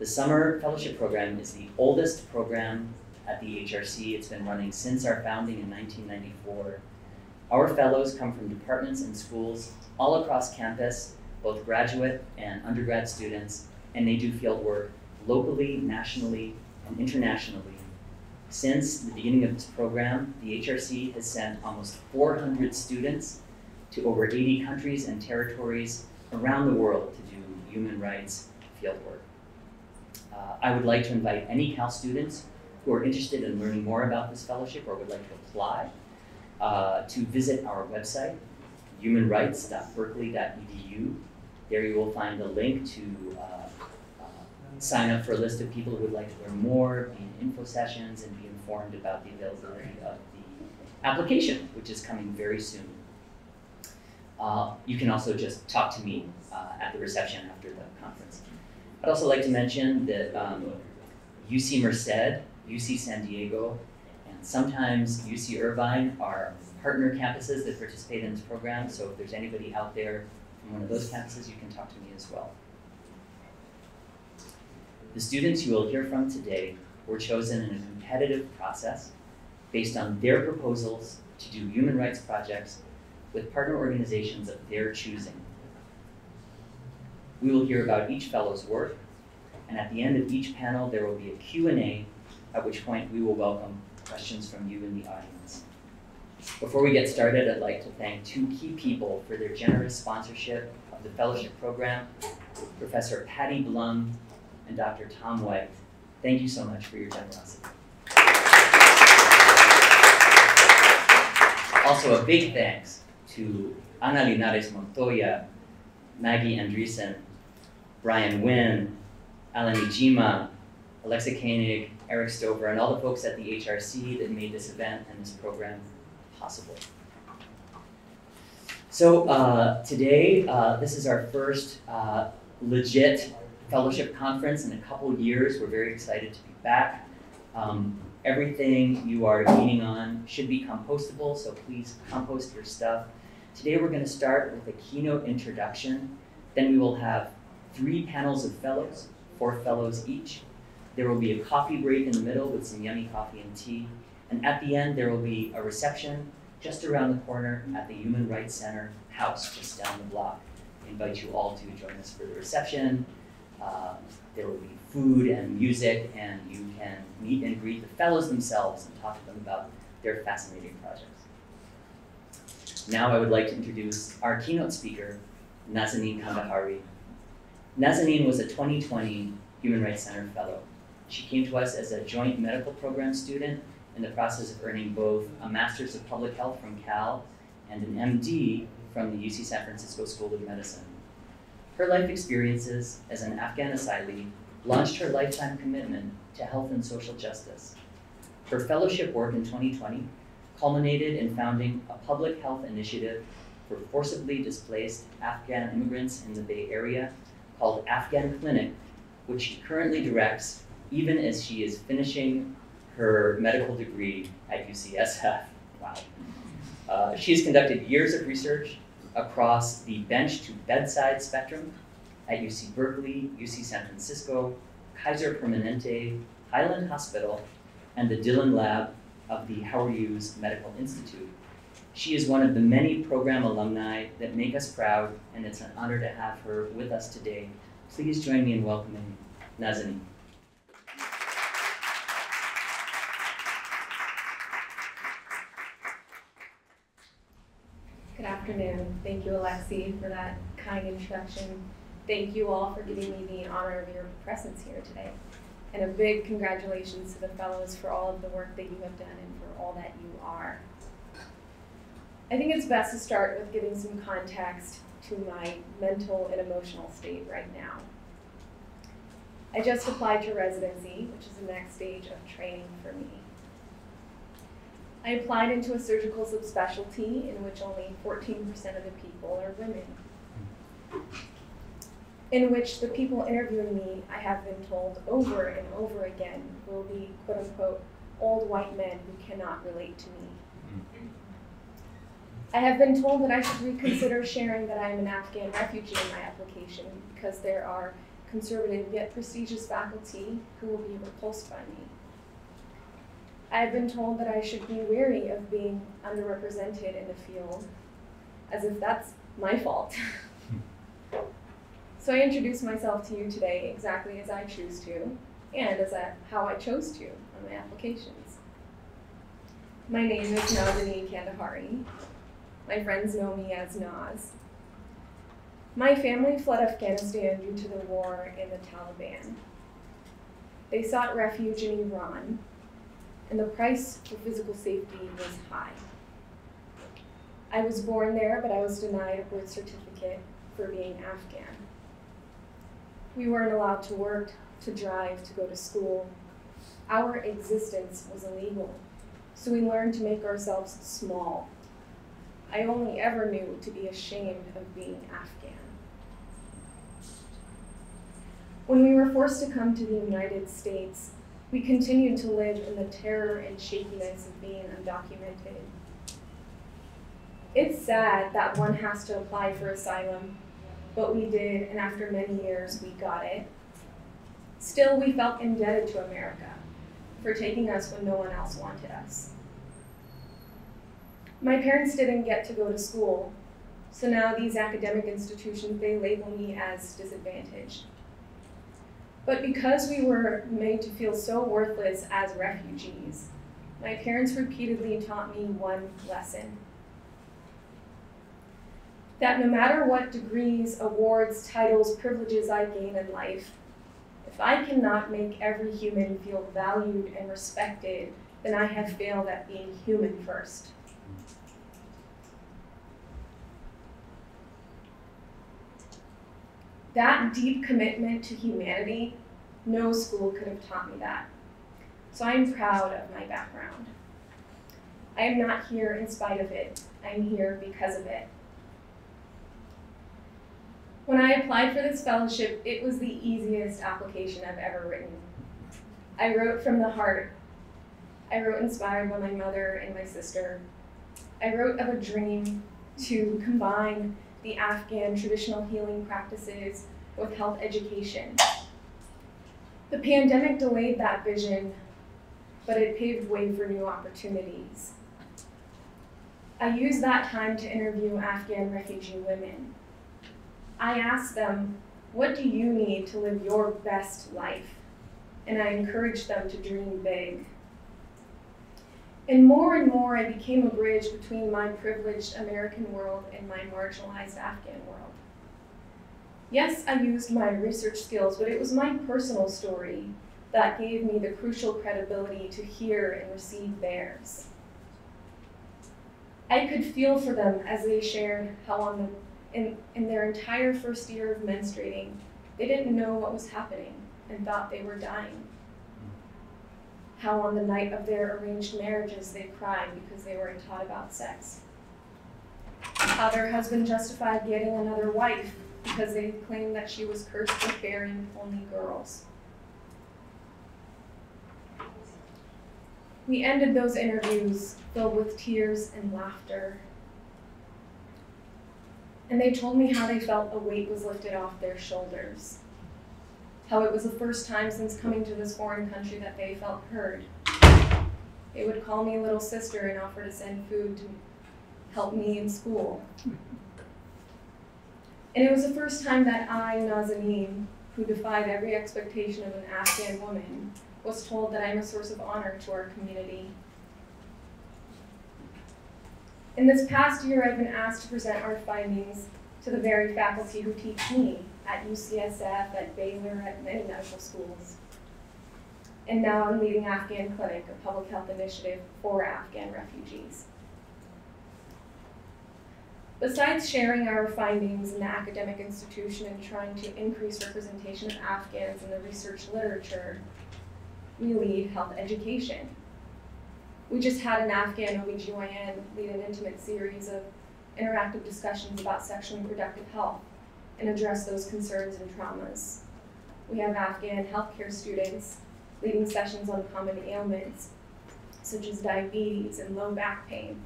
The Summer Fellowship Program is the oldest program at the HRC. It's been running since our founding in 1994. Our fellows come from departments and schools all across campus, both graduate and undergrad students, and they do field work locally, nationally, and internationally. Since the beginning of this program, the HRC has sent almost 400 students to over 80 countries and territories around the world to do human rights field work. Uh, I would like to invite any Cal students who are interested in learning more about this fellowship or would like to apply uh, to visit our website, humanrights.berkeley.edu. There you will find a link to uh, uh, sign up for a list of people who would like to learn more, be in info sessions, and be informed about the availability of the application, which is coming very soon. Uh, you can also just talk to me uh, at the reception after the conference. I'd also like to mention that um, UC Merced, UC San Diego, and sometimes UC Irvine are partner campuses that participate in this program. So if there's anybody out there from one of those campuses, you can talk to me as well. The students you will hear from today were chosen in a competitive process based on their proposals to do human rights projects with partner organizations of their choosing. We will hear about each fellow's work, and at the end of each panel, there will be a Q&A, at which point we will welcome questions from you in the audience. Before we get started, I'd like to thank two key people for their generous sponsorship of the fellowship program, Professor Patty Blum and Dr. Tom White. Thank you so much for your generosity. Also, a big thanks to Ana Linares Montoya, Maggie Andreessen, Brian Wynn, Alan Ijima, Alexa Koenig, Eric Stover, and all the folks at the HRC that made this event and this program possible. So uh, today, uh, this is our first uh, legit fellowship conference in a couple years. We're very excited to be back. Um, everything you are meeting on should be compostable, so please compost your stuff. Today we're going to start with a keynote introduction. Then we will have three panels of fellows, four fellows each. There will be a coffee break in the middle with some yummy coffee and tea. And at the end, there will be a reception just around the corner at the Human Rights Center house just down the block. I invite you all to join us for the reception. Um, there will be food and music, and you can meet and greet the fellows themselves and talk to them about their fascinating projects. Now I would like to introduce our keynote speaker, Nazanin Kandahari. Nazanin was a 2020 Human Rights Center Fellow. She came to us as a joint medical program student in the process of earning both a Master's of Public Health from Cal and an MD from the UC San Francisco School of Medicine. Her life experiences as an Afghan asylee launched her lifetime commitment to health and social justice. Her fellowship work in 2020 culminated in founding a public health initiative for forcibly displaced Afghan immigrants in the Bay Area called Afghan Clinic, which she currently directs even as she is finishing her medical degree at UCSF. Wow. Uh, she has conducted years of research across the bench to bedside spectrum at UC Berkeley, UC San Francisco, Kaiser Permanente, Highland Hospital, and the Dillin Lab of the Howard Hughes Medical Institute. She is one of the many program alumni that make us proud, and it's an honor to have her with us today. Please join me in welcoming Nazanin. Good afternoon. Thank you, Alexi, for that kind introduction. Thank you all for giving me the honor of your presence here today. And a big congratulations to the fellows for all of the work that you have done and for all that you are. I think it's best to start with giving some context to my mental and emotional state right now. I just applied to residency, which is the next stage of training for me. I applied into a surgical subspecialty in which only 14% of the people are women. In which the people interviewing me, I have been told over and over again, will be quote unquote old white men who cannot relate to me. I have been told that I should reconsider sharing that I am an Afghan refugee in my application because there are conservative yet prestigious faculty who will be repulsed by me. I have been told that I should be wary of being underrepresented in the field, as if that's my fault. so I introduce myself to you today exactly as I choose to, and as how I chose to on my applications. My name is Nazanin Kandahari. My friends know me as Naz. My family fled Afghanistan due to the war and the Taliban. They sought refuge in Iran, and the price for physical safety was high. I was born there, but I was denied a birth certificate for being Afghan. We weren't allowed to work, to drive, to go to school. Our existence was illegal, so we learned to make ourselves small. I only ever knew to be ashamed of being Afghan. When we were forced to come to the United States, we continued to live in the terror and shakiness of being undocumented. It's sad that one has to apply for asylum, but we did, and after many years, we got it. Still, we felt indebted to America for taking us when no one else wanted us. My parents didn't get to go to school, so now these academic institutions, they label me as disadvantaged. But because we were made to feel so worthless as refugees, my parents repeatedly taught me one lesson. That no matter what degrees, awards, titles, privileges I gain in life, if I cannot make every human feel valued and respected, then I have failed at being human first. That deep commitment to humanity, no school could have taught me that. So I am proud of my background. I am not here in spite of it, I'm here because of it. When I applied for this fellowship, it was the easiest application I've ever written. I wrote from the heart. I wrote inspired by my mother and my sister. I wrote of a dream to combine the Afghan traditional healing practices with health education. The pandemic delayed that vision, but it paved way for new opportunities. I used that time to interview Afghan refugee women. I asked them, what do you need to live your best life? And I encouraged them to dream big. And more and more, I became a bridge between my privileged American world and my marginalized Afghan world. Yes, I used my research skills, but it was my personal story that gave me the crucial credibility to hear and receive theirs. I could feel for them as they shared how on the, in, in their entire first year of menstruating, they didn't know what was happening and thought they were dying how on the night of their arranged marriages they cried because they weren't taught about sex. How their husband justified getting another wife because they claimed that she was cursed with bearing only girls. We ended those interviews filled with tears and laughter. And they told me how they felt a weight was lifted off their shoulders how it was the first time since coming to this foreign country that they felt heard. They would call me little sister and offer to send food to help me in school. And it was the first time that I, Nazanin, who defied every expectation of an Afghan woman, was told that I'm a source of honor to our community. In this past year, I've been asked to present our findings to the very faculty who teach me at UCSF, at Baylor, at many medical schools. And now I'm leading Afghan Clinic, a public health initiative for Afghan refugees. Besides sharing our findings in the academic institution and trying to increase representation of Afghans in the research literature, we lead health education. We just had an Afghan OBGYN lead an intimate series of interactive discussions about sexual and reproductive health and address those concerns and traumas. We have Afghan healthcare students leading sessions on common ailments such as diabetes and low back pain.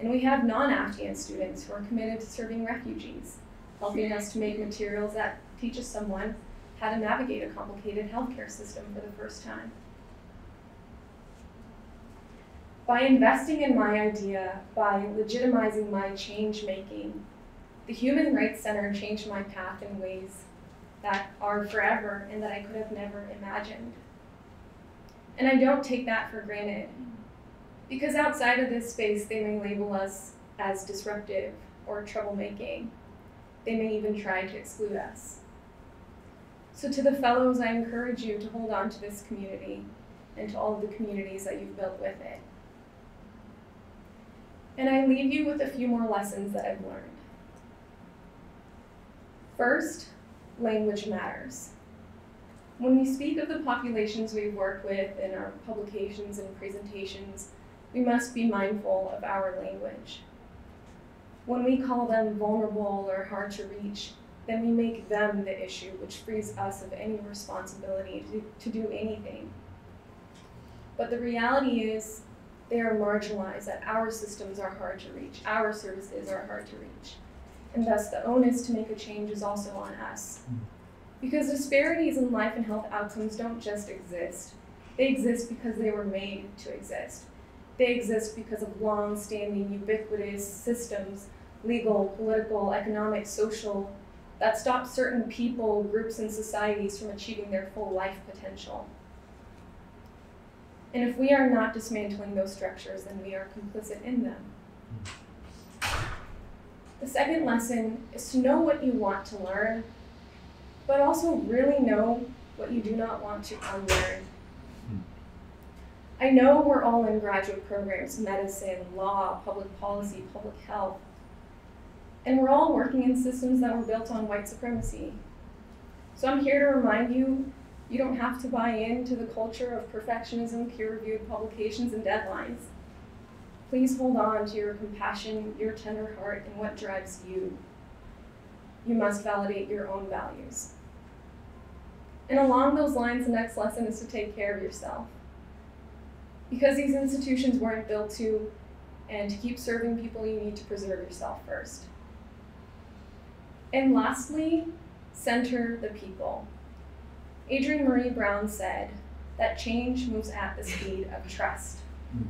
And we have non-Afghan students who are committed to serving refugees, helping us to make materials that teaches someone how to navigate a complicated healthcare system for the first time. By investing in my idea, by legitimizing my change making, the Human Rights Center changed my path in ways that are forever and that I could have never imagined. And I don't take that for granted. Because outside of this space, they may label us as disruptive or troublemaking. They may even try to exclude us. So, to the fellows, I encourage you to hold on to this community and to all of the communities that you've built with it. And I leave you with a few more lessons that I've learned. First, language matters. When we speak of the populations we work with in our publications and presentations, we must be mindful of our language. When we call them vulnerable or hard to reach, then we make them the issue, which frees us of any responsibility to, to do anything. But the reality is, they are marginalized, that our systems are hard to reach, our services are hard to reach. And thus, the onus to make a change is also on us. Hmm. Because disparities in life and health outcomes don't just exist, they exist because they were made to exist. They exist because of long standing, ubiquitous systems, legal, political, economic, social, that stop certain people, groups, and societies from achieving their full life potential. And if we are not dismantling those structures, then we are complicit in them. Hmm. The second lesson is to know what you want to learn, but also really know what you do not want to unlearn. I know we're all in graduate programs medicine, law, public policy, public health. And we're all working in systems that were built on white supremacy. So I'm here to remind you you don't have to buy into the culture of perfectionism, peer reviewed publications, and deadlines. Please hold on to your compassion, your tender heart, and what drives you. You must validate your own values. And along those lines, the next lesson is to take care of yourself. Because these institutions weren't built to, and to keep serving people, you need to preserve yourself first. And lastly, center the people. Adrienne Maree Brown said that change moves at the speed of trust. Hmm.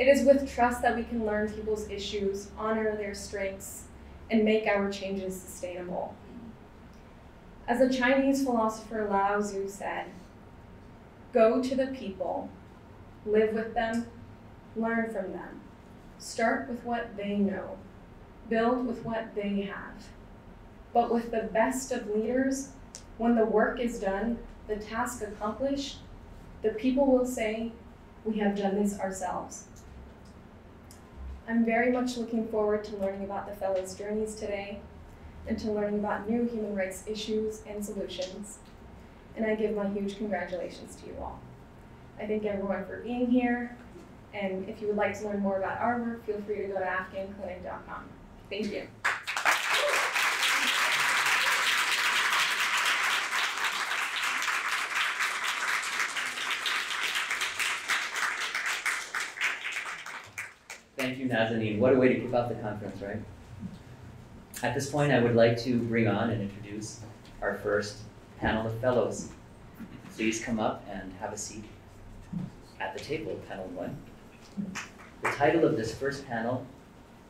It is with trust that we can learn people's issues, honor their strengths, and make our changes sustainable. As the Chinese philosopher Lao Tzu said, go to the people, live with them, learn from them, start with what they know, build with what they have. But with the best of leaders, when the work is done, the task accomplished, the people will say, We have done this ourselves. I'm very much looking forward to learning about the fellows' journeys today and to learning about new human rights issues and solutions. And I give my huge congratulations to you all. I thank everyone for being here. And if you would like to learn more about our work, feel free to go to afghanclinic.com. Thank you. Thank you, Nazanin. What a way to kick off the conference, right? At this point, I would like to bring on and introduce our first panel of fellows. Please come up and have a seat at the table, panel one. The title of this first panel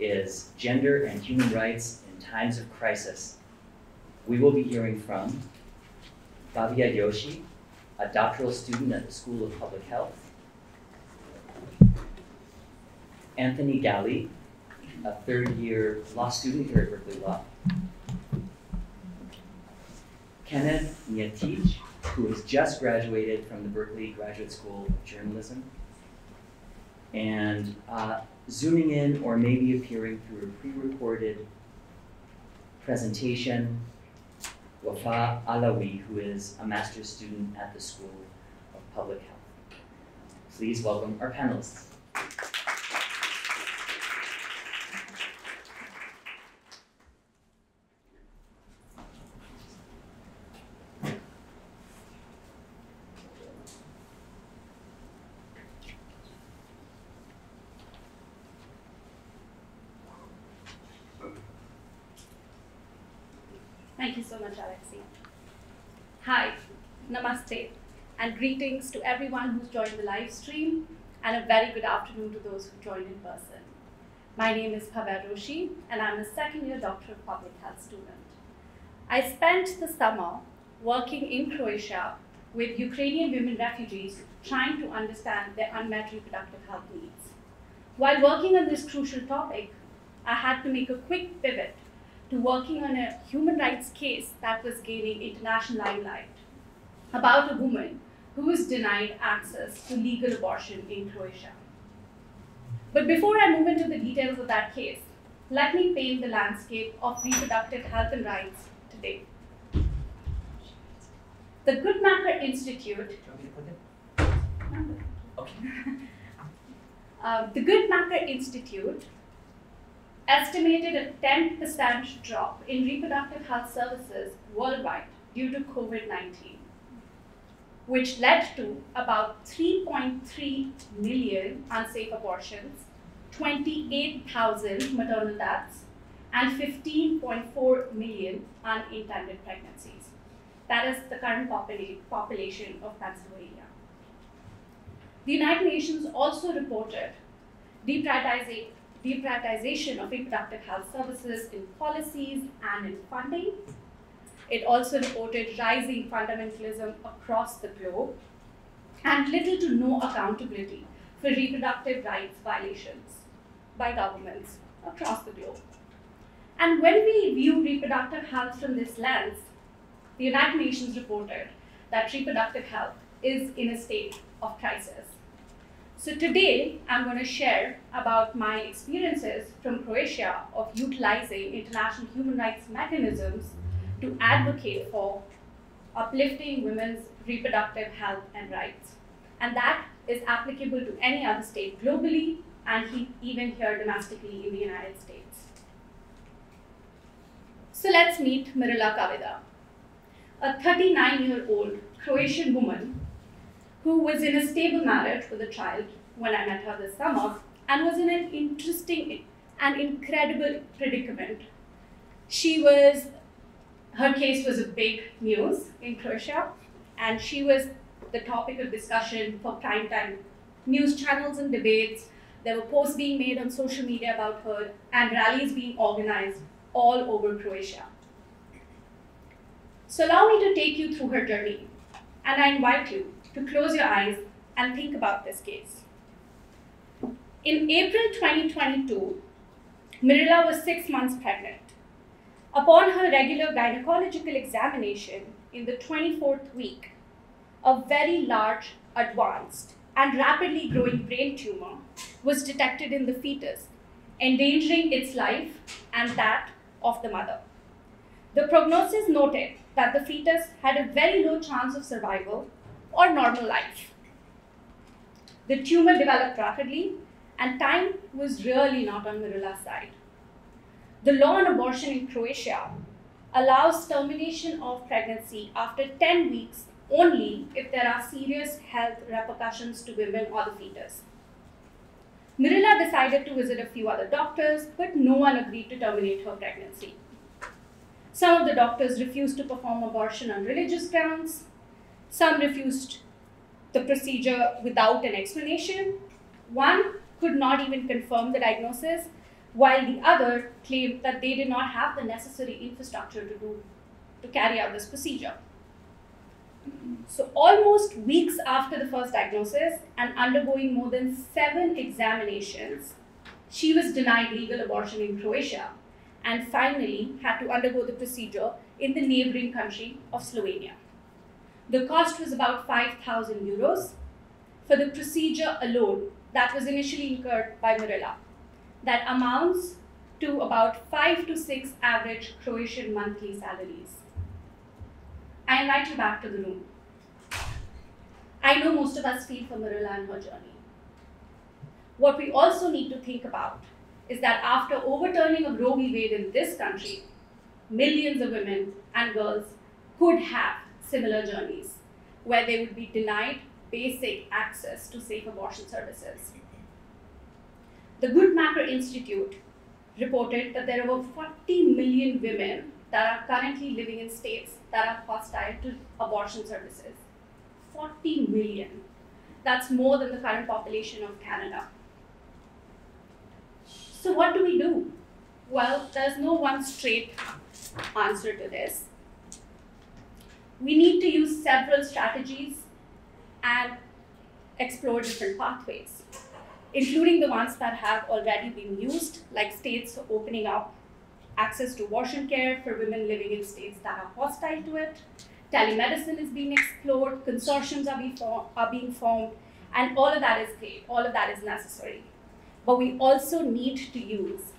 is Gender and Human Rights in Times of Crisis. We will be hearing from Bhavya Joshi, a doctoral student at the School of Public Health, Anthony Ghaly, a third year law student here at Berkeley Law. Kenneth Ng'etich, who has just graduated from the Berkeley Graduate School of Journalism. And uh, zooming in or maybe appearing through a pre-recorded presentation, Wafa Alawi, who is a master's student at the School of Public Health. Please welcome our panelists. Thank you so much, Alexi. Hi, namaste, and greetings to everyone who's joined the live stream, and a very good afternoon to those who joined in person. My name is Bhavya Joshi, and I'm a second year Doctor of Public Health student. I spent the summer working in Croatia with Ukrainian women refugees trying to understand their unmet reproductive health needs. While working on this crucial topic, I had to make a quick pivot to working on a human rights case that was gaining international limelight about a woman who was denied access to legal abortion in Croatia. But before I move into the details of that case, let me paint the landscape of reproductive health and rights today. The Guttmacher Institute. Do you want me to click it? Okay. Uh, the Guttmacher Institute estimated a 10% drop in reproductive health services worldwide due to COVID 19, which led to about 3.3 million unsafe abortions, 28,000 maternal deaths, and 15.4 million unintended pregnancies. That is the current popula- population of Pennsylvania. The United Nations also reported deprioritization of reproductive health services in policies and in funding. It also reported rising fundamentalism across the globe and little to no accountability for reproductive rights violations by governments across the globe. And when we view reproductive health from this lens, the United Nations reported that reproductive health is in a state of crisis. So today, I'm going to share about my experiences from Croatia of utilizing international human rights mechanisms to advocate for uplifting women's reproductive health and rights. And that is applicable to any other state globally and even here domestically in the United States. So let's meet Mirela Kavida, a 39 year old Croatian woman who was in a stable marriage with a child when I met her this summer and was in an interesting and incredible predicament. She was, her case was a big news in Croatia, and she was the topic of discussion for primetime news channels and debates. There were posts being made on social media about her and rallies being organized all over Croatia. So, allow me to take you through her journey, and I invite you to close your eyes and think about this case. In April 2022, Mirela was six months pregnant. Upon her regular gynecological examination in the 24th week, a very large, advanced, and rapidly growing brain tumor was detected in the fetus, endangering its life and that of the mother. The prognosis noted that the fetus had a very low chance of survival or normal life. The tumor developed rapidly, and time was really not on Mirela's side. The law on abortion in Croatia allows termination of pregnancy after 10 weeks only if there are serious health repercussions to women or the fetus. Mirela decided to visit a few other doctors, but no one agreed to terminate her pregnancy. Some of the doctors refused to perform abortion on religious grounds. Some refused the procedure without an explanation. One could not even confirm the diagnosis, while the other claimed that they did not have the necessary infrastructure to do to carry out this procedure. So, almost weeks after the first diagnosis and undergoing more than seven examinations, she was denied legal abortion in Croatia and finally had to undergo the procedure in the neighboring country of Slovenia. The cost was about 5,000 euros. For the procedure alone, that was initially incurred by Mirela. That amounts to about five to six average Croatian monthly salaries. I invite you back to the room. I know most of us feel for Mirela and her journey. What we also need to think about is that after overturning of Roe v. Wade in this country, millions of women and girls could have similar journeys where they would be denied basic access to safe abortion services. The Guttmacher Institute reported that there are over 40 million women that are currently living in states that are hostile to abortion services. 40 million. That's more than the current population of Canada. So, what do we do? Well, there's no one straight answer to this. We need to use several strategies and explore different pathways, including the ones that have already been used, like states opening up access to abortion care for women living in states that are hostile to it. Telemedicine is being explored, consortiums are being, are being formed, and all of that is great, all of that is necessary. But we also need to use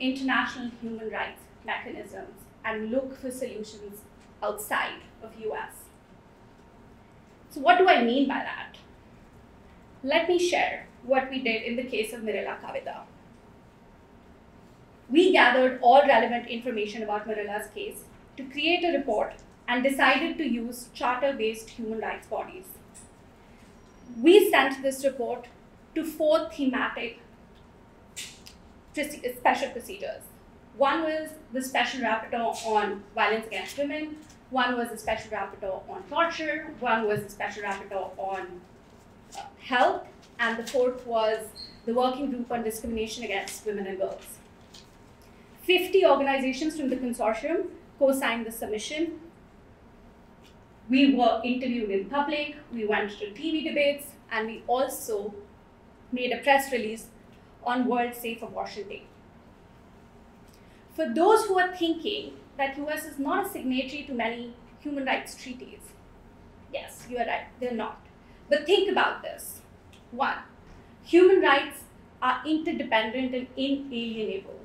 international human rights mechanisms and look for solutions outside of US. So what do I mean by that? Let me share what we did in the case of Mirela Kavita. We gathered all relevant information about Mirela's case to create a report and decided to use charter-based human rights bodies. We sent this report to four thematic special procedures. One was the special rapporteur on violence against women, one was the special rapporteur on torture, one was the special rapporteur on uh, health, and the fourth was the working group on discrimination against women and girls. 50 organizations from the consortium co-signed the submission. We were interviewed in public, we went to TV debates, and we also made a press release on World Safe Abortion Day. For those who are thinking that US is not a signatory to many human rights treaties, yes, you are right, they're not. But think about this. One, human rights are interdependent and inalienable.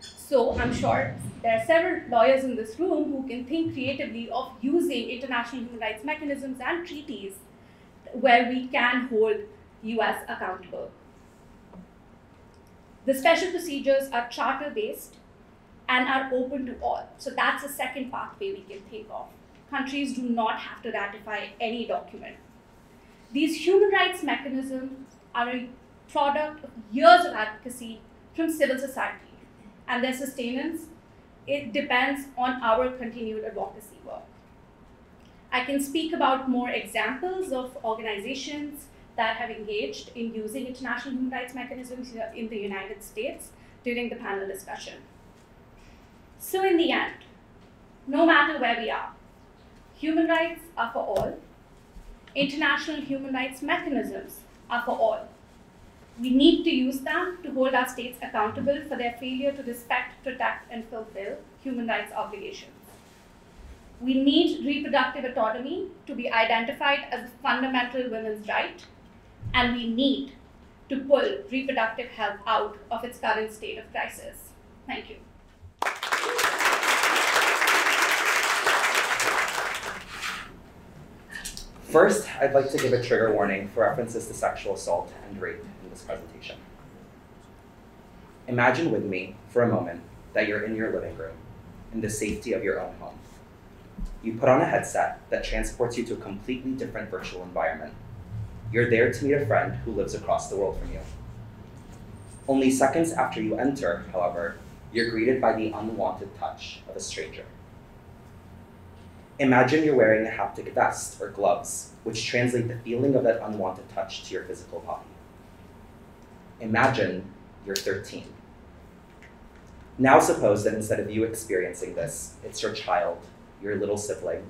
So I'm sure there are several lawyers in this room who can think creatively of using international human rights mechanisms and treaties where we can hold US accountable. The special procedures are charter based and are open to all. So that's the second pathway we can think of. Countries do not have to ratify any document. These human rights mechanisms are a product of years of advocacy from civil society, and their sustenance it depends on our continued advocacy work. I can speak about more examples of organizations that have engaged in using international human rights mechanisms in the United States during the panel discussion. So, in the end, no matter where we are, human rights are for all, international human rights mechanisms are for all. We need to use them to hold our states accountable for their failure to respect, protect, and fulfill human rights obligations. We need reproductive autonomy to be identified as a fundamental women's right, and we need to pull reproductive health out of its current state of crisis. Thank you. First, I'd like to give a trigger warning for references to sexual assault and rape in this presentation. Imagine with me for a moment that you're in your living room in the safety of your own home. You put on a headset that transports you to a completely different virtual environment. You're there to meet a friend who lives across the world from you. Only seconds after you enter, however, you're greeted by the unwanted touch of a stranger. Imagine you're wearing a haptic vest or gloves, which translate the feeling of that unwanted touch to your physical body. Imagine you're 13. Now suppose that instead of you experiencing this, it's your child, your little sibling,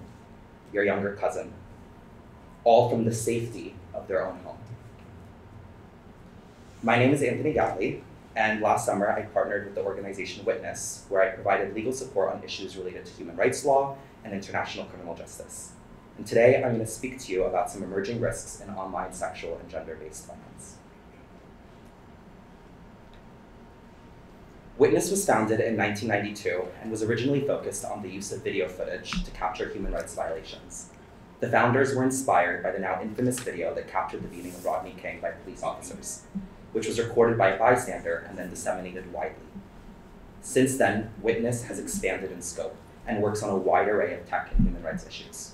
your younger cousin, all from the safety of their own home. My name is Anthony Ghaly, and last summer I partnered with the organization Witness, where I provided legal support on issues related to human rights law and international criminal justice. And today I'm going to speak to you about some emerging risks in online sexual and gender based violence. Witness was founded in 1992 and was originally focused on the use of video footage to capture human rights violations. The founders were inspired by the now infamous video that captured the beating of Rodney King by police officers, which was recorded by a bystander and then disseminated widely. Since then, Witness has expanded in scope and works on a wide array of tech and human rights issues.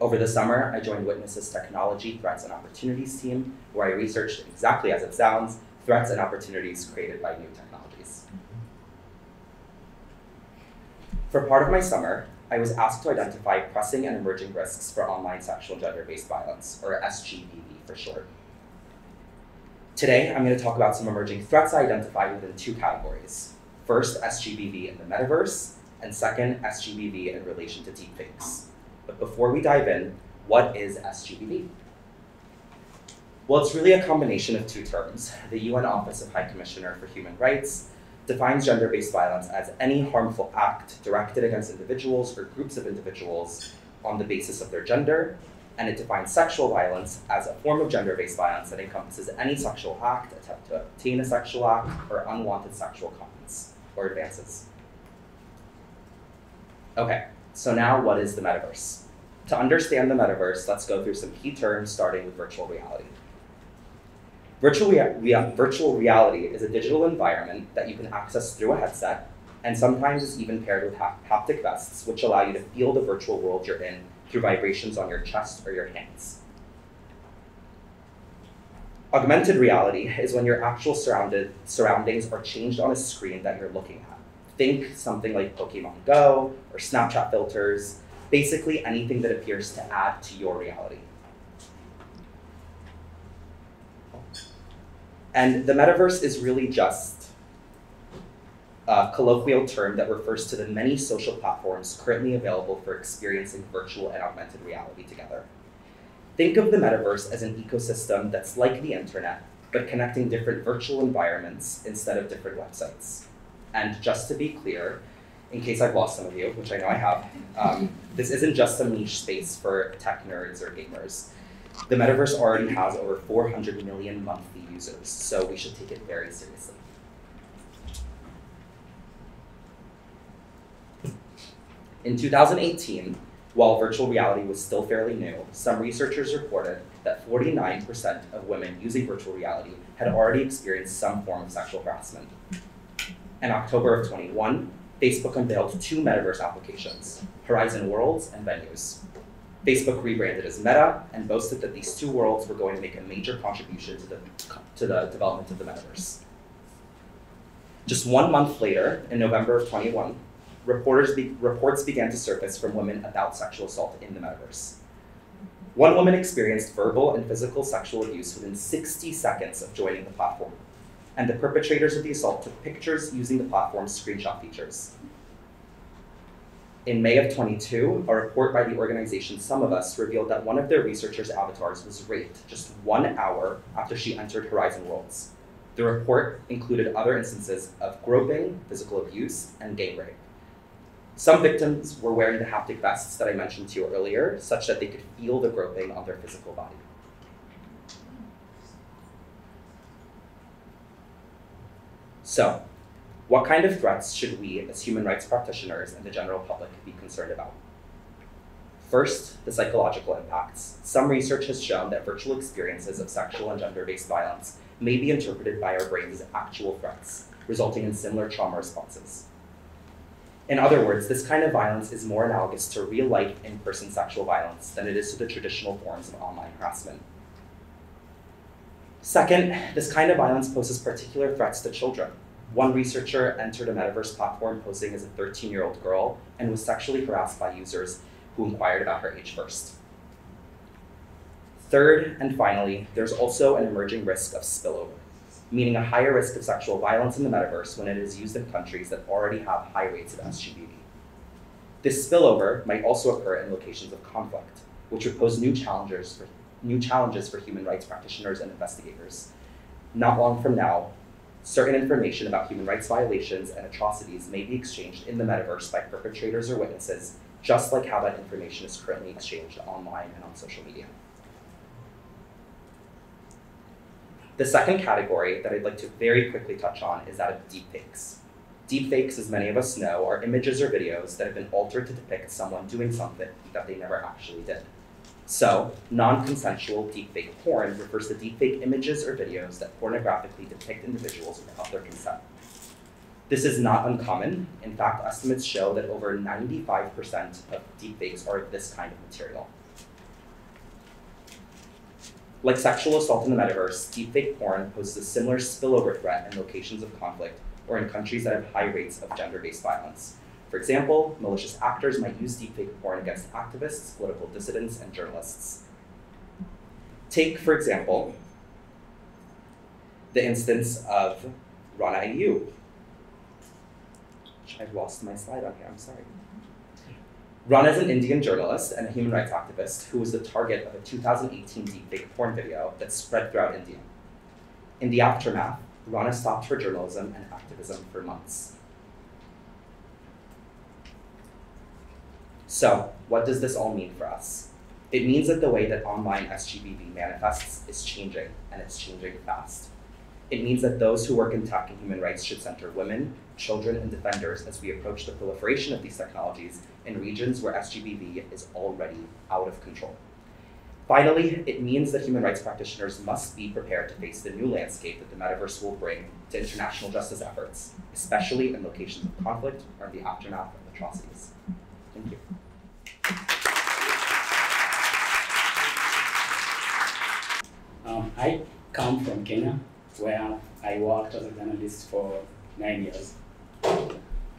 Over the summer, I joined Witness's Technology Threats and Opportunities team, where I researched exactly as it sounds threats and opportunities created by new technologies. For part of my summer, I was asked to identify pressing and emerging risks for online sexual gender based violence, or SGBV for short. Today, I'm going to talk about some emerging threats I identified within two categories. First, SGBV in the metaverse, and second, SGBV in relation to deepfakes. But before we dive in, what is SGBV? Well, it's really a combination of two terms. The UN Office of High Commissioner for Human Rights defines gender based violence as any harmful act directed against individuals or groups of individuals on the basis of their gender, and it defines sexual violence as a form of gender based violence that encompasses any sexual act, attempt to obtain a sexual act, or unwanted sexual comments or advances. Okay, so now what is the metaverse? To understand the metaverse, let's go through some key terms starting with virtual reality. Virtual, rea- rea- virtual reality is a digital environment that you can access through a headset, and sometimes is even paired with hap- haptic vests, which allow you to feel the virtual world you're in through vibrations on your chest or your hands. Augmented reality is when your actual surrounded surroundings are changed on a screen that you're looking at. Think something like Pokemon Go or Snapchat filters, basically anything that appears to add to your reality. And the metaverse is really just a colloquial term that refers to the many social platforms currently available for experiencing virtual and augmented reality together. Think of the metaverse as an ecosystem that's like the internet, but connecting different virtual environments instead of different websites. And just to be clear, in case I've lost some of you, which I know I have, um, this isn't just a niche space for tech nerds or gamers. The metaverse already has over 400 million monthly users, so we should take it very seriously. In 2018, while virtual reality was still fairly new, some researchers reported that 49% of women using virtual reality had already experienced some form of sexual harassment. In October of 21, Facebook unveiled two metaverse applications, Horizon Worlds and Venues. Facebook rebranded as Meta and boasted that these two worlds were going to make a major contribution to the, to the development of the metaverse. Just one month later, in November of 21, reporters be, reports began to surface from women about sexual assault in the metaverse. One woman experienced verbal and physical sexual abuse within 60 seconds of joining the platform, and the perpetrators of the assault took pictures using the platform's screenshot features. In May of 22, a report by the organization SumOfUs revealed that one of their researchers' avatars was raped just one hour after she entered Horizon Worlds. The report included other instances of groping, physical abuse, and gang rape. Some victims were wearing the haptic vests that I mentioned to you earlier, such that they could feel the groping on their physical body. So, what kind of threats should we, as human rights practitioners and the general public, be concerned about? First, the psychological impacts. Some research has shown that virtual experiences of sexual and gender based violence may be interpreted by our brains as actual threats, resulting in similar trauma responses. In other words, this kind of violence is more analogous to real life in person sexual violence than it is to the traditional forms of online harassment. Second, this kind of violence poses particular threats to children. One researcher entered a metaverse platform posing as a 13 year old girl and was sexually harassed by users who inquired about her age first. Third, and finally, there's also an emerging risk of spillover, meaning a higher risk of sexual violence in the metaverse when it is used in countries that already have high rates of SGBV. This spillover might also occur in locations of conflict, which would pose new challenges for, new challenges for human rights practitioners and investigators. Not long from now, certain information about human rights violations and atrocities may be exchanged in the metaverse by perpetrators or witnesses, just like how that information is currently exchanged online and on social media. The second category that I'd like to very quickly touch on is that of deepfakes. Deepfakes, as many of us know, are images or videos that have been altered to depict someone doing something that they never actually did. So, non consensual deepfake porn refers to deepfake images or videos that pornographically depict individuals without their consent. This is not uncommon. In fact, estimates show that over 95% of deepfakes are this kind of material. Like sexual assault in the metaverse, deepfake porn poses a similar spillover threat in locations of conflict or in countries that have high rates of gender based violence. For example, malicious actors might use deepfake porn against activists, political dissidents, and journalists. Take, for example, the instance of Rana Ayyub. I've lost my slide on here, I'm sorry. Rana is an Indian journalist and a human rights activist who was the target of a 2018 deepfake porn video that spread throughout India. In the aftermath, Rana stopped her journalism and activism for months. So, what does this all mean for us? It means that the way that online SGBV manifests is changing, and it's changing fast. It means that those who work in tech and human rights should center women, children, and defenders as we approach the proliferation of these technologies in regions where SGBV is already out of control. Finally, it means that human rights practitioners must be prepared to face the new landscape that the metaverse will bring to international justice efforts, especially in locations of conflict or in the aftermath of atrocities. Thank you. Um, I come from Kenya, where I worked as a journalist for nine years.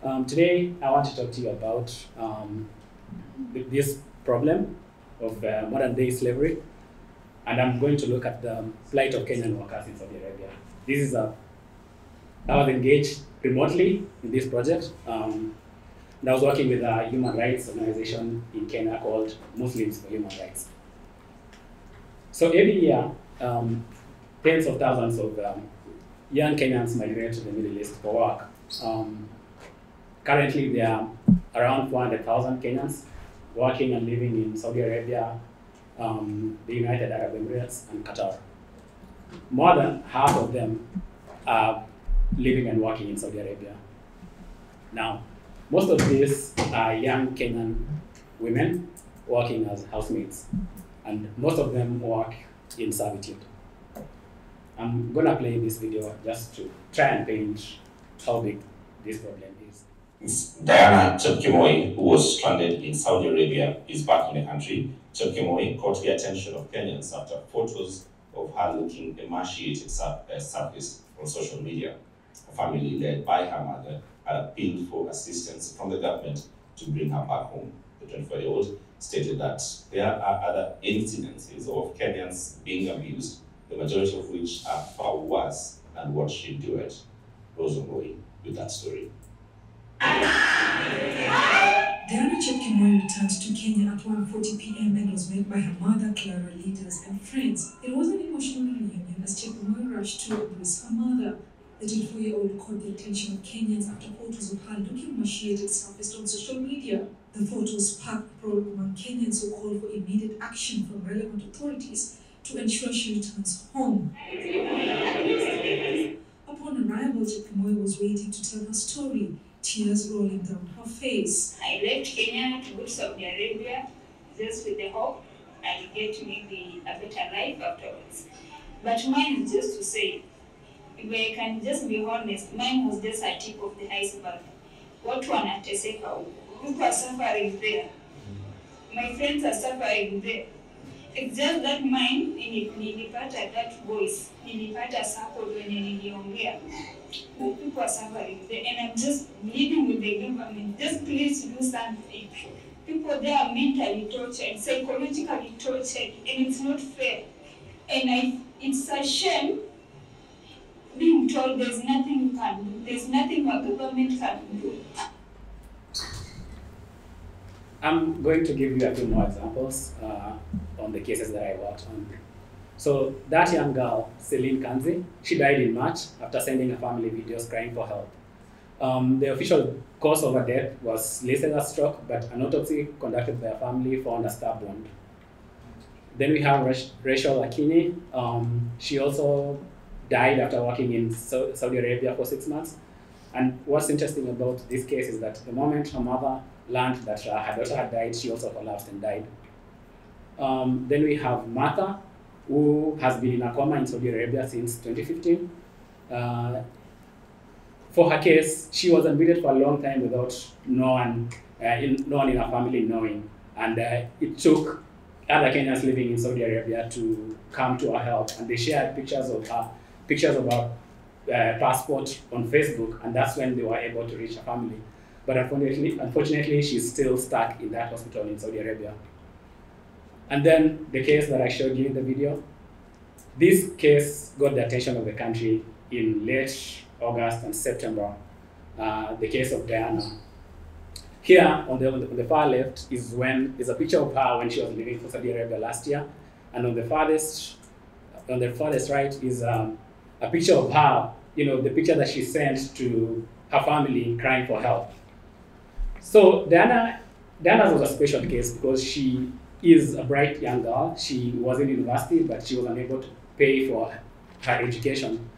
Um, today, I want to talk to you about um, this problem of uh, modern day slavery, and I'm going to look at the plight of Kenyan workers in Saudi Arabia. This is a, I was engaged remotely in this project, um, and I was working with a human rights organization in Kenya called Muslims for Human Rights. So every year, um, tens of thousands of um, young Kenyans migrate to the Middle East for work. Um, currently, there are around 400,000 Kenyans working and living in Saudi Arabia, um, the United Arab Emirates, and Qatar. More than half of them are living and working in Saudi Arabia. Now, most of these are young Kenyan women working as housemaids, and most of them work in servitude. I'm gonna play this video just to try and paint how big this problem is. Diana Chepkemoi, who was stranded in Saudi Arabia, is back in the country. Chepkemoi caught the attention of Kenyans after photos of her looking emaciated uh, surfaced on social media. A family led by her mother had appealed for assistance from the government to bring her back home. The 24 year old stated that there are other incidences of Kenyans being abused, the majority of which are far worse than what she endured. Rose with that story. Diana Chepkemoi returned to Kenya at 1.40 p.m. and was met by her mother, Clara, leaders, and friends. It was an emotional reunion as Chepkemoi rushed to embrace her mother. The 24-year-old caught the attention of Kenyans after photos of her looking emaciated surfaced on social media. The photos sparked uproar among Kenyans who called for immediate action from relevant authorities to ensure she returns home. Upon arrival, Chepkemoi was waiting to tell her story, tears rolling down her face. I left Kenya to go to Saudi Arabia just with the hope I'll get to live a better life afterwards. But mine is just to say, I can just be honest, mine was just a tip of the iceberg. Watu wanateseka huko. People are suffering there. My friends are suffering there. It's just that mine, nili- nilipata that voice, nilipata support wenye niliongea. People are suffering there and I'm just pleading with the government, just please do something. People there are mentally tortured, psychologically tortured, and it's not fair. And I, it's a shame being told there's nothing you can do, there's nothing our government can do. I'm going to give you a few more examples uh, on the cases that I worked on. So that young girl, Celine Kanzi, she died in March after sending her family videos crying for help. Um, the official cause of her death was as stroke, but an autopsy conducted by her family found a stab wound. Then we have Rachel Akini. Um, she also died after working in Saudi Arabia for six months. And what's interesting about this case is that the moment her mother learned that her daughter had died, she also collapsed and died. Um, then we have Martha, who has been in a coma in Saudi Arabia since 2015. Uh, for her case, she was admitted for a long time without no one, uh, in, no one in her family knowing, and uh, it took other Kenyans living in Saudi Arabia to come to her help, and they shared pictures of her, pictures of her uh, passport on Facebook, and that's when they were able to reach her family. but unfortunately, unfortunately, she's still stuck in that hospital in Saudi Arabia. And then the case that I showed you in the video, this case got the attention of the country in late August and September, uh, the case of Diana. Here on the, on the, on the far left is when is a picture of her when she was living for Saudi Arabia last year, and on the farthest on the farthest right is um, a picture of her, you know, the picture that she sent to her family crying for help. So Diana, Diana was a special case because she is a bright young girl. She was in university, but she was unable to pay for her education,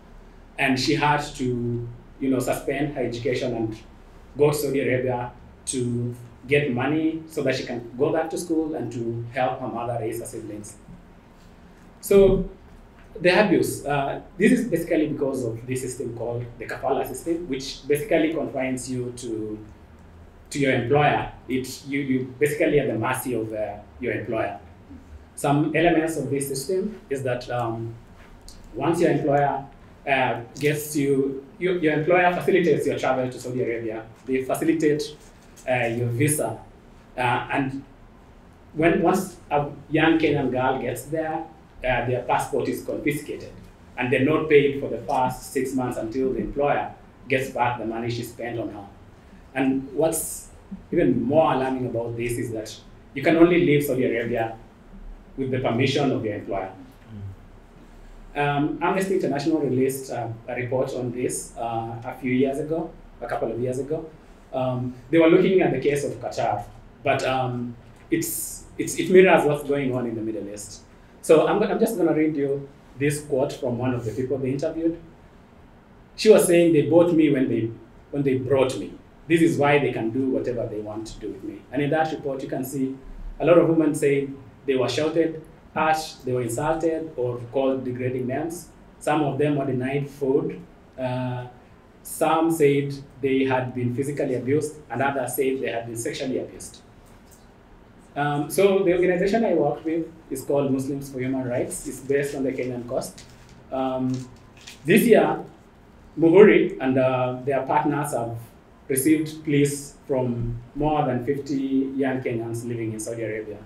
and she had to, you know, suspend her education and go to Saudi Arabia to get money so that she can go back to school and to help her mother raise her siblings. So the abuse, uh, this is basically because of this system called the kafala system, which basically confines you to to your employer. It you you basically at the mercy of uh, your employer. Some elements of this system is that um, once your employer uh, gets you, you, your employer facilitates your travel to Saudi Arabia. They facilitate uh, your visa, uh, and when once a young Kenyan girl gets there, uh, their passport is confiscated, and they're not paid for the first six months until the employer gets back the money she spent on her. And what's even more alarming about this is that you can only leave Saudi Arabia with the permission of your employer. Um, Amnesty International released uh, a report on this uh, a few years ago, a couple of years ago. Um, they were looking at the case of Qatar, but um, it's, it's, it mirrors what's going on in the Middle East. So I'm, I'm just going to read you this quote from one of the people they interviewed. She was saying, they bought me when they, when they brought me. This is why they can do whatever they want to do with me. And in that report, you can see a lot of women say they were shouted at, they were insulted or called degrading names. Some of them were denied food. Uh, some said they had been physically abused, and others said they had been sexually abused. Um, so the organization I work with is called Muslims for Human Rights. It's based on the Kenyan coast. Um, this year, Muhuri and uh, their partners have received pleas from more than 50 young Kenyans living in Saudi Arabia.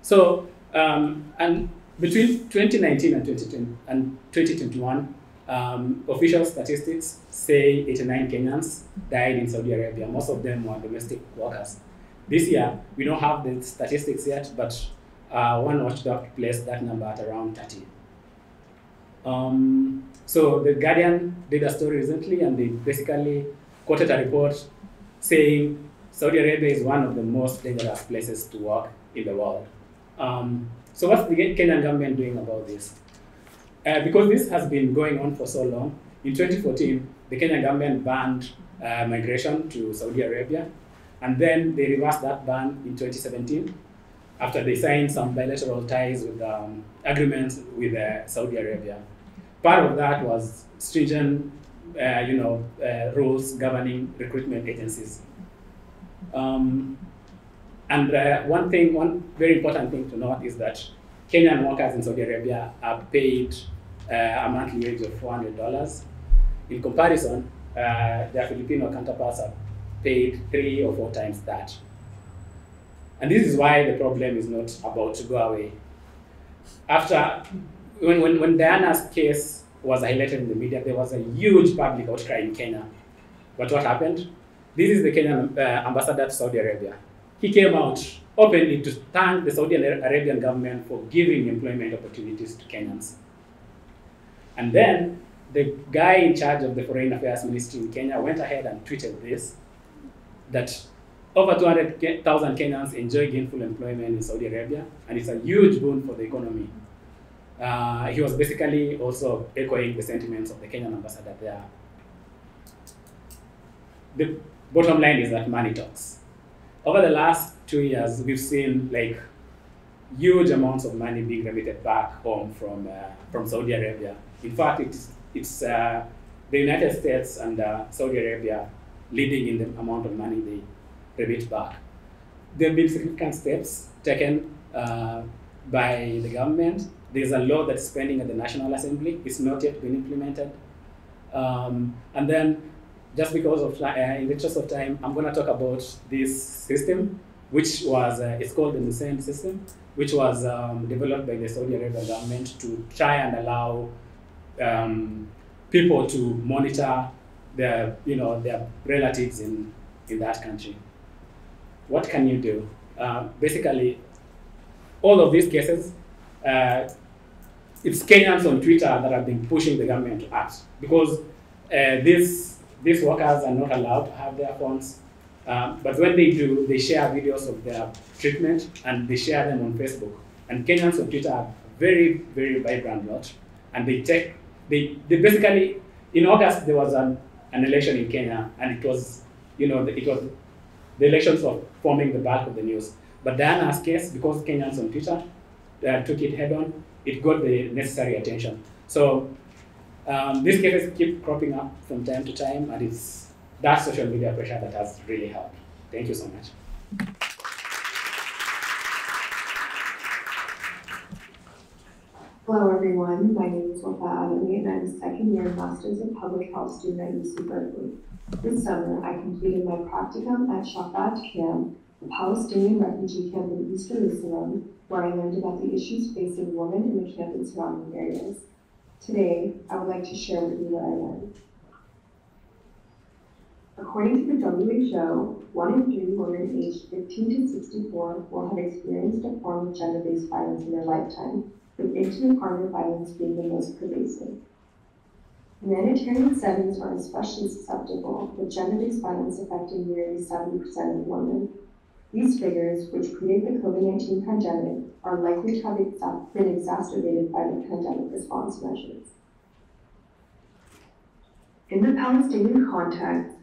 So, um, and between 2019 and 2020 and 2021, um, official statistics say 89 Kenyans died in Saudi Arabia. Most of them were domestic workers. This year, we don't have the statistics yet, but uh, one watchdog placed that number at around 30. Um, so the Guardian did a story recently, and they basically quoted a report saying Saudi Arabia is one of the most dangerous places to work in the world. Um, so what's the Kenyan government doing about this? Uh, because this has been going on for so long, in 2014, the Kenyan government banned uh, migration to Saudi Arabia, and then they reversed that ban in 2017 after they signed some bilateral ties with um, agreements with uh, Saudi Arabia. Part of that was stringent, uh, you know, uh, rules governing recruitment agencies. Um, and uh, one thing, one very important thing to note is that Kenyan workers in Saudi Arabia are paid uh, a monthly wage of $400. In comparison, uh, their Filipino counterparts are paid three or four times that. And this is why the problem is not about to go away. After, when, when, when Diana's case was highlighted in the media, there was a huge public outcry in Kenya. But what happened? This is the Kenyan uh, ambassador to Saudi Arabia. He came out openly to thank the Saudi Arabian government for giving employment opportunities to Kenyans. And then the guy in charge of the Foreign Affairs Ministry in Kenya went ahead and tweeted this that over 200,000 Kenyans enjoy gainful employment in Saudi Arabia, and it's a huge boon for the economy. Uh, he was basically also echoing the sentiments of the Kenyan ambassador there. The bottom line is that money talks. Over the last two years, we've seen like huge amounts of money being remitted back home from uh, from Saudi Arabia. In fact, it's it's uh, the United States and uh, Saudi Arabia leading in the amount of money they remit back. There have been significant steps taken uh, by the government. There's a law that's pending at the National Assembly. It's not yet been implemented. Um, and then just because of, uh, in the interest of time, I'm going to talk about this system, which was, uh, it's called the Nusayt system, which was um, developed by the Saudi Arabian government to try and allow um, people to monitor their, you know, their relatives in, in that country. What can you do? Uh, basically, all of these cases, uh, it's Kenyans on Twitter that have been pushing the government to act because uh, these these workers are not allowed to have their phones. Um, but when they do, they share videos of their treatment and they share them on Facebook. And Kenyans on Twitter are very, very vibrant lot. And they take, they, they basically, in August, there was an, an election in Kenya, and it was, you know, it was the elections were forming the bulk of the news. But Diana's case, because Kenyans on Twitter uh, took it head on, it got the necessary attention. So um, these cases keep cropping up from time to time, and it's that social media pressure that has really helped. Thank you so much. Hello everyone, my name is Wafa Alawi and I'm a second year Masters of Public Health student at UC Berkeley. This summer, I completed my practicum at Shafat Camp, a Palestinian refugee camp in East Jerusalem, where I learned about the issues facing women in the camp and surrounding areas. Today, I would like to share with you what I learned. According to the WHO, one in three women aged 15 to 64 will have experienced a form of gender-based violence in their lifetime, with intimate partner violence being the most pervasive. Humanitarian settings are especially susceptible, with gender-based violence affecting nearly 70% of women. These figures, which predate the COVID-19 pandemic, are likely to have exa- been exacerbated by the pandemic response measures. In the Palestinian context,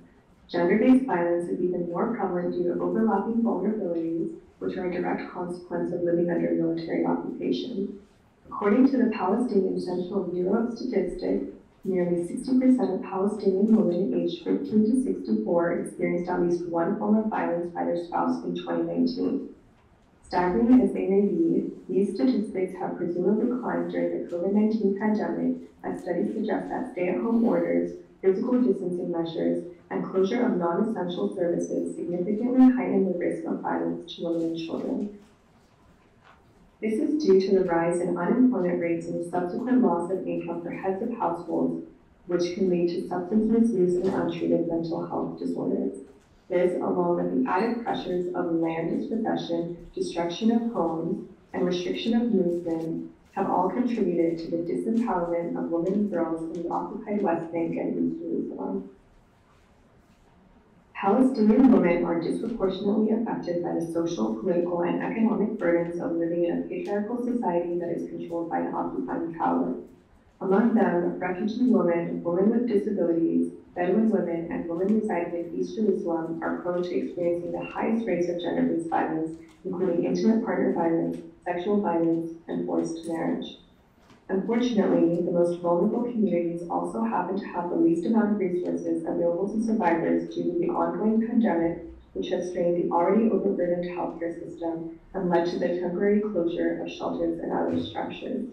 gender-based violence is even more prevalent due to overlapping vulnerabilities, which are a direct consequence of living under military occupation. According to the Palestinian Central Bureau of Statistics, nearly 60% of Palestinian women aged 15 to 64 experienced at least one form of violence by their spouse in 2019. Staggering as they may be, these statistics have presumably climbed during the COVID-19 pandemic as studies suggest that stay-at-home orders, physical distancing measures, and closure of non-essential services significantly heighten the risk of violence to women and children. This is due to the rise in unemployment rates and the subsequent loss of income for heads of households, which can lead to substance misuse and untreated mental health disorders. This, along with the added pressures of land dispossession, destruction of homes, and restriction of movement, have all contributed to the disempowerment of women and girls in the occupied West Bank and East Jerusalem. Palestinian women are disproportionately affected by the social, political, and economic burdens of living in a patriarchal society that is controlled by an occupying power. Among them, refugee women, women with disabilities, Bedouin women, and women residing in East Jerusalem are prone to experiencing the highest rates of gender-based violence, including intimate partner violence, sexual violence, and forced marriage. Unfortunately, the most vulnerable communities also happen to have the least amount of resources available to survivors due to the ongoing pandemic, which has strained the already overburdened healthcare system and led to the temporary closure of shelters and other structures.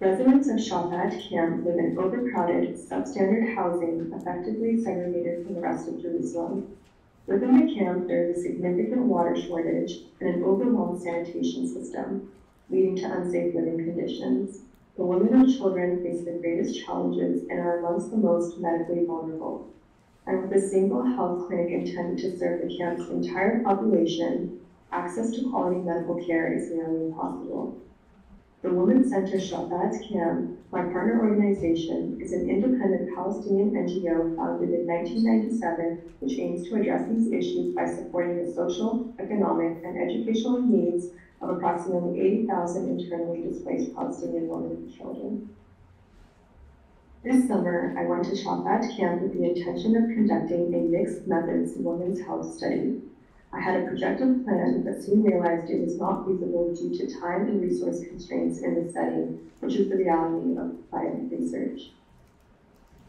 Residents of Shafat camp live in overcrowded, substandard housing effectively segregated from the rest of Jerusalem. Within the camp, there is a significant water shortage and an overwhelmed sanitation system, leading to unsafe living conditions. The women and children face the greatest challenges and are amongst the most medically vulnerable. And with a single health clinic intended to serve the camp's entire population, access to quality medical care is nearly impossible. The Women's Center Shafat Camp, my partner organization, is an independent Palestinian NGO founded in 1997 which aims to address these issues by supporting the social, economic, and educational needs of approximately 80,000 internally displaced Palestinian women and children. This summer, I went to Shafat camp with the intention of conducting a mixed methods women's health study. I had a projected plan, but soon realized it was not feasible due to time and resource constraints in the setting, which is the reality of applied research.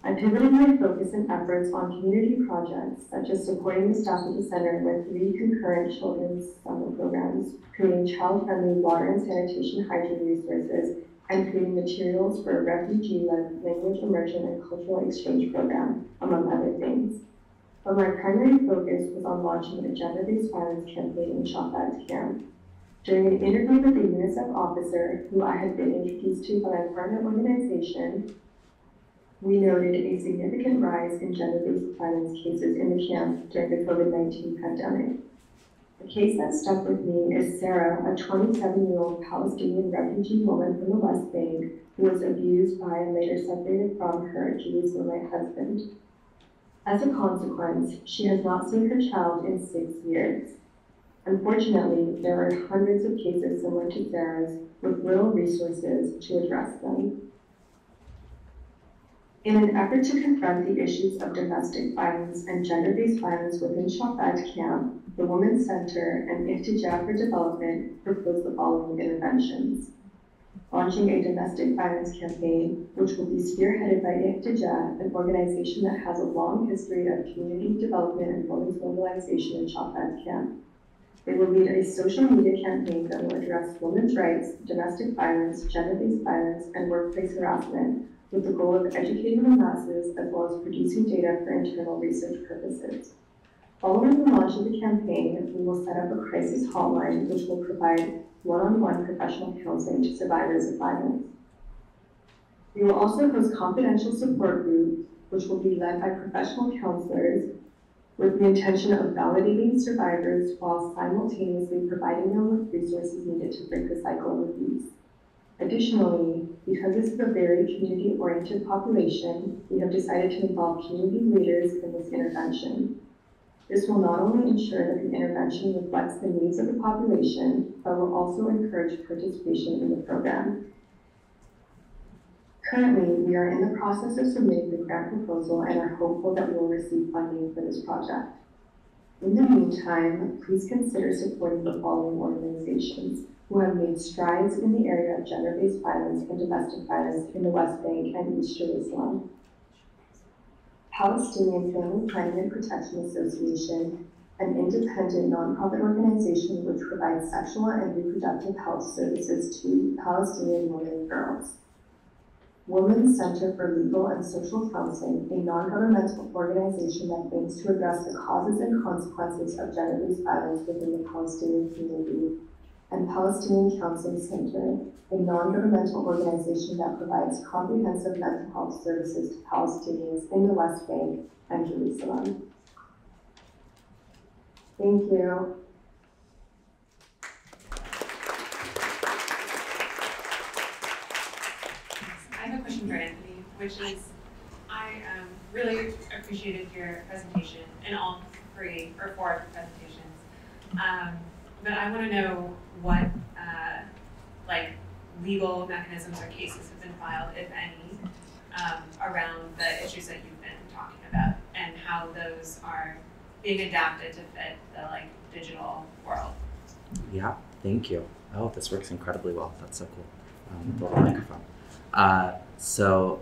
I pivoted my focus and efforts on community projects, such as supporting the staff at the center with three concurrent children's summer programs, creating child-friendly water and sanitation hygiene resources, and creating materials for a refugee-led language immersion and cultural exchange program, among other things. But my primary focus was on launching a gender-based violence campaign in Shafat camp. During an interview with a UNICEF officer who I had been introduced to by my partner organization, we noted a significant rise in gender-based violence cases in the camp during the COVID-19 pandemic. The case that stuck with me is Sarah, a 27-year-old Palestinian refugee woman from the West Bank who was abused by and later separated from her Jewish Israelite husband. As a consequence, she has not seen her child in six years. Unfortunately, there are hundreds of cases similar to Sarah's with little resources to address them. In an effort to confront the issues of domestic violence and gender-based violence within Shafat camp, the Women's Center and Ihtijab for Development proposed the following interventions. Launching a domestic violence campaign, which will be spearheaded by Ihtijab, an organization that has a long history of community development and women's mobilization in Shafat camp. They will lead a social media campaign that will address women's rights, domestic violence, gender-based violence, and workplace harassment with the goal of educating the masses as well as producing data for internal research purposes. Following the launch of the campaign, we will set up a crisis hotline which will provide one-on-one professional counseling to survivors of violence. We will also host confidential support groups which will be led by professional counselors with the intention of validating survivors while simultaneously providing them with resources needed to break the cycle of abuse. Additionally, because this is a very community-oriented population, we have decided to involve community leaders in this intervention. This will not only ensure that the intervention reflects the needs of the population, but will also encourage participation in the program. Currently, we are in the process of submitting the grant proposal and are hopeful that we will receive funding for this project. In the meantime, please consider supporting the following organizations who have made strides in the area of gender-based violence and domestic violence in the West Bank and East Jerusalem. Palestinian Family Planning and Protection Association, an independent nonprofit organization which provides sexual and reproductive health services to Palestinian women and girls. Women's Center for Legal and Social Counseling, a non-governmental organization that aims to address the causes and consequences of gender-based violence within the Palestinian community and Palestinian Counseling Center, a non-governmental organization that provides comprehensive mental health services to Palestinians in the West Bank and Jerusalem. Thank you. I have a question for Anthony, which is, I um, really appreciated your presentation and all three or four presentations. Um, but I want to know what uh, like legal mechanisms or cases have been filed, if any, um, around the issues that you've been talking about, and how those are being adapted to fit the like digital world. Yeah, thank you. Oh, this works incredibly well. That's so cool. Um, the little microphone. Uh, so,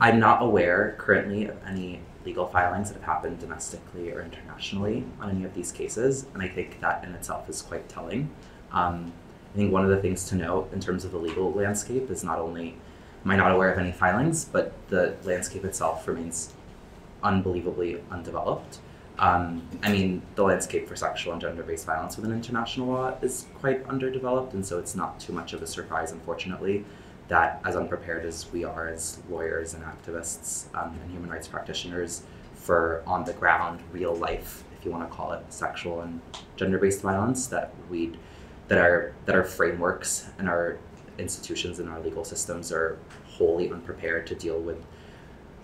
I'm not aware currently of any legal filings that have happened domestically or internationally on any of these cases, and I think that in itself is quite telling. Um, I think one of the things to note in terms of the legal landscape is not only am I not aware of any filings, but the landscape itself remains unbelievably undeveloped. Um, I mean, the landscape for sexual and gender based violence within international law is quite underdeveloped, and so it's not too much of a surprise, unfortunately, that as unprepared as we are as lawyers and activists um, and human rights practitioners for on the ground, real life, if you want to call it, sexual and gender based violence, that we that our that our frameworks and our institutions and our legal systems are wholly unprepared to deal with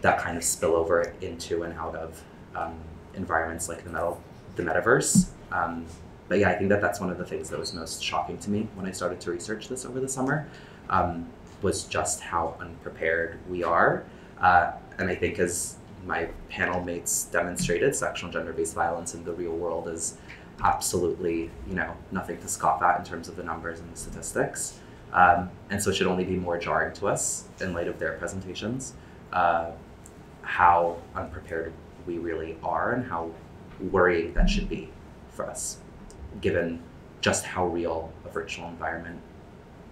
that kind of spillover into and out of um, environments like the metal, the metaverse. Um, but yeah, I think that that's one of the things that was most shocking to me when I started to research this over the summer, um, was just how unprepared we are. Uh, and I think as my panel mates demonstrated, sexual and gender-based violence in the real world is absolutely, you know, nothing to scoff at in terms of the numbers and the statistics. Um, and so it should only be more jarring to us in light of their presentations, uh, how unprepared we really are and how worrying that should be for us, given just how real a virtual environment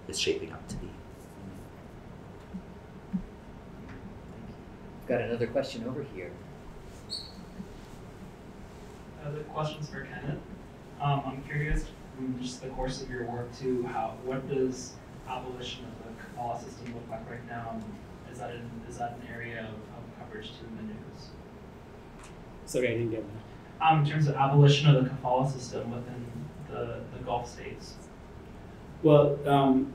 is shaping up to be. Got another question over here. Other question's for Kenneth. Um, I'm curious, from just the course of your work too, how, what does abolition of the kafala system look like right now? Is that an, is that an area of, of coverage to the news? Sorry, I didn't get that. Um, in terms of abolition of the kafala system within the, the Gulf states. Well, um,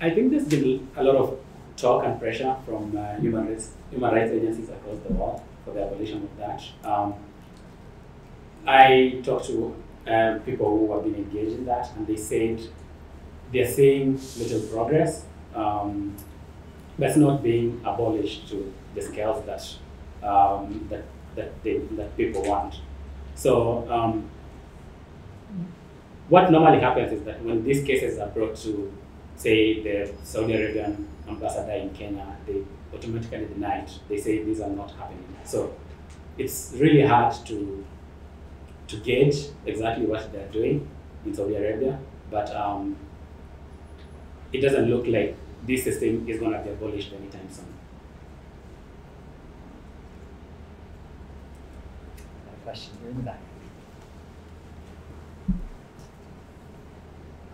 I think there's been a lot of talk and pressure from uh, human rights human rights agencies across the world for the abolition of that. Um, I talked to um, people who have been engaged in that, and they said they're seeing little progress. Um, that's not being abolished to the scales that um, that that they, that people want. So um, what normally happens is that when these cases are brought to, say, the Saudi Arabian ambassador in Kenya, they automatically deny it. They say these are not happening. So it's really hard to to gauge exactly what they're doing in Saudi Arabia, but um, it doesn't look like this system is going to be abolished anytime soon. Question here in the back.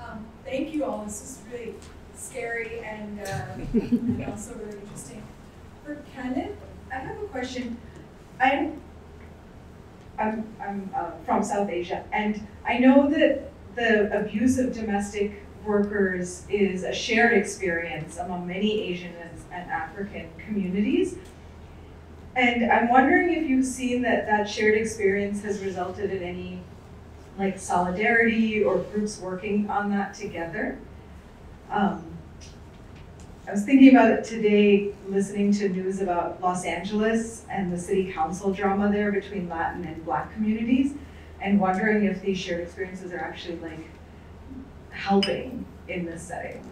Um, thank you all. This is really scary and, uh, and also really interesting. For Kenneth, I have a question. I'm I'm I'm uh, from South Asia, and I know that the abuse of domestic workers is a shared experience among many Asian and, African communities. And I'm wondering if you've seen that that shared experience has resulted in any like solidarity or groups working on that together. Um, I was thinking about it today, listening to news about Los Angeles and the city council drama there between Latin and Black communities, and wondering if these shared experiences are actually like helping in this setting.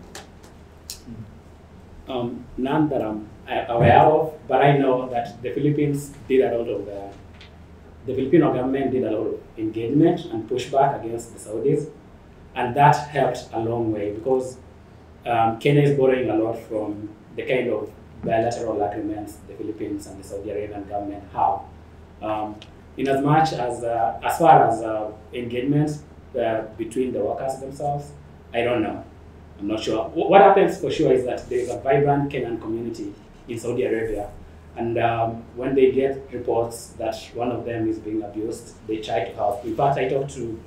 Um, none that I'm aware of, but I know that the Philippines did a lot of uh, the Filipino government did a lot of engagement and pushback against the Saudis, and that helped a long way because um, Kenya is borrowing a lot from the kind of bilateral agreements the Philippines and the Saudi Arabian government have. Um, in as much as, uh, as far as uh, engagements uh, between the workers themselves, I don't know. I'm not sure. Wh- What happens for sure is that there's a vibrant Kenyan community in Saudi Arabia. And um, when they get reports that one of them is being abused, they try to help. In fact, I talked to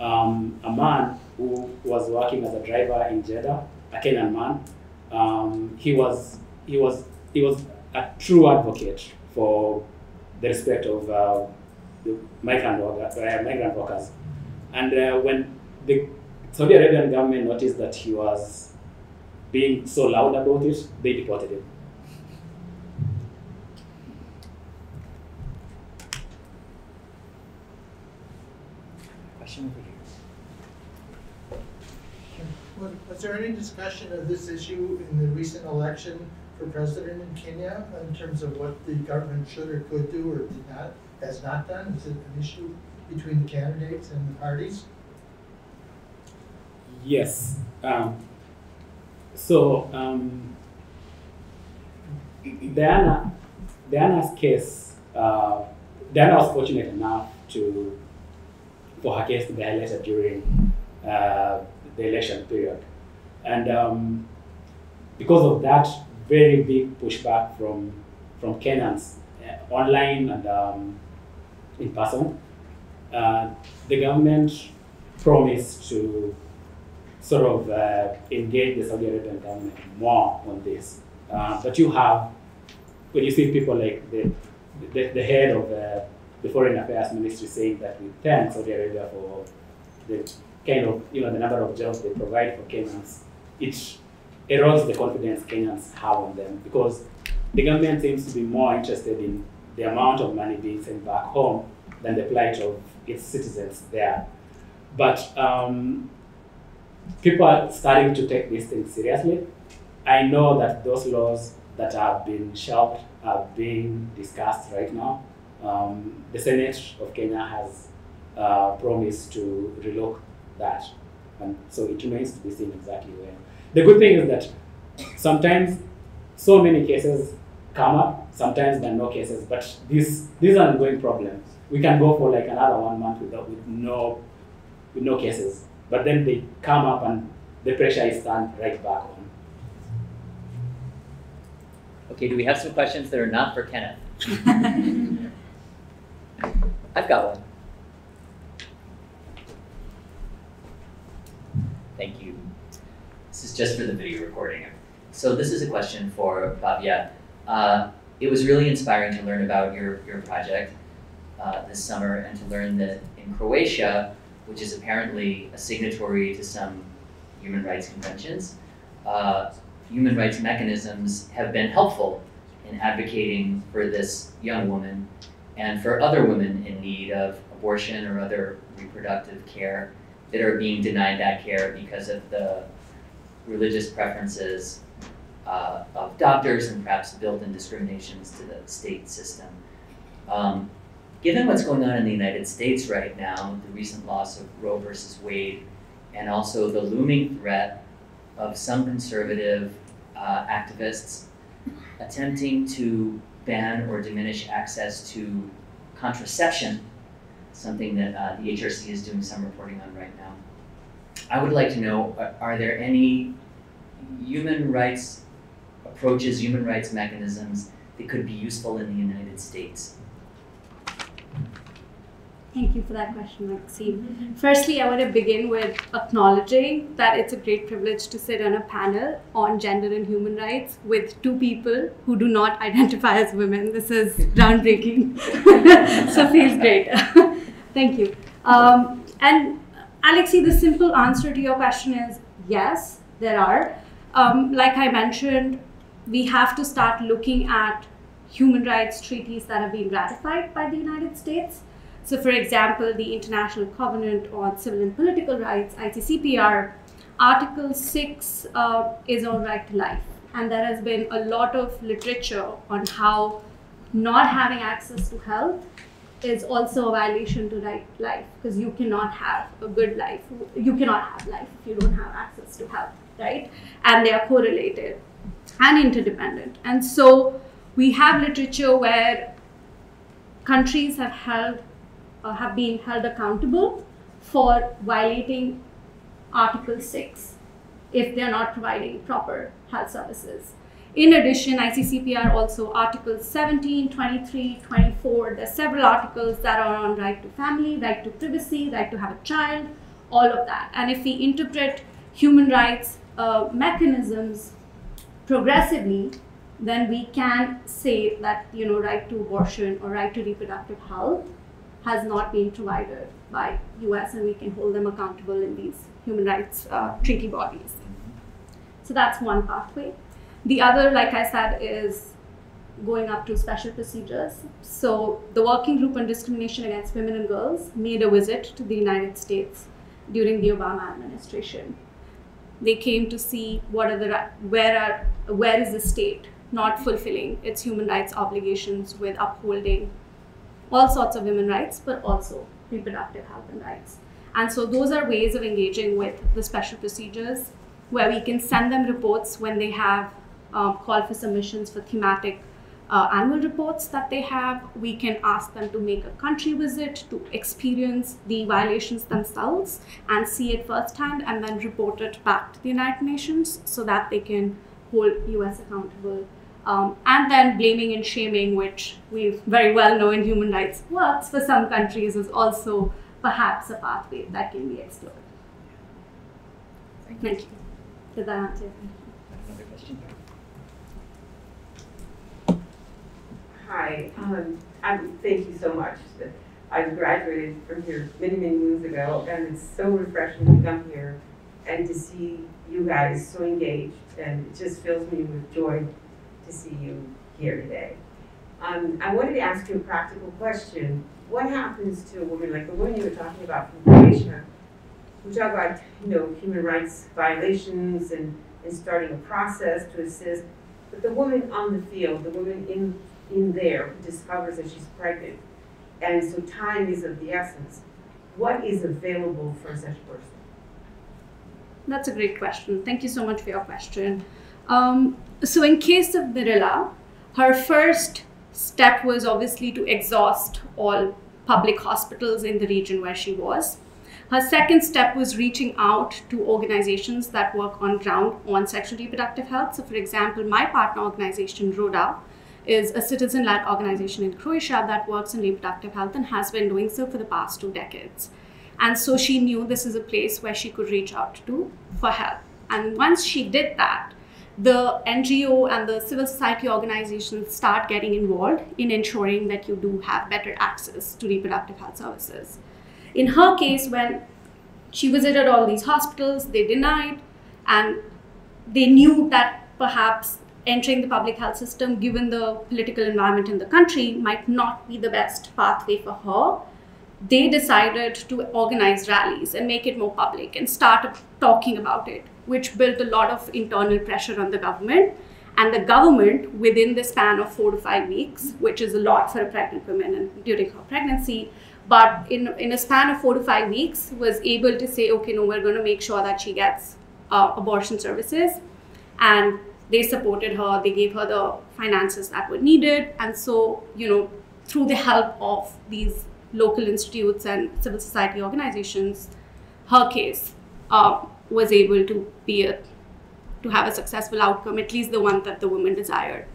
um, a man who was working as a driver in Jeddah, a Kenyan man. Um, he was he was he was a true advocate for the respect of uh, the migrant workers, uh, migrant workers. And uh, when the Saudi Arabian government noticed that he was being so loud about it, they deported him. Question over here. Was, there any discussion of this issue in the recent election for president in Kenya in terms of what the government should or could do or did not, has not done? Is it an issue between the candidates and the parties? Yes. Um, so um, Diana, Diana's case, uh, Diana was fortunate enough to for her case to be highlighted during uh, the election period, and um, because of that very big pushback from from Kenyans uh, online and um, in person, uh, the government promised to sort of uh, engage the Saudi Arabian government more on this. Uh, but you have, when you see people like the, the, the head of uh, the Foreign Affairs Ministry saying that we thank Saudi Arabia for the kind of, you know, the number of jobs they provide for Kenyans, it erodes the confidence Kenyans have on them because the government seems to be more interested in the amount of money being sent back home than the plight of its citizens there. But um, people are starting to take these things seriously. I know that those laws that have been shelved are being discussed right now. Um, the Senate of Kenya has uh, promised to relook that, and so it remains to be seen exactly where. The good thing is that sometimes so many cases come up. Sometimes there are no cases, but these these are ongoing problems. We can go for like another one month without with no with no cases, but then they come up and the pressure is turned right back on. Okay, do we have some questions that are not for Kenneth? I've got one. Thank you. This is just for the video recording. So this is a question for Bhavya. Uh, it was really inspiring to learn about your, your project uh, this summer and to learn that in Croatia, which is apparently a signatory to some human rights conventions, uh, human rights mechanisms have been helpful in advocating for this young woman and for other women in need of abortion or other reproductive care that are being denied that care because of the religious preferences uh, of doctors and perhaps built-in discriminations to the state system. Um, given what's going on in the United States right now, the recent loss of Roe versus Wade, and also the looming threat of some conservative uh, activists attempting to ban or diminish access to contraception, something that uh, the HRC is doing some reporting on right now. I would like to know, are, are there any human rights approaches, human rights mechanisms that could be useful in the United States? Thank you for that question, Maxine. Firstly, I want to begin with acknowledging that it's a great privilege to sit on a panel on gender and human rights with two people who do not identify as women. This is groundbreaking. so feels great. Thank you. Um, and Alexi, the simple answer to your question is yes, there are. Um, like I mentioned, we have to start looking at human rights treaties that have been ratified by the United States. So, for example, the International Covenant on Civil and Political Rights, ICCPR, Article 6 uh, is on right to life. And there has been a lot of literature on how not having access to health is also a violation to right life because you cannot have a good life. You cannot have life if you don't have access to health, right? And they are correlated and interdependent. And so we have literature where countries have held uh, have been held accountable for violating Article 6 if they are not providing proper health services. In addition, ICCPR also Articles 17, 23, 24, there's several articles that are on right to family, right to privacy, right to have a child, all of that. And if we interpret human rights uh, mechanisms progressively, then we can say that you know right to abortion or right to reproductive health has not been provided by US and we can hold them accountable in these human rights uh, treaty bodies. So that's one pathway. The other, like I said, is going up to special procedures. So the Working Group on Discrimination Against Women and Girls made a visit to the United States during the Obama administration. They came to see what are the where are where is the state not fulfilling its human rights obligations with upholding all sorts of women rights, but also reproductive health and rights. And so those are ways of engaging with the special procedures where we can send them reports when they have um, call for submissions for thematic uh, annual reports that they have. We can ask them to make a country visit to experience the violations themselves and see it firsthand and then report it back to the United Nations so that they can hold US accountable. Um, and then blaming and shaming, which we very well know in human rights works for some countries, is also perhaps a pathway that can be explored. Thank you. Thank you. Did that answer your question? Another question? Hi, um, I, thank you so much. I graduated from here many, many moons ago, and it's so refreshing to come here and to see you guys so engaged, and it just fills me with joy to see you here today. Um, I wanted to ask you a practical question. What happens to a woman like the woman you were talking about from Croatia? We talk about, you know, human rights violations and, and starting a process to assist, but the woman on the field, the woman in in there who discovers that she's pregnant, and so time is of the essence. What is available for such person? That's a great question. Thank you so much for your question. Um, so, in case of Mirela, Her first step was obviously to exhaust all public hospitals in the region where she was. Her second step was reaching out to organizations that work on ground on sexual reproductive health. So, for example, my partner organization, RODA, is a citizen led organization in Croatia that works in reproductive health and has been doing so for the past two decades. And so she knew this is a place where she could reach out to for help. And once she did that, the NGO and the civil society organizations start getting involved in ensuring that you do have better access to reproductive health services. In her case, when she visited all these hospitals, they denied, and they knew that perhaps entering the public health system, given the political environment in the country, might not be the best pathway for her. They decided to organize rallies and make it more public and start talking about it, which built a lot of internal pressure on the government. And the government, within the span of four to five weeks, which is a lot for a pregnant woman and during her pregnancy, but in, in a span of four to five weeks was able to say okay no we're going to make sure that she gets uh, abortion services and they supported her they gave her the finances that were needed. And so you know through the help of these local institutes and civil society organizations her case uh, was able to be a, to have a successful outcome at least the one that the woman desired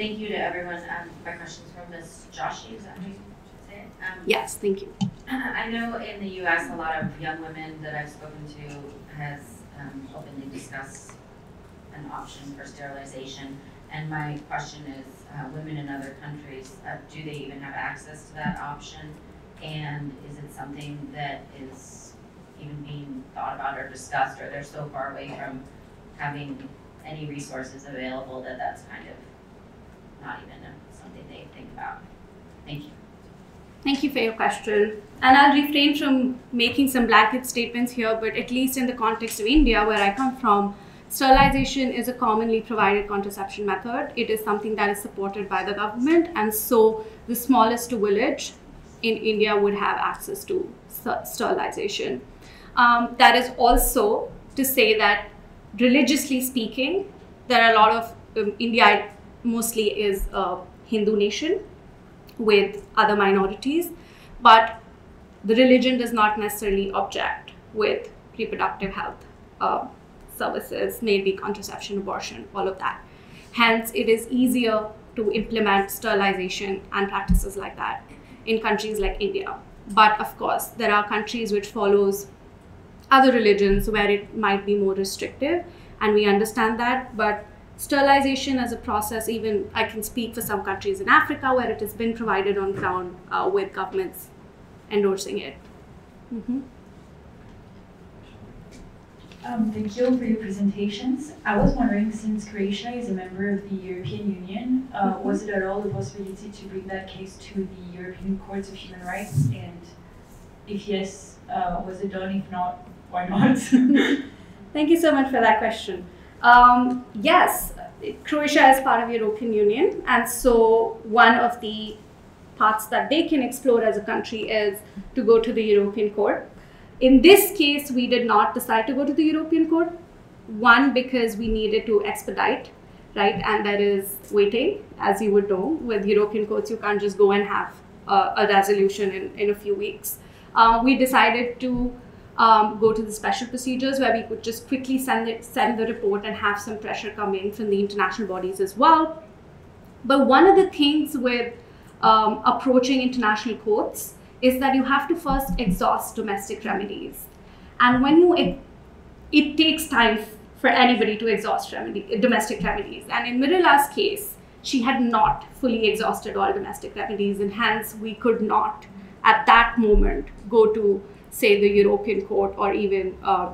Thank you to everyone. Um, my question's from Ms. Joshi, is that how you say it? Um, yes, thank you. I know in the U.S. a lot of young women that I've spoken to has um, openly discussed an option for sterilization. And my question is, uh, women in other countries, uh, do they even have access to that option? And is it something that is even being thought about or discussed, or they're so far away from having any resources available that that's kind of not even something they think about. Thank you. Thank you for your question. And I'll refrain from making some blanket statements here, but at least in the context of India, where I come from, sterilization is a commonly provided contraception method. It is something that is supported by the government, and so the smallest village in India would have access to sterilization. Um, that is also to say that religiously speaking, there are a lot of um, India mostly is a Hindu nation with other minorities, but the religion does not necessarily object with reproductive health uh, services, maybe contraception, abortion, all of that. Hence, it is easier to implement sterilization and practices like that in countries like India. But of course, there are countries which follows other religions where it might be more restrictive, and we understand that. But sterilization as a process, even I can speak for some countries in Africa where it has been provided on ground uh, with governments endorsing it. Mm-hmm. Um, thank you for your presentations. I was wondering, since Croatia is a member of the European Union, uh, mm-hmm. was it at all a possibility to bring that case to the European Courts of Human Rights? And if yes, uh, was it done? If not, why not? Thank you so much for that question. Um, yes, Croatia is part of the European Union, and so one of the paths that they can explore as a country is to go to the European Court. In this case, we did not decide to go to the European Court. One, because we needed to expedite, right? And there is waiting, as you would know. With European courts, you can't just go and have a, a resolution in, in a few weeks. Uh, we decided to um, go to the special procedures where we could just quickly send it, send the report and have some pressure come in from the international bodies as well. But one of the things with um, approaching international courts is that you have to first exhaust domestic remedies. And when you, it, it takes time for anybody to exhaust remedy, domestic remedies. And in Mirela's case, she had not fully exhausted all domestic remedies, and hence we could not, at that moment, go to say, the European court or even uh,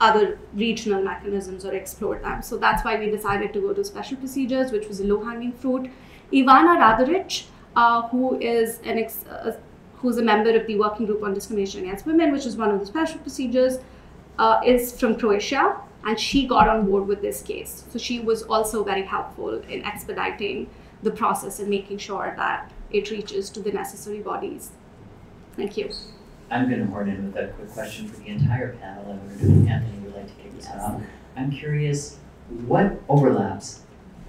other regional mechanisms or explore them. So that's why we decided to go to special procedures, which was a low-hanging fruit. Ivana Radačić, uh, who is an ex- uh, who's a member of the Working Group on Discrimination Against Women, which is one of the special procedures, uh, is from Croatia, and she got on board with this case. So she was also very helpful in expediting the process and making sure that it reaches to the necessary bodies. Thank you. I'm gonna horn in with a quick question for the entire panel, and we're doing Anthony would like to kick this one off. I'm curious, what overlaps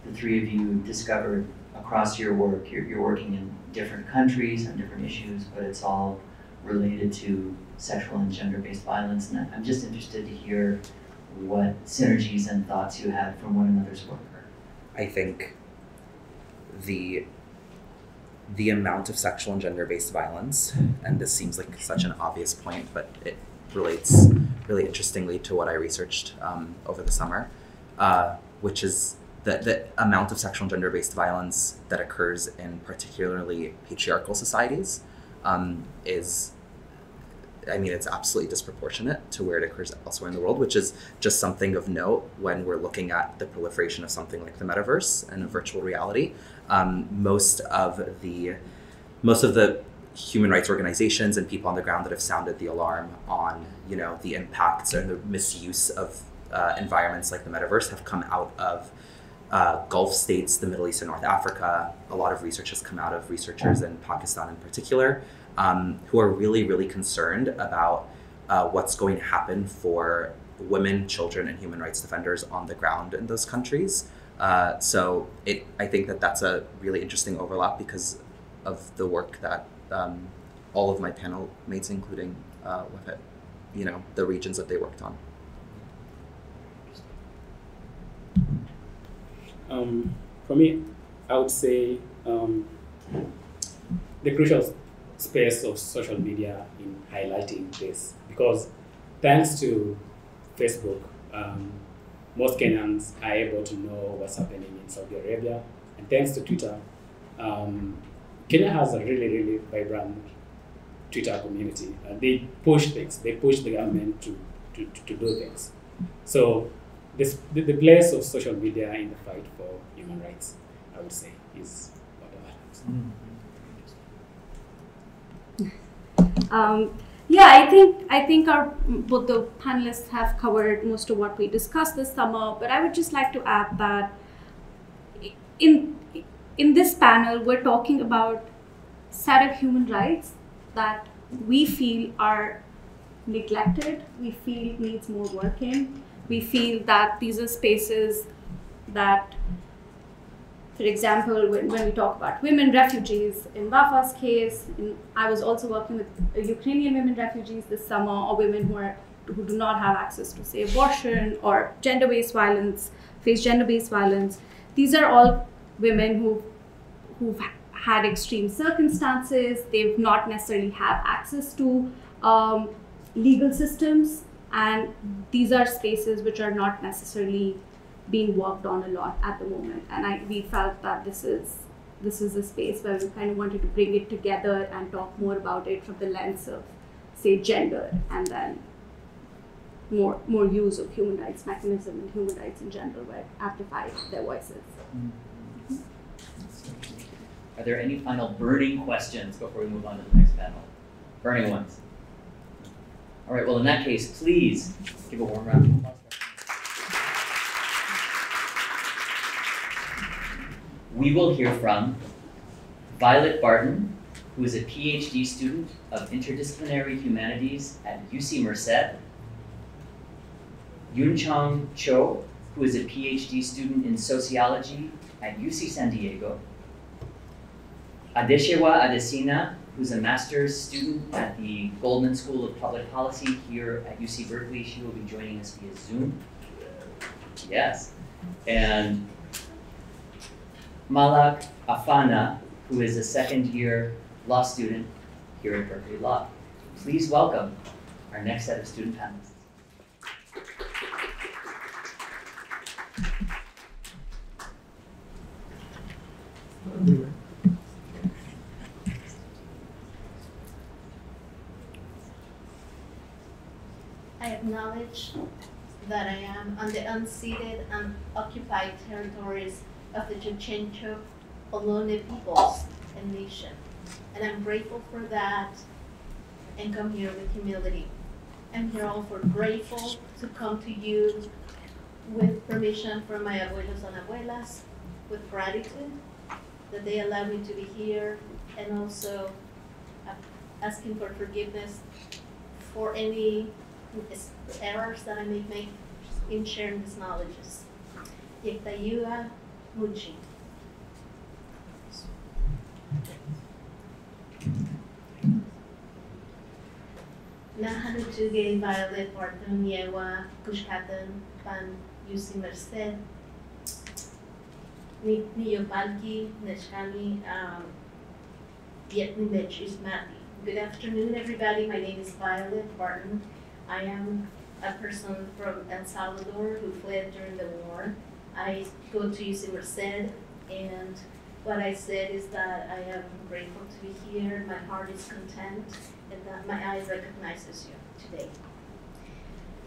the three of you discovered across your work? You're, you're working in different countries on different issues, but it's all related to sexual and gender-based violence, and I'm just interested to hear what synergies and thoughts you had from one another's work. I think the the amount of sexual and gender-based violence, and this seems like such an obvious point, but it relates really interestingly to what I researched um, over the summer, uh, which is the, the amount of sexual and gender-based violence that occurs in particularly patriarchal societies um, is I mean, it's absolutely disproportionate to where it occurs elsewhere in the world, which is just something of note when we're looking at the proliferation of something like the metaverse and virtual reality. Um, most of the most of the human rights organizations and people on the ground that have sounded the alarm on you know the impacts and the misuse of uh, environments like the metaverse have come out of uh, Gulf states, the Middle East, and North Africa. A lot of research has come out of researchers in Pakistan in particular um, who are really, really concerned about uh, what's going to happen for women, children, and human rights defenders on the ground in those countries. Uh, so it, I think that that's a really interesting overlap because of the work that um, all of my panel mates, including uh, with it, you know, the regions that they worked on. Um, for me, I would say um, the crucial space of social media in highlighting this because thanks to Facebook, um, most Kenyans are able to know what's happening in Saudi Arabia. And thanks to Twitter, um, Kenya has a really, really vibrant Twitter community. Uh, they push things, they push the government to, to, to do things. So this, the, the place of social media in the fight for human rights, I would say, is what matters. Mm. Um, yeah, I think I think our mm, both the panelists have covered most of what we discussed this summer. But I would just like to add that in in this panel, we're talking about set of human rights that we feel are neglected. We feel needs more work in. We feel that these are spaces that for example, when, when we talk about women refugees, in Wafa's case, in, I was also working with Ukrainian women refugees this summer, or women who are who do not have access to, say, abortion or gender-based violence, face gender-based violence. These are all women who who've had extreme circumstances. They've not necessarily have access to um, legal systems, and these are spaces which are not necessarily being worked on a lot at the moment. And I, we felt that this is this is a space where we kind of wanted to bring it together and talk more about it from the lens of, say, gender, and then more more use of human rights mechanism and human rights in general, where amplify their voices. Are there any final burning questions before we move on to the next panel? Burning ones. All right. Well, in that case, please give a warm round of applause. We will hear from Violet Barton, who is a PhD student of interdisciplinary humanities at UC Merced, Yunchang Cho, who is a PhD student in sociology at UC San Diego, Adeshewa Adesina, who's a master's student at the Goldman School of Public Policy here at UC Berkeley. She will be joining us via Zoom. Yes. And Malak Afana, who is a second year law student here at Berkeley Law. Please welcome our next set of student panelists. I acknowledge that I am on the unceded and occupied territories of the Chochenyo Ohlone peoples and nation. And I'm grateful for that and come here with humility. I'm here also grateful to come to you with permission from my abuelos and abuelas, with gratitude, that they allowed me to be here, and also asking for forgiveness for any errors that I may make in sharing these knowledges. Violet Yewa Pan Yusi Merced. Niyopalki. Good afternoon, everybody. My name is Violet Barton. I am a person from El Salvador who fled during the war. I go to UC Merced, and what I said is that I am grateful to be here. My heart is content, and that my eye recognizes you today.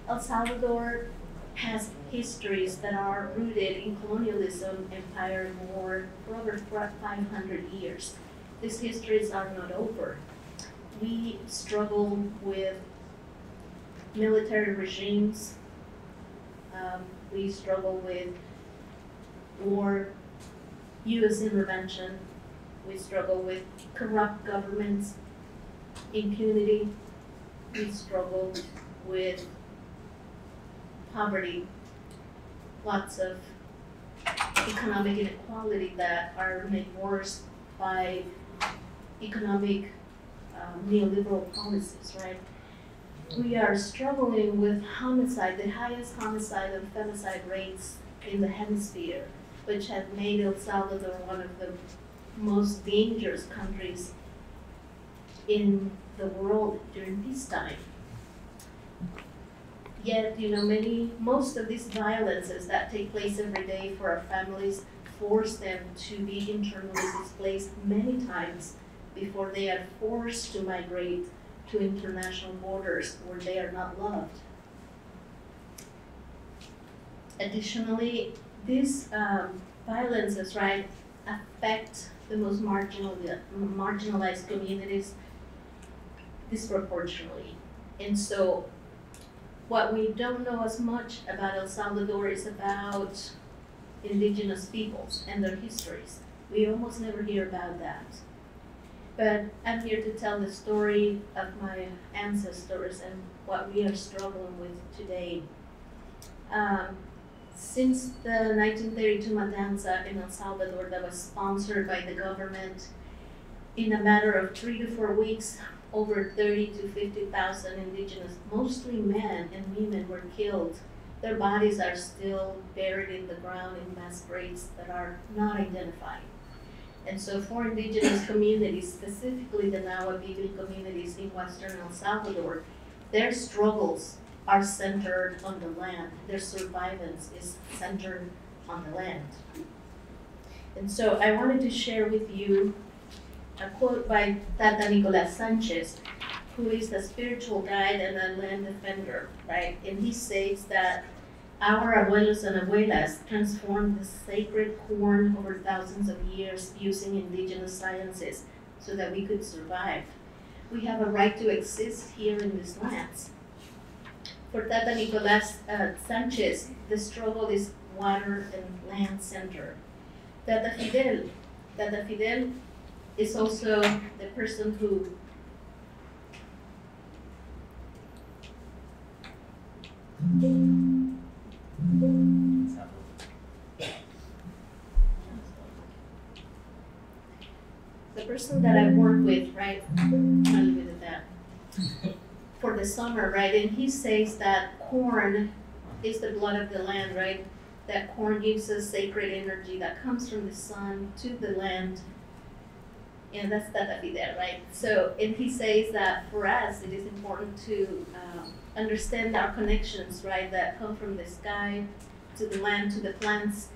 El Salvador has histories that are rooted in colonialism, empire, and war for over 500 years. These histories are not over. We struggle with military regimes. Um, we struggle with war, U.S. intervention. We struggle with corrupt governments, impunity. We struggle with poverty, lots of economic inequality that are made worse by economic um, neoliberal policies, right? We are struggling with homicide, the highest homicide and femicide rates in the hemisphere, which have made El Salvador one of the most dangerous countries in the world during peacetime. Yet, you know, many, most of these violences that take place every day for our families force them to be internally displaced many times before they are forced to migrate to international borders where they are not loved. Additionally, these um, violences, right, affect the most marginal, marginalized communities disproportionately. And so what we don't know as much about El Salvador is about indigenous peoples and their histories. We almost never hear about that. But I'm here to tell the story of my ancestors and what we are struggling with today. Um, since the 1932 Matanza in El Salvador that was sponsored by the government, in a matter of three to four weeks, over 30 to 50,000 indigenous, mostly men and women, were killed. Their bodies are still buried in the ground in mass graves that are not identified. And so for indigenous communities, specifically the Nahuatl communities in Western El Salvador, their struggles are centered on the land. Their survivance is centered on the land. And so I wanted to share with you a quote by Tata Nicolas Sanchez, who is a spiritual guide and a land defender, right? And he says that our abuelos and abuelas transformed the sacred corn over thousands of years using indigenous sciences so that we could survive. We have a right to exist here in these lands. For Tata Nicolas uh, Sanchez, the struggle is water and land center. Tata Fidel, Tata Fidel is also the person who the person that I work with, right? I'll leave it at that. For the summer, right? And he says that corn is the blood of the land, right? That corn gives us sacred energy that comes from the sun to the land. And that's Tata Fidel, right? So, and he says that for us, it is important to um, understand our connections, right? That come from the sky to the land to the plants,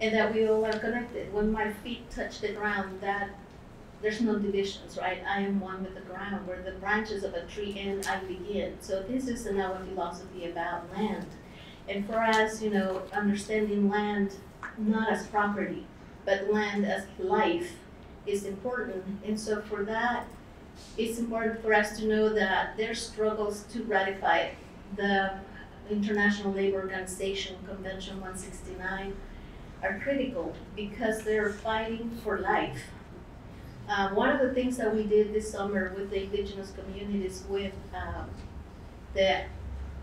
and that we all are connected. When my feet touch the ground, that there's no divisions, right? I am one with the ground. Where the branches of a tree end, I begin. So this is our philosophy about land. And for us, you know, understanding land not as property, but land as life is important. And so for that, it's important for us to know that their struggles to ratify the International Labor Organization Convention 169 are critical because they're fighting for life. Uh, one of the things that we did this summer with the indigenous communities, with um, the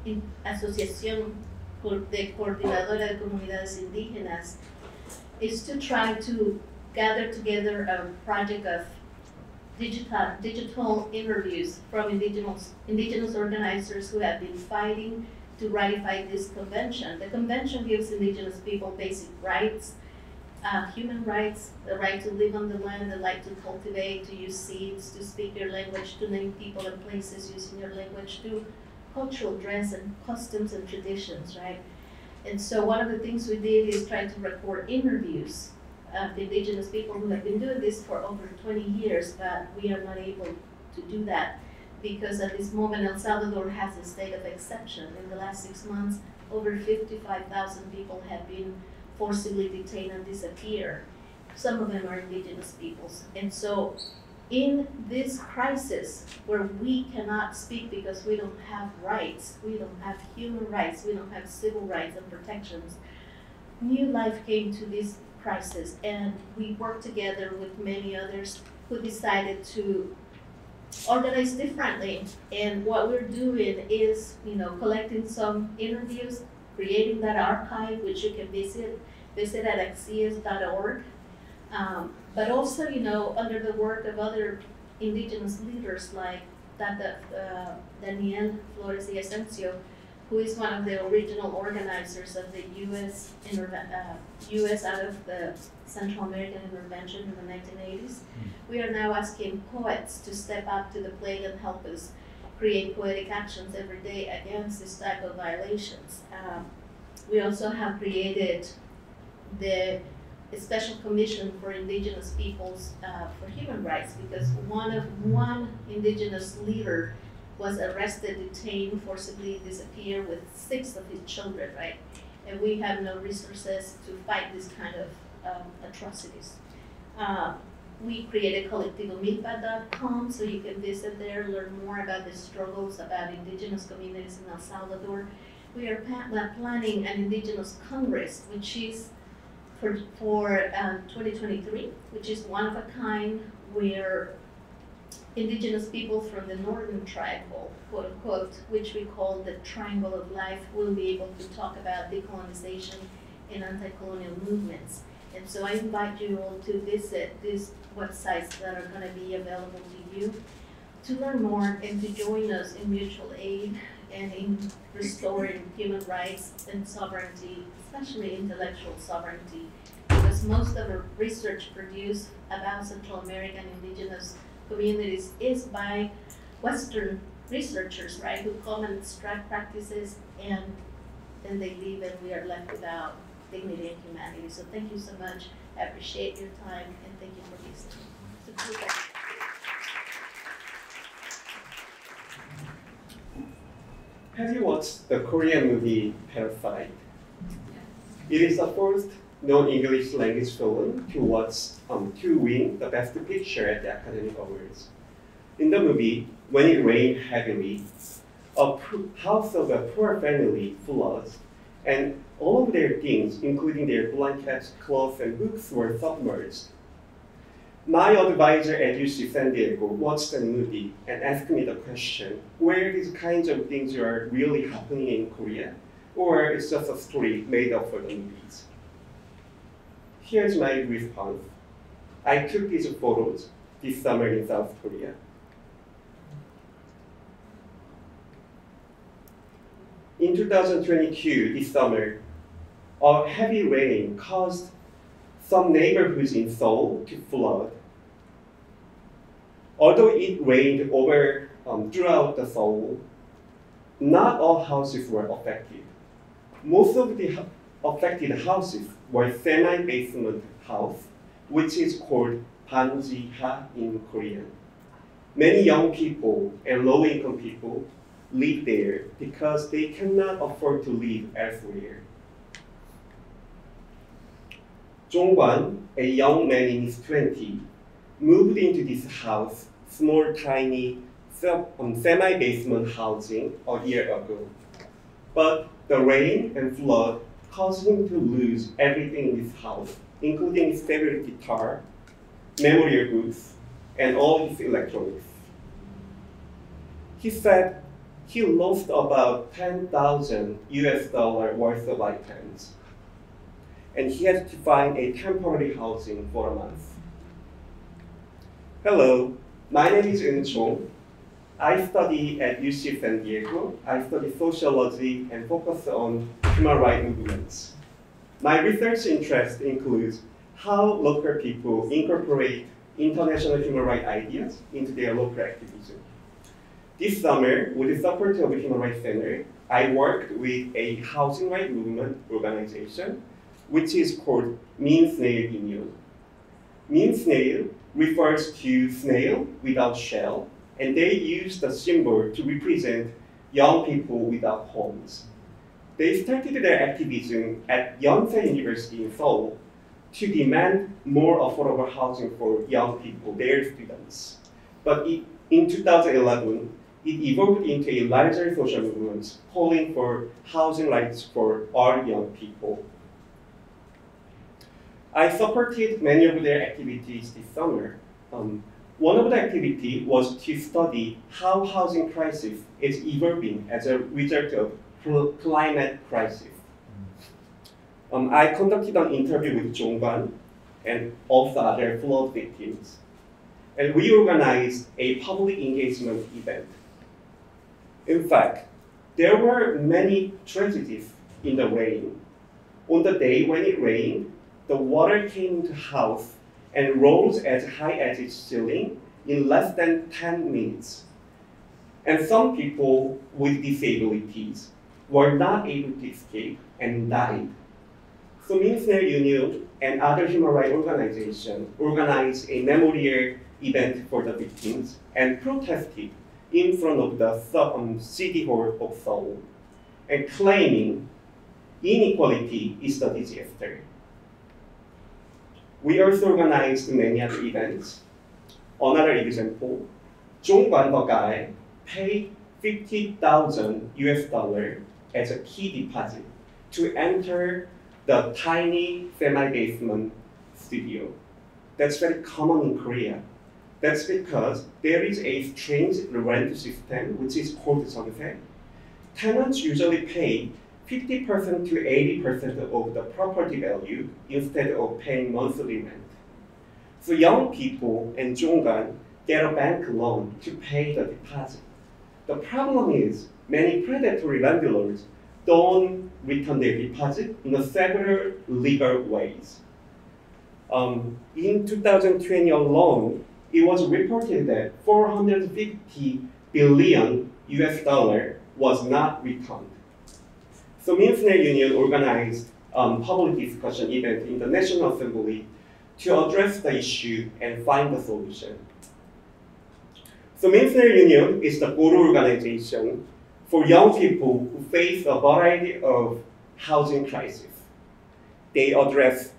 in Asociación de Coordinadora de Comunidades Indígenas, is to try to gather together a project of digital, digital interviews from indigenous, indigenous organizers who have been fighting to ratify this convention. The convention gives indigenous people basic rights, uh, human rights, the right to live on the land, the right to cultivate, to use seeds, to speak your language, to name people and places using your language, to cultural dress and customs and traditions, right? And so one of the things we did is try to record interviews of the indigenous people who have been doing this for over 20 years, but we are not able to do that because at this moment El Salvador has a state of exception. In the last six months, over 55,000 people have been forcibly detained and disappear. Some of them are indigenous peoples. And so in this crisis where we cannot speak because we don't have rights, we don't have human rights, we don't have civil rights and protections, new life came to this crisis and we worked together with many others who decided to organize differently. And what we're doing is, you know, collecting some interviews, creating that archive, which you can visit, visit at axies.org. Um, but also, you know, under the work of other indigenous leaders like Tata, uh, Daniel Flores y Asensio, who is one of the original organizers of the U.S. uh, U.S. out of the Central American intervention in the 1980s. We are now asking poets to step up to the plate and help us create poetic actions every day against this type of violations. Um, we also have created the Special Commission for Indigenous Peoples uh, for Human Rights because one of one indigenous leader was arrested, detained, forcibly disappeared with six of his children, right? And we have no resources to fight this kind of um, atrocities. Uh, we created colectivomilpa.com so you can visit there, learn more about the struggles about indigenous communities in El Salvador. We are planning an indigenous congress, which is for, for um, 2023, which is one of a kind where indigenous people from the northern triangle, quote unquote, which we call the triangle of life, will be able to talk about decolonization and anti-colonial movements. And so I invite you all to visit these websites that are going to be available to you to learn more and to join us in mutual aid and in restoring human rights and sovereignty, especially intellectual sovereignty, because most of the research produced about Central American indigenous communities is by Western researchers, right, who come and extract practices and then they leave and we are left without dignity and humanity. So thank you so much. I appreciate your time and thank you for listening. Have you watched the Korean movie Parasite? It is the first non-English language film to watch um, to win the Best Picture at the Academy Awards. In the movie, when it rained heavily, a house of a poor family floods, and all of their things, including their blankets, clothes, and books, were submerged. My advisor at UC San Diego watched the movie and asked me the question, where these kinds of things are really happening in Korea? Or it's just a story made up for the movies? Here's my response. I took these photos this summer in South Korea. In 2022, this summer, a heavy rain caused some neighborhoods in Seoul to flood. Although it rained over um, throughout the Seoul, not all houses were affected. Most of the affected houses were semi-basement house, which is called banjiha in Korean. Many young people and low-income people live there because they cannot afford to live elsewhere. Zhongguan, a young man in his 20s, moved into this house, small, tiny, um, semi-basement housing a year ago. But the rain and flood caused him to lose everything in his house, including his favorite guitar, memorial books, and all his electronics. He said he lost about 10,000 US dollar worth of items, and he had to find a temporary housing for a month. Hello, my name is Eun. I study at UC San Diego. I study sociology and focus on human rights movements. My research interest includes how local people incorporate international human rights ideas into their local activism. This summer, with the support of the Human Rights Center, I worked with a housing rights movement organization, which is called Minsnail Union. Minsnail refers to snail without shell, and they used the symbol to represent young people without homes. They started their activism at Yonsei University in Seoul to demand more affordable housing for young people, their students. But it, in 2011, it evolved into a larger social movement calling for housing rights for all young people. I supported many of their activities this summer. Um, one of the activities was to study how housing crisis is evolving as a result of climate crisis. Um, I conducted an interview with Zhongban and also other flood victims. And we organized a public engagement event. In fact, there were many tragedies in the rain. On the day when it rained, the water came into house and rose as high as its ceiling in less than 10 minutes. And some people with disabilities were not able to escape and died. So Mean Union and other human rights organizations organized a memorial event for the victims and protested in front of the um, city hall of Seoul and claiming inequality is the disaster. We also organized many other events. Another example, Zhong Guan the paid 50,000 US dollar as a key deposit to enter the tiny semi-basement studio. That's very common in Korea. That's because there is a strange rent system which is called jeonse. Tenants usually pay 50% to 80% of the property value instead of paying monthly rent. So young people in Zhonggan get a bank loan to pay the deposit. The problem is many predatory landlords don't return their deposit in a several legal ways. Um, in 2020 alone, it was reported that 450 billion US dollar was not returned. So Mean Union organized um, public discussion event in the National Assembly to address the issue and find the solution. So Mean Union is the board organization for young people who face a variety of housing crises. They address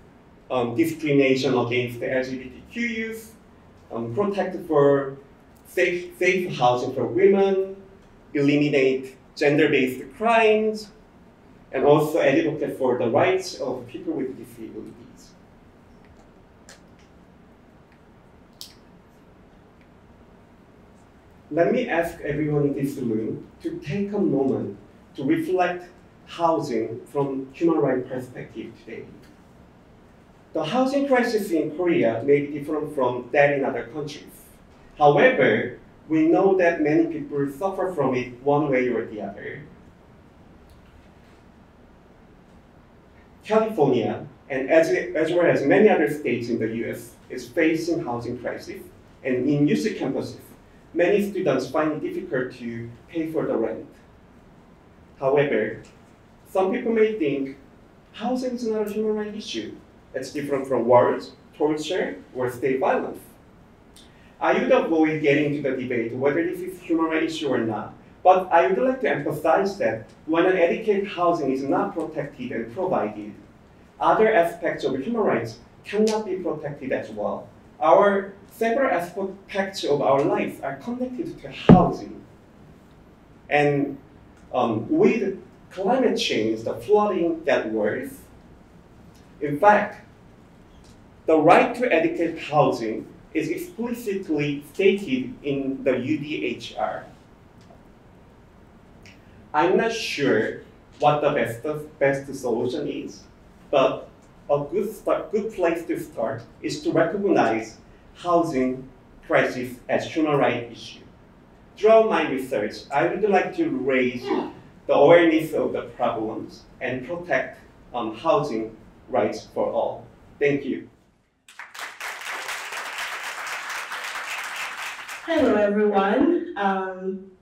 um, discrimination against the LGBTQ youth, um, protect for safe, safe housing for women, eliminate gender-based crimes, and also advocate for the rights of people with disabilities. Let me ask everyone in this room to take a moment to reflect housing from human rights perspective today. The housing crisis in Korea may be different from that in other countries. However, we know that many people suffer from it one way or the other. California, and as, as well as many other states in the US, is facing housing crisis. And in UC campuses, many students find it difficult to pay for the rent. However, some people may think housing is not a human rights issue. It's different from wars, torture, or state violence. I would avoid getting into the debate whether this is human rights issue or not. But I would like to emphasize that when an adequate housing is not protected and provided, other aspects of human rights cannot be protected as well. Our several aspects of our life are connected to housing. And um, with climate change, the flooding that worse. In fact, the right to adequate housing is explicitly stated in the UDHR. I'm not sure what the best, best solution is, but a good, start, good place to start is to recognize housing crisis as human rights issue. Throughout my research, I would like to raise the awareness of the problems and protect um, housing rights for all. Thank you. Hello, everyone. Um,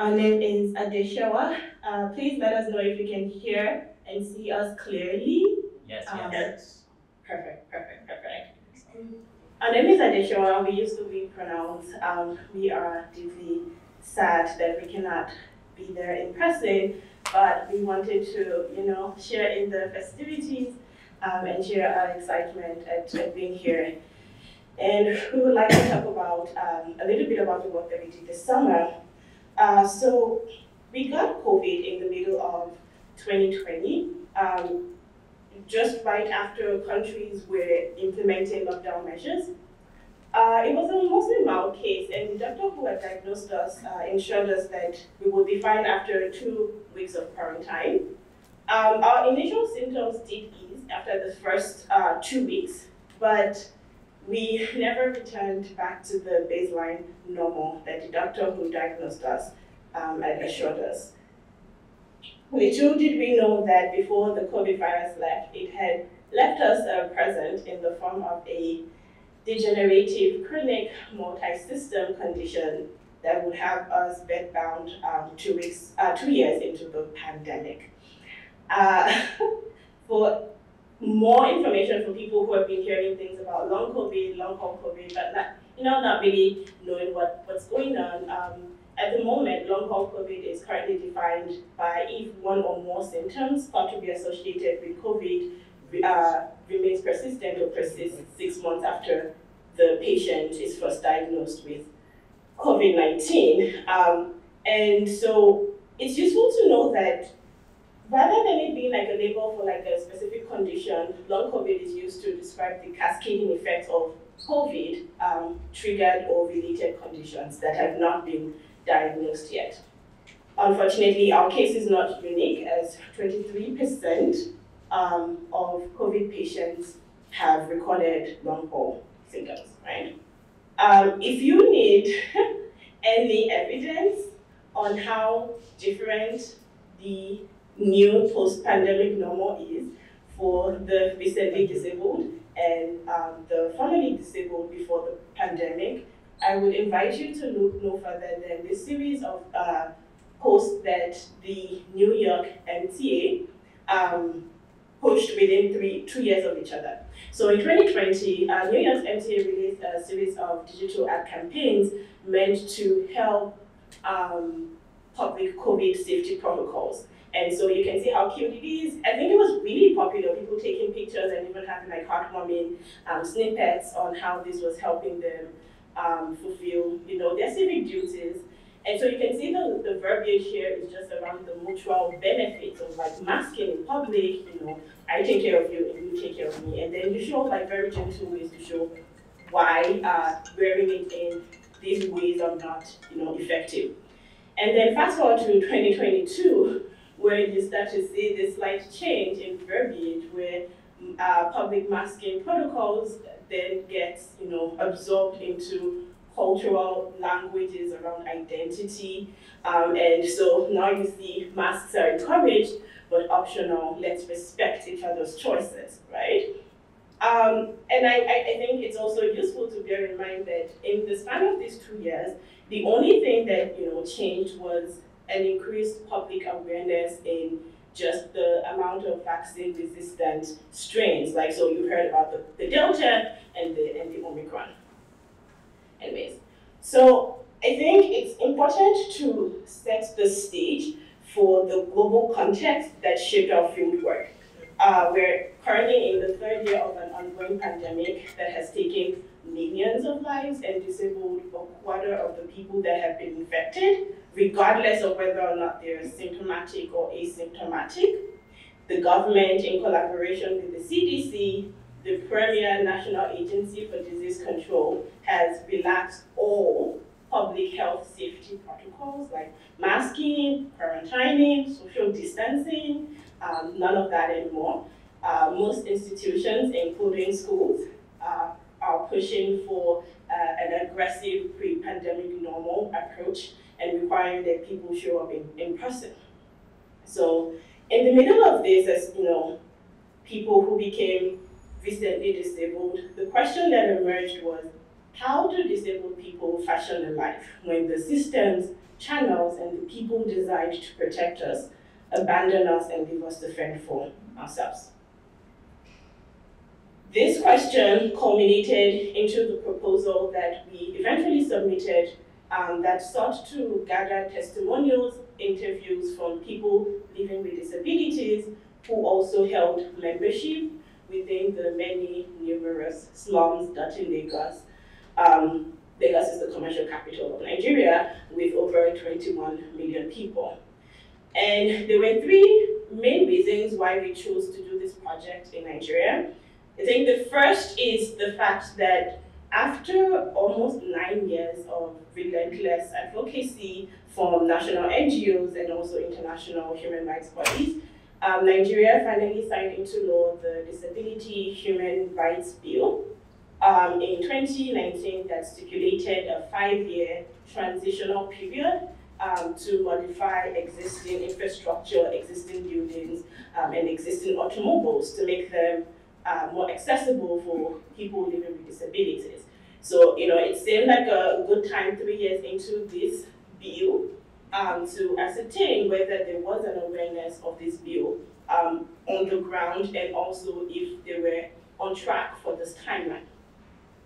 our name is Adeshawa. Uh, please let us know if you can hear and see us clearly. Yes, Um, yes. Perfect, perfect, perfect. Our name is Adeshawa. We used to be pronounced. Um, we are deeply sad that we cannot be there in person, but we wanted to, you know, share in the festivities um, and share our excitement at, at being here. And we would like to talk about um, a little bit about the work that we did this summer. Uh, so we got COVID in the middle of 2020, um, just right after countries were implementing lockdown measures. Uh, it was a mostly mild case, and the doctor who had diagnosed us uh, ensured us that we would be fine after two weeks of quarantine. Um, our initial symptoms did ease after the first uh, two weeks, but we never returned back to the baseline normal that the doctor who diagnosed us um, had assured us. Little did we know that before the COVID virus left, it had left us a present in the form of a degenerative chronic multi-system condition that would have us bedbound um, two weeks, uh, two years into the pandemic. Uh, for more information from people who have been hearing things about long COVID, long haul COVID, but not, you know, not really knowing what, what's going on. Um, at the moment, long haul COVID is currently defined by if one or more symptoms thought to be associated with COVID uh, remains persistent or persists six months after the patient is first diagnosed with COVID 19. Um, and so it's useful to know that rather than it being like a label for like a specific condition, long COVID is used to describe the cascading effects of COVID um, triggered or related conditions that have not been diagnosed yet. Unfortunately, our case is not unique as 23% um, of COVID patients have recorded long haul symptoms, right? Um, if you need any evidence on how different the new post-pandemic normal is for the recently disabled and um, the formerly disabled before the pandemic, I would invite you to look no further than the series of uh, posts that the New York MTA um, pushed within three, two years of each other. So in 2020, uh, New York's MTA released a series of digital ad campaigns meant to help um, public COVID safety protocols. And so you can see how cute it is. I think it was really popular, people taking pictures and even having like heartwarming um, snippets on how this was helping them um, fulfill, you know, their civic duties. And so you can see the, the verbiage here is just around the mutual benefits of like masking in public, you know, I take care of you and you take care of me. And then you show like very gentle ways to show why uh, wearing it in these ways are not, you know, effective. And then fast forward to 2022, where you start to see this slight change in verbiage where uh, public masking protocols then gets, you know, absorbed into cultural languages around identity. Um, and so now you see masks are encouraged, but optional. Let's respect each other's choices, right? Um, and I, I, think it's also useful to bear in mind that in the span of these two years, the only thing that you know changed was an increased public awareness in just the amount of vaccine resistant strains. Like so you heard about the, the Delta and the and the Omicron. Anyways, so I think it's important to set the stage for the global context that shaped our field work. Uh, we're currently in the third year of an ongoing pandemic that has taken millions of lives and disabled a quarter of the people that have been infected. Regardless of whether or not they're symptomatic or asymptomatic. The government, in collaboration with the CDC, the premier national agency for disease control, has relaxed all public health safety protocols like masking, quarantining, social distancing, um, none of that anymore. Uh, most institutions, including schools, uh, are pushing for uh, an aggressive pre-pandemic normal approach and requiring that people show up in, in person. So in the middle of this, as you know, people who became recently disabled, the question that emerged was, how do disabled people fashion a life when the systems, channels, and the people designed to protect us abandon us and leave us to fend for ourselves? This question culminated into the proposal that we eventually submitted um, that sought to gather testimonials, interviews from people living with disabilities who also held membership within the many numerous slums dotting Lagos. Um, Lagos is the commercial capital of Nigeria with over 21 million people. And there were three main reasons why we chose to do this project in Nigeria. I think the first is the fact that after almost nine years of relentless advocacy from national NGOs and also international human rights bodies, um, Nigeria finally signed into law the Disability Human Rights Bill um, in 2019 that stipulated a five-year transitional period um, to modify existing infrastructure, existing buildings, um, and existing automobiles to make them uh, more accessible for people living with disabilities. So, you know, it seemed like a good time three years into this bill um, to ascertain whether there was an awareness of this bill um, on the ground and also if they were on track for this timeline.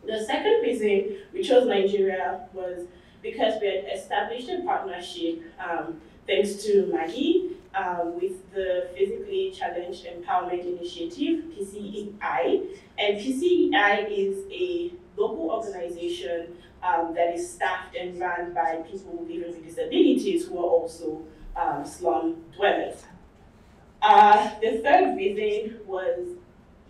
The second reason we chose Nigeria was because we had established a partnership um, thanks to Maggie um, with the Physically Challenged Empowerment Initiative, PCEI. And PCEI is a local organization um, that is staffed and run by people living with disabilities who are also um, slum dwellers. Uh, the third reason was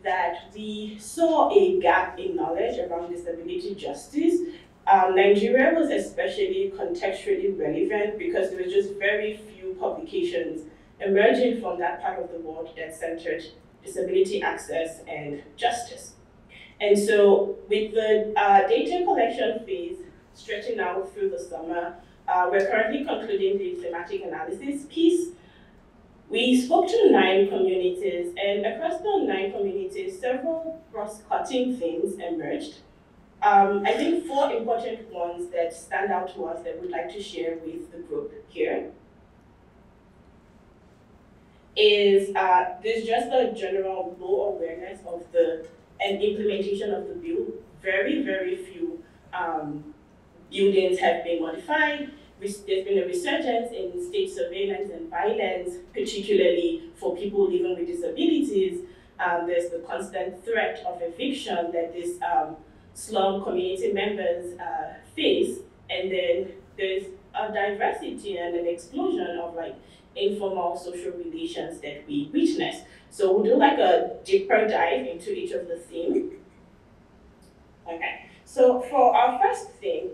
that we saw a gap in knowledge around disability justice. Um, Nigeria was especially contextually relevant because there were just very few publications emerging from that part of the world that centered disability access and justice. And so with the uh, data collection phase stretching out through the summer, uh, we're currently concluding the thematic analysis piece. We spoke to nine communities, and across the nine communities, several cross-cutting themes emerged. Um, I think four important ones that stand out to us that we'd like to share with the group here is uh, there's just a general low awareness of the and implementation of the bill. Very, very few um, buildings have been modified. There's been a resurgence in state surveillance and violence, particularly for people living with disabilities. Um, there's the constant threat of eviction that these um, slum community members uh, face. And then there's a diversity and an explosion of like informal social relations that we witness. So we'll do like a deeper dive into each of the themes. Okay, so for our first theme,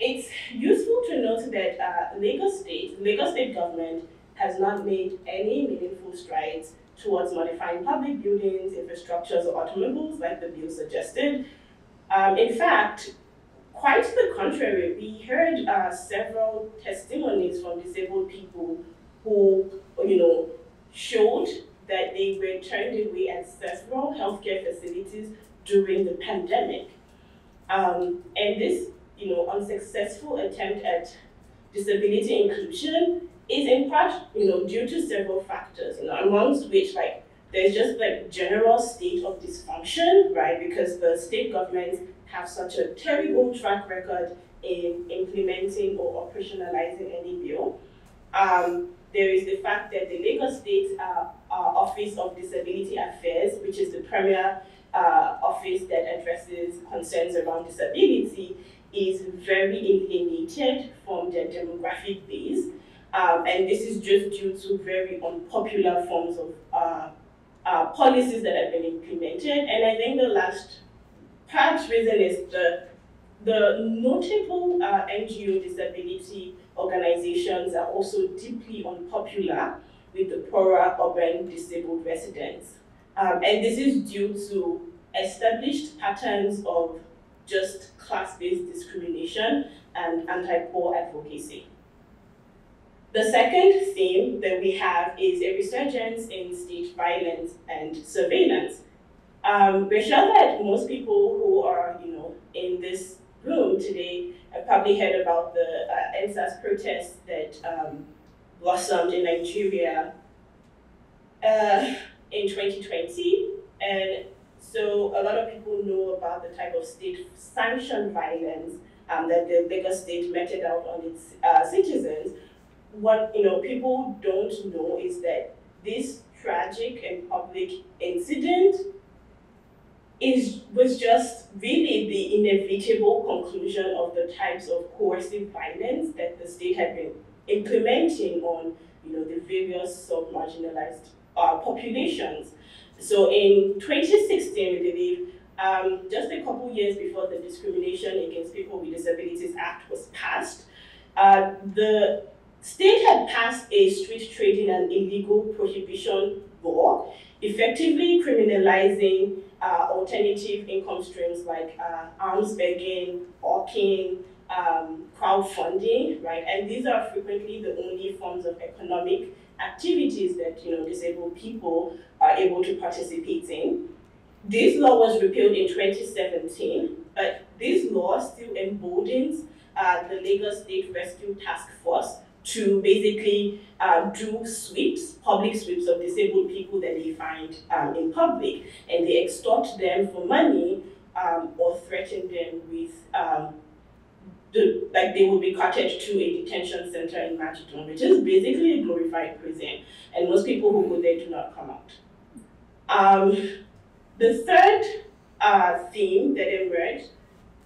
it's useful to note that uh, Lagos State, Lagos State government has not made any meaningful strides towards modifying public buildings, infrastructures, or automobiles like the bill suggested. Um, in fact, quite the contrary, we heard uh, several testimonies from disabled people who, you know, showed that they were turned away at several healthcare facilities during the pandemic. Um, and this, you know, unsuccessful attempt at disability inclusion is in part, you know, due to several factors, you know, amongst which like there's just like general state of dysfunction, right? Because the state governments have such a terrible track record in implementing or operationalizing any bill. Um, there is the fact that the Lagos State uh, uh, Office of Disability Affairs, which is the premier uh, office that addresses concerns around disability, is very alienated from their demographic base. Um, and this is just due to very unpopular forms of uh, uh, policies that have been implemented. And I think the last part reason is the, the notable uh, NGO disability organizations are also deeply unpopular with the poorer urban disabled residents. Um, and this is due to established patterns of just class-based discrimination and anti-poor advocacy. The second theme that we have is a resurgence in state violence and surveillance. Um, we're sure that most people who are, you know, in this room today probably heard about the uh, EndSARS protests that um, blossomed in Nigeria uh, in 2020. And so a lot of people know about the type of state-sanctioned violence um, that the Lagos state meted out on its uh, citizens. What you know people don't know is that this tragic and public incident is was just really the inevitable conclusion of the types of coercive violence that the state had been implementing on you know the various sub-marginalized uh, populations. So in 2016, we believe, um, just a couple years before the Discrimination Against People with Disabilities Act was passed, uh, the state had passed a street trading and illegal prohibition effectively criminalizing uh, alternative income streams like uh, alms begging, hawking, um, crowdfunding, right? And these are frequently the only forms of economic activities that you know disabled people are able to participate in. This law was repealed in 2017, but this law still emboldens uh, the Lagos State Rescue Task Force to basically uh, do sweeps, public sweeps of disabled people that they find um, in public, and they extort them for money um, or threaten them with um, the, like they will be carted to a detention center in Majidun, which is basically a glorified prison, and most people who go there do not come out. Um, the third uh, theme that emerged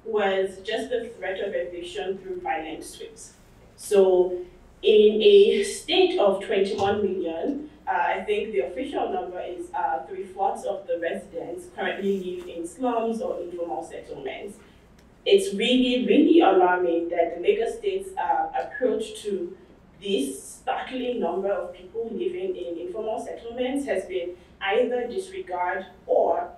was just the threat of eviction through violent sweeps. So, in a state of 21 million, uh, I think the official number is uh, three fourths of the residents currently live in slums or informal settlements it's really, really alarming that the Lagos State's uh, approach to this startling number of people living in informal settlements has been either disregard or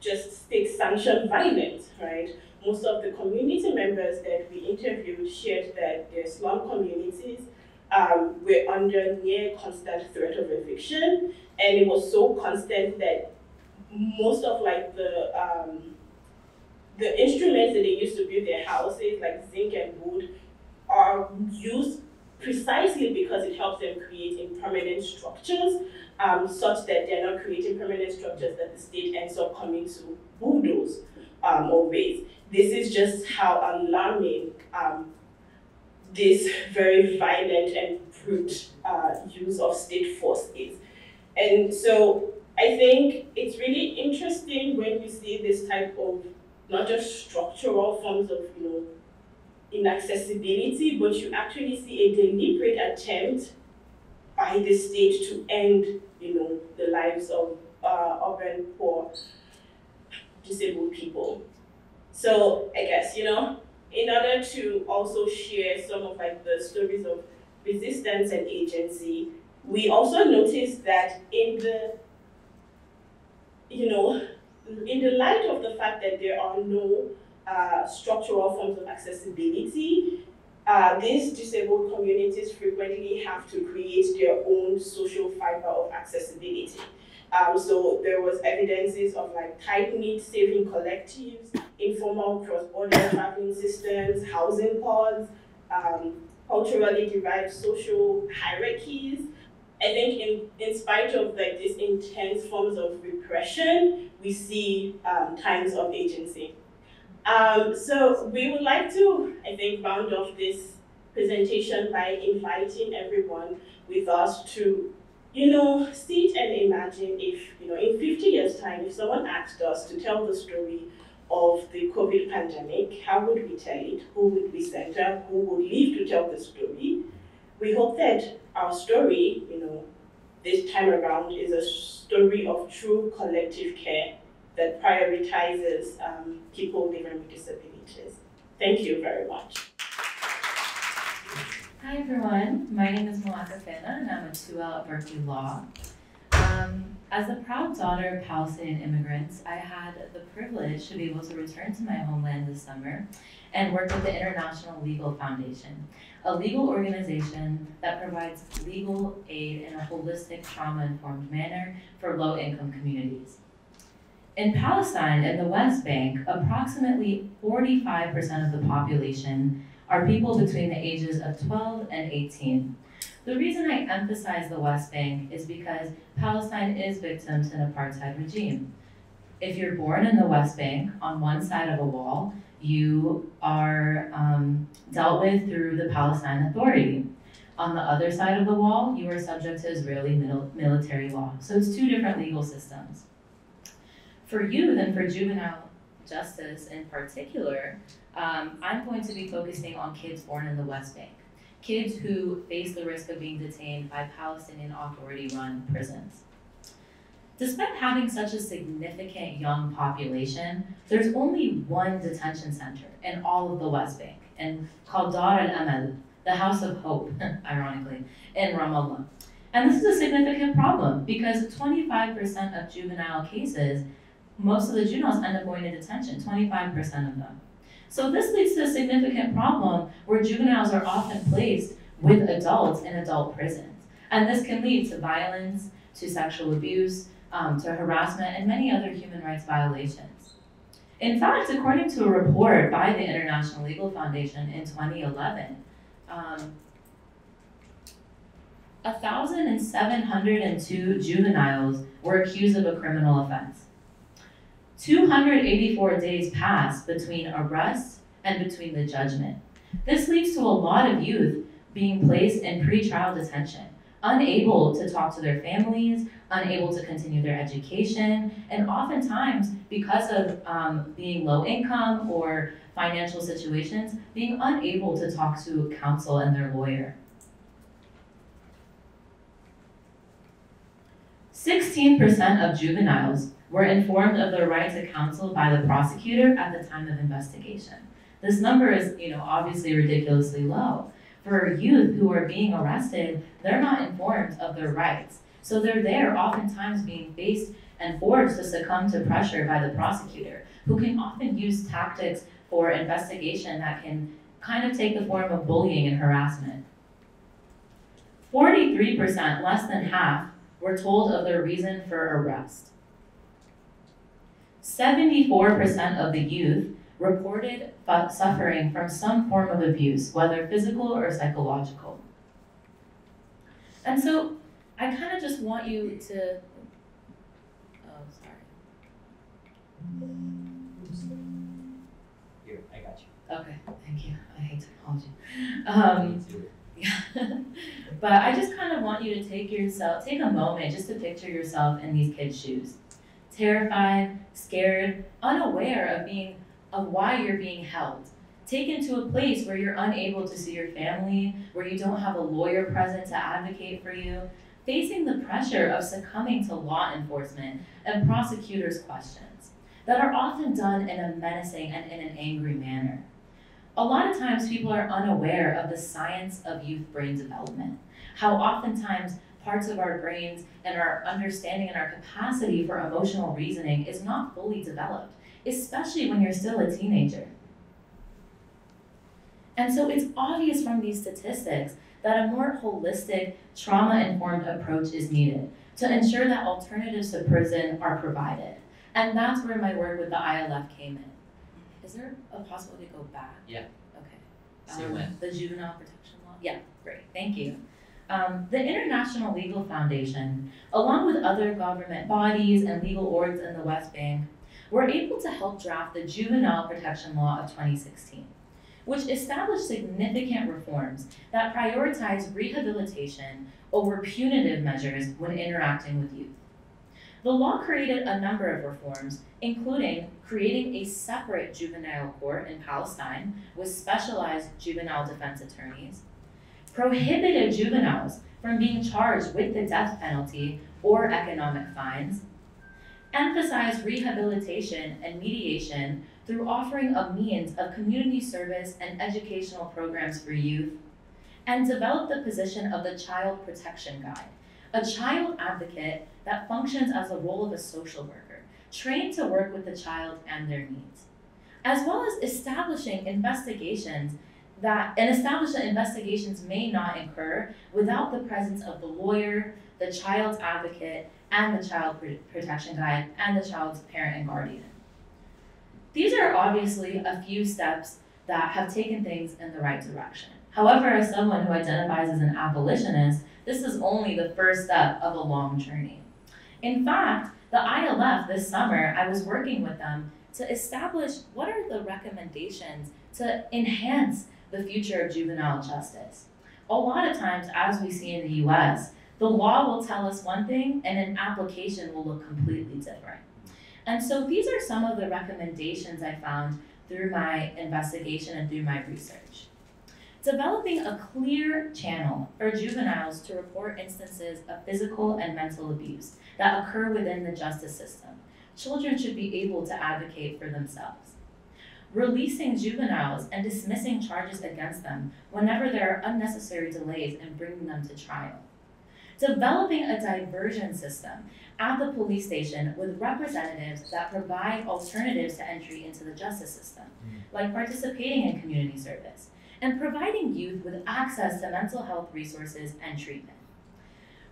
just state sanctioned violence, right? Most of the community members that we interviewed shared that their slum communities um, were under near constant threat of eviction, and it was so constant that most of like the um, the instruments that they used to build their houses, like zinc and wood, are used precisely because it helps them create impermanent structures, um, such that they're not creating permanent structures that the state ends up coming to bulldoze um, or raise. This is just how alarming um, this very violent and brute uh, use of state force is. And so I think it's really interesting when you see this type of not just structural forms of, you know, inaccessibility, but you actually see a deliberate attempt by the state to end, you know, the lives of uh, urban poor disabled people. So I guess, you know, in order to also share some of like the stories of resistance and agency, we also noticed that in the, you know, in the light of the fact that there are no uh, structural forms of accessibility, uh, these disabled communities frequently have to create their own social fiber of accessibility. Um, so there was evidences of like tight-knit saving collectives, informal cross-border traveling systems, housing pods, um, culturally derived social hierarchies, I think in, in spite of like these intense forms of repression, we see um, times of agency. Um, so we would like to, I think, round off this presentation by inviting everyone with us to, you know, sit and imagine if, you know, in 50 years' time, if someone asked us to tell the story of the COVID pandemic. How would we tell it? Who would we center? Who would live to tell the story? We hope that our story, you know, this time around is a story of true collective care that prioritizes um, people living with disabilities. Thank you very much. Hi everyone, my name is Malaka Fana and I'm a 2L at Berkeley Law. Um, as a proud daughter of Palestinian immigrants, I had the privilege to be able to return to my homeland this summer and work with the International Legal Foundation, a legal organization that provides legal aid in a holistic, trauma-informed manner for low-income communities. In Palestine and the West Bank, approximately 45% of the population are people between the ages of 12 and 18. The reason I emphasize the West Bank is because Palestine is victim to an apartheid regime. If you're born in the West Bank on one side of a wall, you are um, dealt with through the Palestine Authority. On the other side of the wall, you are subject to Israeli mil military law. So it's two different legal systems. For youth and for juvenile justice in particular, um, I'm going to be focusing on kids born in the West Bank, kids who face the risk of being detained by Palestinian Authority-run prisons. Despite having such a significant young population, there's only one detention center in all of the West Bank, and called Dar al-Amal, the House of Hope, ironically, in Ramallah. And this is a significant problem because 25% of juvenile cases, most of the juveniles end up going to detention, 25% of them. So this leads to a significant problem where juveniles are often placed with adults in adult prisons. And this can lead to violence, to sexual abuse, um, to harassment, and many other human rights violations. In fact, according to a report by the International Legal Foundation in 2011, um, 1,702 juveniles were accused of a criminal offense. 284 days pass between arrest and between the judgment. This leads to a lot of youth being placed in pretrial detention, unable to talk to their families, unable to continue their education, and oftentimes, because of um, being low income or financial situations, being unable to talk to counsel and their lawyer. 16% of juveniles were informed of their right to counsel by the prosecutor at the time of investigation. This number is, you know, obviously ridiculously low. For youth who are being arrested, they're not informed of their rights. So they're there oftentimes being faced and forced to succumb to pressure by the prosecutor, who can often use tactics for investigation that can kind of take the form of bullying and harassment. 43%, less than half, were told of their reason for arrest. 74% of the youth reported suffering from some form of abuse, whether physical or psychological. And so I kind of just want you to, oh, sorry. Here, I got you. Okay, thank you. I hate technology. Um, yeah. but I just kind of want you to take yourself, take a moment just to picture yourself in these kids' shoes. Terrified, scared, unaware of being, of why you're being held. Taken to a place where you're unable to see your family, where you don't have a lawyer present to advocate for you, facing the pressure of succumbing to law enforcement and prosecutors' questions that are often done in a menacing and in an angry manner. A lot of times people are unaware of the science of youth brain development, how oftentimes parts of our brains and our understanding and our capacity for emotional reasoning is not fully developed, especially when you're still a teenager. And so it's obvious from these statistics that a more holistic, trauma-informed approach is needed to ensure that alternatives to prison are provided. And that's where my work with the ILF came in. Is there a possibility to go back? Yeah. Okay. Um, when. The juvenile protection law? Yeah, great, thank you. Um, the International Legal Foundation, along with other government bodies and legal orgs in the West Bank, were able to help draft the Juvenile Protection Law of 2016, which established significant reforms that prioritize rehabilitation over punitive measures when interacting with youth. The law created a number of reforms, including creating a separate juvenile court in Palestine with specialized juvenile defense attorneys, prohibited juveniles from being charged with the death penalty or economic fines, emphasized rehabilitation and mediation through offering a means of community service and educational programs for youth, and developed the position of the Child Protection Guide, a child advocate that functions as the role of a social worker, trained to work with the child and their needs, as well as establishing investigations that and establish that investigations may not incur without the presence of the lawyer, the child's advocate, and the child protection guide, and the child's parent and guardian. These are obviously a few steps that have taken things in the right direction. However, as someone who identifies as an abolitionist, this is only the first step of a long journey. In fact, the ILF this summer, I was working with them to establish what are the recommendations to enhance the future of juvenile justice. A lot of times, as we see in the US, the law will tell us one thing and an application will look completely different. And so these are some of the recommendations I found through my investigation and through my research. Developing a clear channel for juveniles to report instances of physical and mental abuse that occur within the justice system. Children should be able to advocate for themselves. Releasing juveniles and dismissing charges against them whenever there are unnecessary delays in bringing them to trial. Developing a diversion system at the police station with representatives that provide alternatives to entry into the justice system, mm. like participating in community service, and providing youth with access to mental health resources and treatment.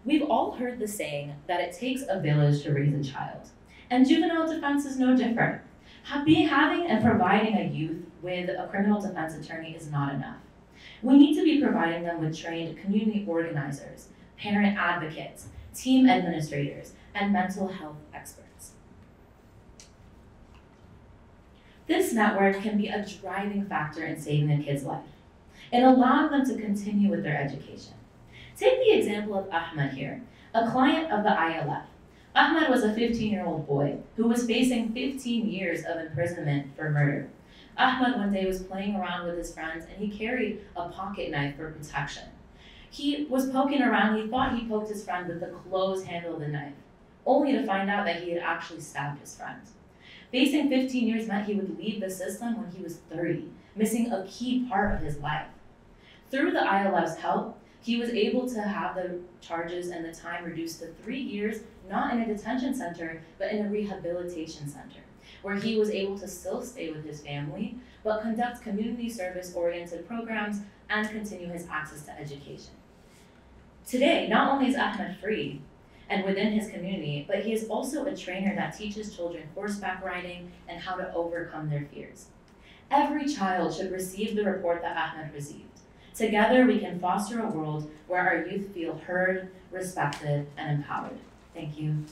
We've all heard the saying that it takes a village to raise a child, and juvenile defense is no different. Having and providing a youth with a criminal defense attorney is not enough. We need to be providing them with trained community organizers, parent advocates, team administrators, and mental health experts. This network can be a driving factor in saving a kid's life and allowing them to continue with their education. Take the example of Ahmed here, a client of the ILF. Ahmed was a 15 year old boy who was facing 15 years of imprisonment for murder. Ahmed one day was playing around with his friends and he carried a pocket knife for protection. He was poking around, he thought he poked his friend with the closed handle of the knife, only to find out that he had actually stabbed his friend. Facing 15 years meant he would leave the system when he was 30, missing a key part of his life. Through the ILF's help, he was able to have the charges and the time reduced to three years, not in a detention center, but in a rehabilitation center, where he was able to still stay with his family, but conduct community service oriented programs and continue his access to education. Today, not only is Ahmed free and within his community, but he is also a trainer that teaches children horseback riding and how to overcome their fears. Every child should receive the report that Ahmed received. Together, we can foster a world where our youth feel heard, respected, and empowered. Thank you.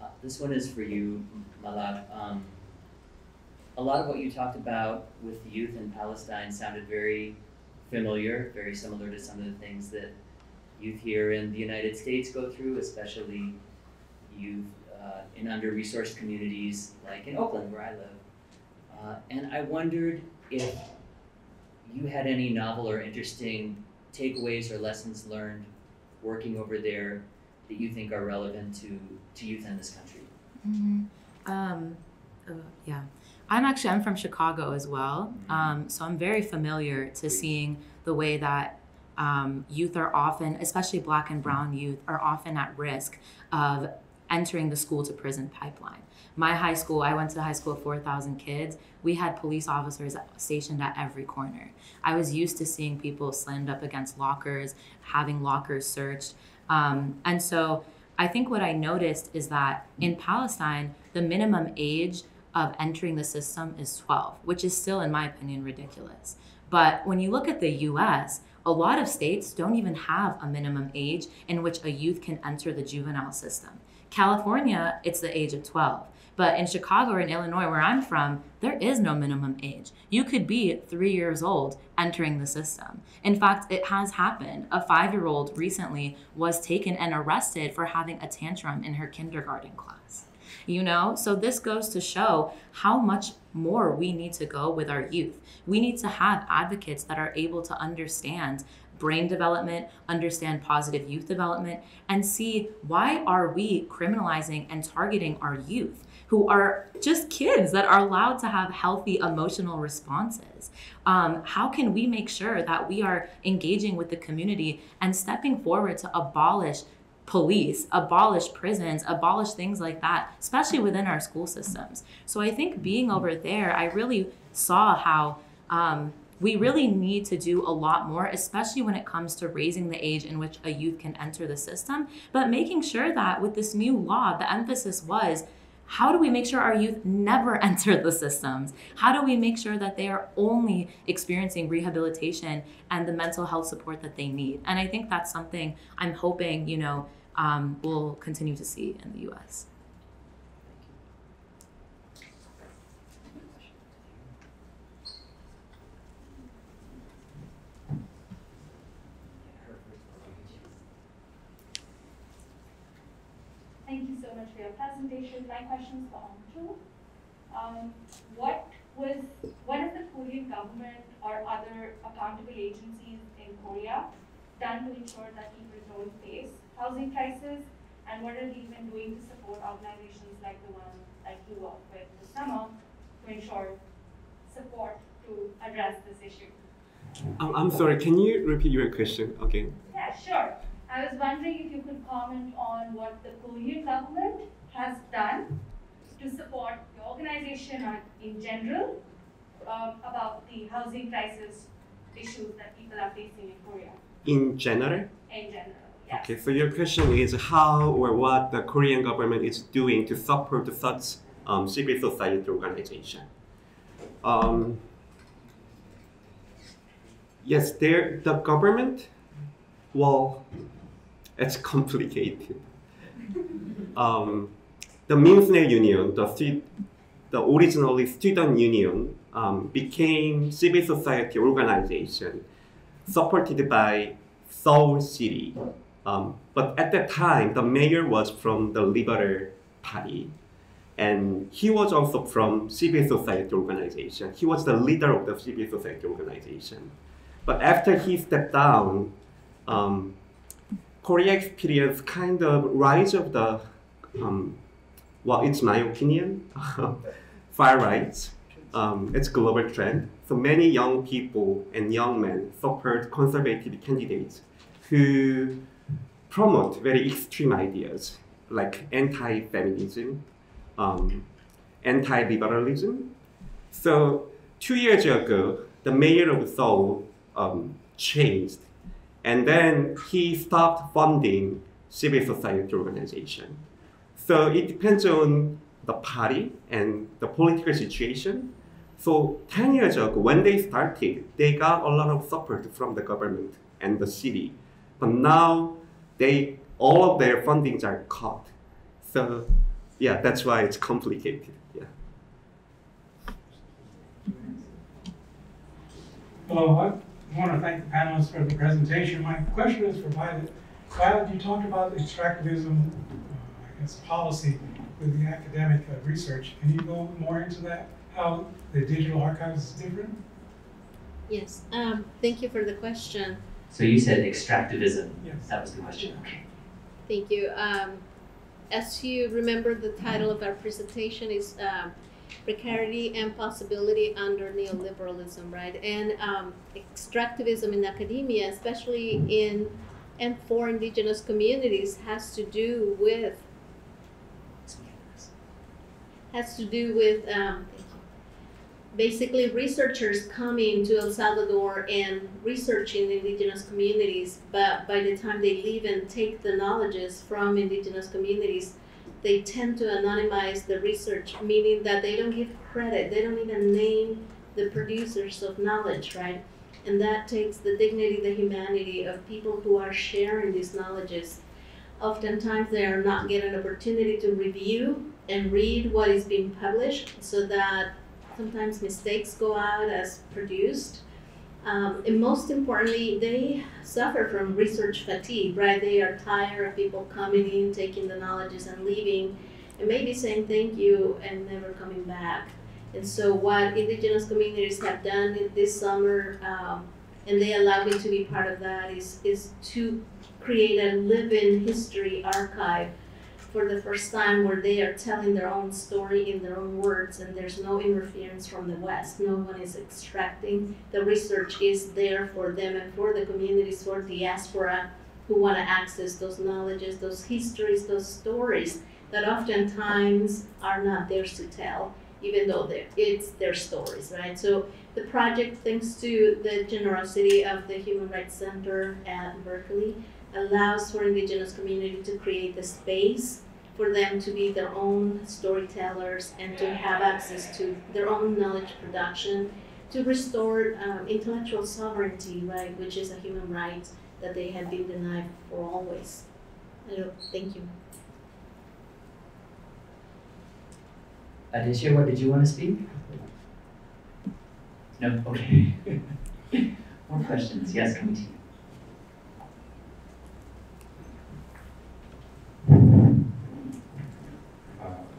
Uh, this one is for you, Malak. Um, a lot of what you talked about with the youth in Palestine sounded very familiar, very similar to some of the things that youth here in the United States go through, especially youth uh, in under-resourced communities like in Oakland, where I live. Uh, and I wondered if you had any novel or interesting takeaways or lessons learned working over there that you think are relevant to, to youth in this country. Mm-hmm. Um, uh, yeah. I'm actually I'm from Chicago as well, Mm-hmm. um, so I'm very familiar to seeing the way that um, youth are often, especially Black and Brown youth, are often at risk of entering the school to prison pipeline. My high school, I went to a high school of 4,000 kids. We had police officers stationed at every corner. I was used to seeing people slammed up against lockers, having lockers searched. Um, and so I think what I noticed is that in Palestine, the minimum age of entering the system is 12, which is still, in my opinion, ridiculous. But when you look at the US, a lot of states don't even have a minimum age in which a youth can enter the juvenile system. California, it's the age of 12. But in Chicago or in Illinois, where I'm from, there is no minimum age. You could be three years old entering the system. In fact, it has happened. A five year old recently was taken and arrested for having a tantrum in her kindergarten class. You know, so this goes to show how much more we need to go with our youth. We need to have advocates that are able to understand brain development, understand positive youth development, and see why are we criminalizing and targeting our youth who are just kids that are allowed to have healthy emotional responses. Um, how can we make sure that we are engaging with the community and stepping forward to abolish police, abolish prisons, abolish things like that, especially within our school systems. So I think being over there, I really saw how um, we really need to do a lot more, especially when it comes to raising the age in which a youth can enter the system, but making sure that with this new law, the emphasis was how do we make sure our youth never enter the systems? How do we make sure that they are only experiencing rehabilitation and the mental health support that they need? And I think that's something I'm hoping, you know, um, we'll continue to see in the US. Thank you so much for your presentation. My question is for Amchu. Um, what was what has the Korean government or other accountable agencies in Korea done to ensure that people don't face housing crisis? And what are they even doing to support organizations like the one that you work with this summer to ensure support to address this issue? Um, I'm sorry, can you repeat your question again? Yeah, sure. I was wondering if you could comment on what the Korean government has done to support the organization in general um, about the housing crisis issues that people are facing in Korea In general? in general. Yes. Okay, so your question is how or what the Korean government is doing to support the such um, civil society organization. Um, yes, there the government. Well, it's complicated. Um, the Minsnail Union, the stu- the originally student union, um, became civil society organization supported by Seoul City. Um, but at that time, the mayor was from the Liberal Party, and he was also from civil society organization. He was the leader of the civil society organization. But after he stepped down, um, Korea experience kind of rise of the, um, well, it's my opinion, far right. Um, it's global trend. So many young people and young men support conservative candidates who promote very extreme ideas like anti-feminism, um, anti-liberalism. So two years ago, the mayor of Seoul um, changed, and then he stopped funding civil society organization. So it depends on the party and the political situation. So 10 years ago, when they started, they got a lot of support from the government and the city. But now they all of their fundings are cut. So yeah, that's why it's complicated. Yeah. Hello, I want to thank the panelists for the presentation. My question is for Violet. Violet, you talked about extractivism, uh, I guess, policy with the academic uh, research. Can you go more into that? How the digital archives is different? Yes, um, thank you for the question. So you said extractivism. Yes. That was the question. Okay. Thank you. Um, as you remember, the title of our presentation is um, Precarity and Possibility Under Neoliberalism, right? And um, extractivism in academia, especially in and for indigenous communities, has to do with has to do with um, basically researchers coming to El Salvador and researching indigenous communities, but by the time they leave and take the knowledges from indigenous communities, they tend to anonymize the research, meaning that they don't give credit, they don't even name the producers of knowledge, right? And that takes the dignity, the humanity of people who are sharing these knowledges. Oftentimes, they are not getting an opportunity to review and read what is being published, so that sometimes mistakes go out as produced. Um, and most importantly, they suffer from research fatigue, right? They are tired of people coming in, taking the knowledges and leaving, and maybe saying thank you and never coming back. And so, what indigenous communities have done this summer, um, and they allowed me to be part of that, is, is to create a living history archive for the first time where they are telling their own story in their own words and there's no interference from the West. No one is extracting. The research is there for them and for the communities, for diaspora who want to access those knowledges, those histories, those stories that oftentimes are not theirs to tell, even though it's their stories, right? So the project, thanks to the generosity of the Human Rights Center at Berkeley, allows for indigenous community to create the space for them to be their own storytellers and to have access to their own knowledge production to restore um, intellectual sovereignty, right, which is a human right that they have been denied for always. thank you. Aditya, what did you want to speak? No? Okay. More questions? Yes, coming to you.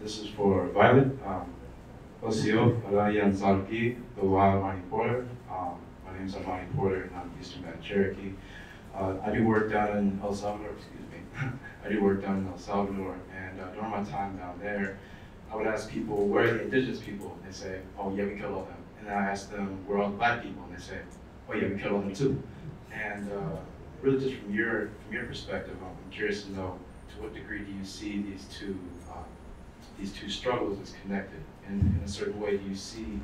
This is for Violet. Um, Osio, Alayan Zalki, the Wild Marty Porter. Um, my name is Amani Porter, and I'm Eastern Band Cherokee. Uh, I do work down in El Salvador, excuse me. I do work down in El Salvador, and uh, during my time down there, I would ask people, where are the indigenous people? And they say, oh yeah, we killed all them. And then I ask them, where are all the black people? And they say, oh yeah, we killed all them too. And uh, really just from your, from your perspective, I'm curious to know, to what degree do you see these two these two struggles is connected? In, in a certain way, you see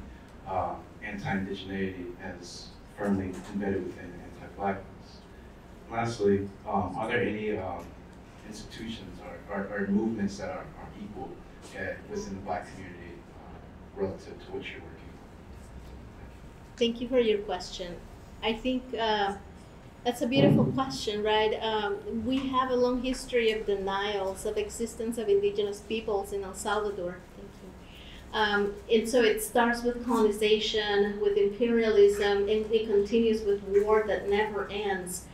uh, anti-indigeneity as firmly embedded within anti-blackness? Lastly, um, are there any um, institutions or, or, or, movements that are, are equal at, within the black community uh, relative to what you're working on? Thank you for your question. I think uh, that's a beautiful question, right? Um, we have a long history of denials of existence of indigenous peoples in El Salvador. Thank you. Um, and so it starts with colonization, with imperialism, and it continues with war that never ends.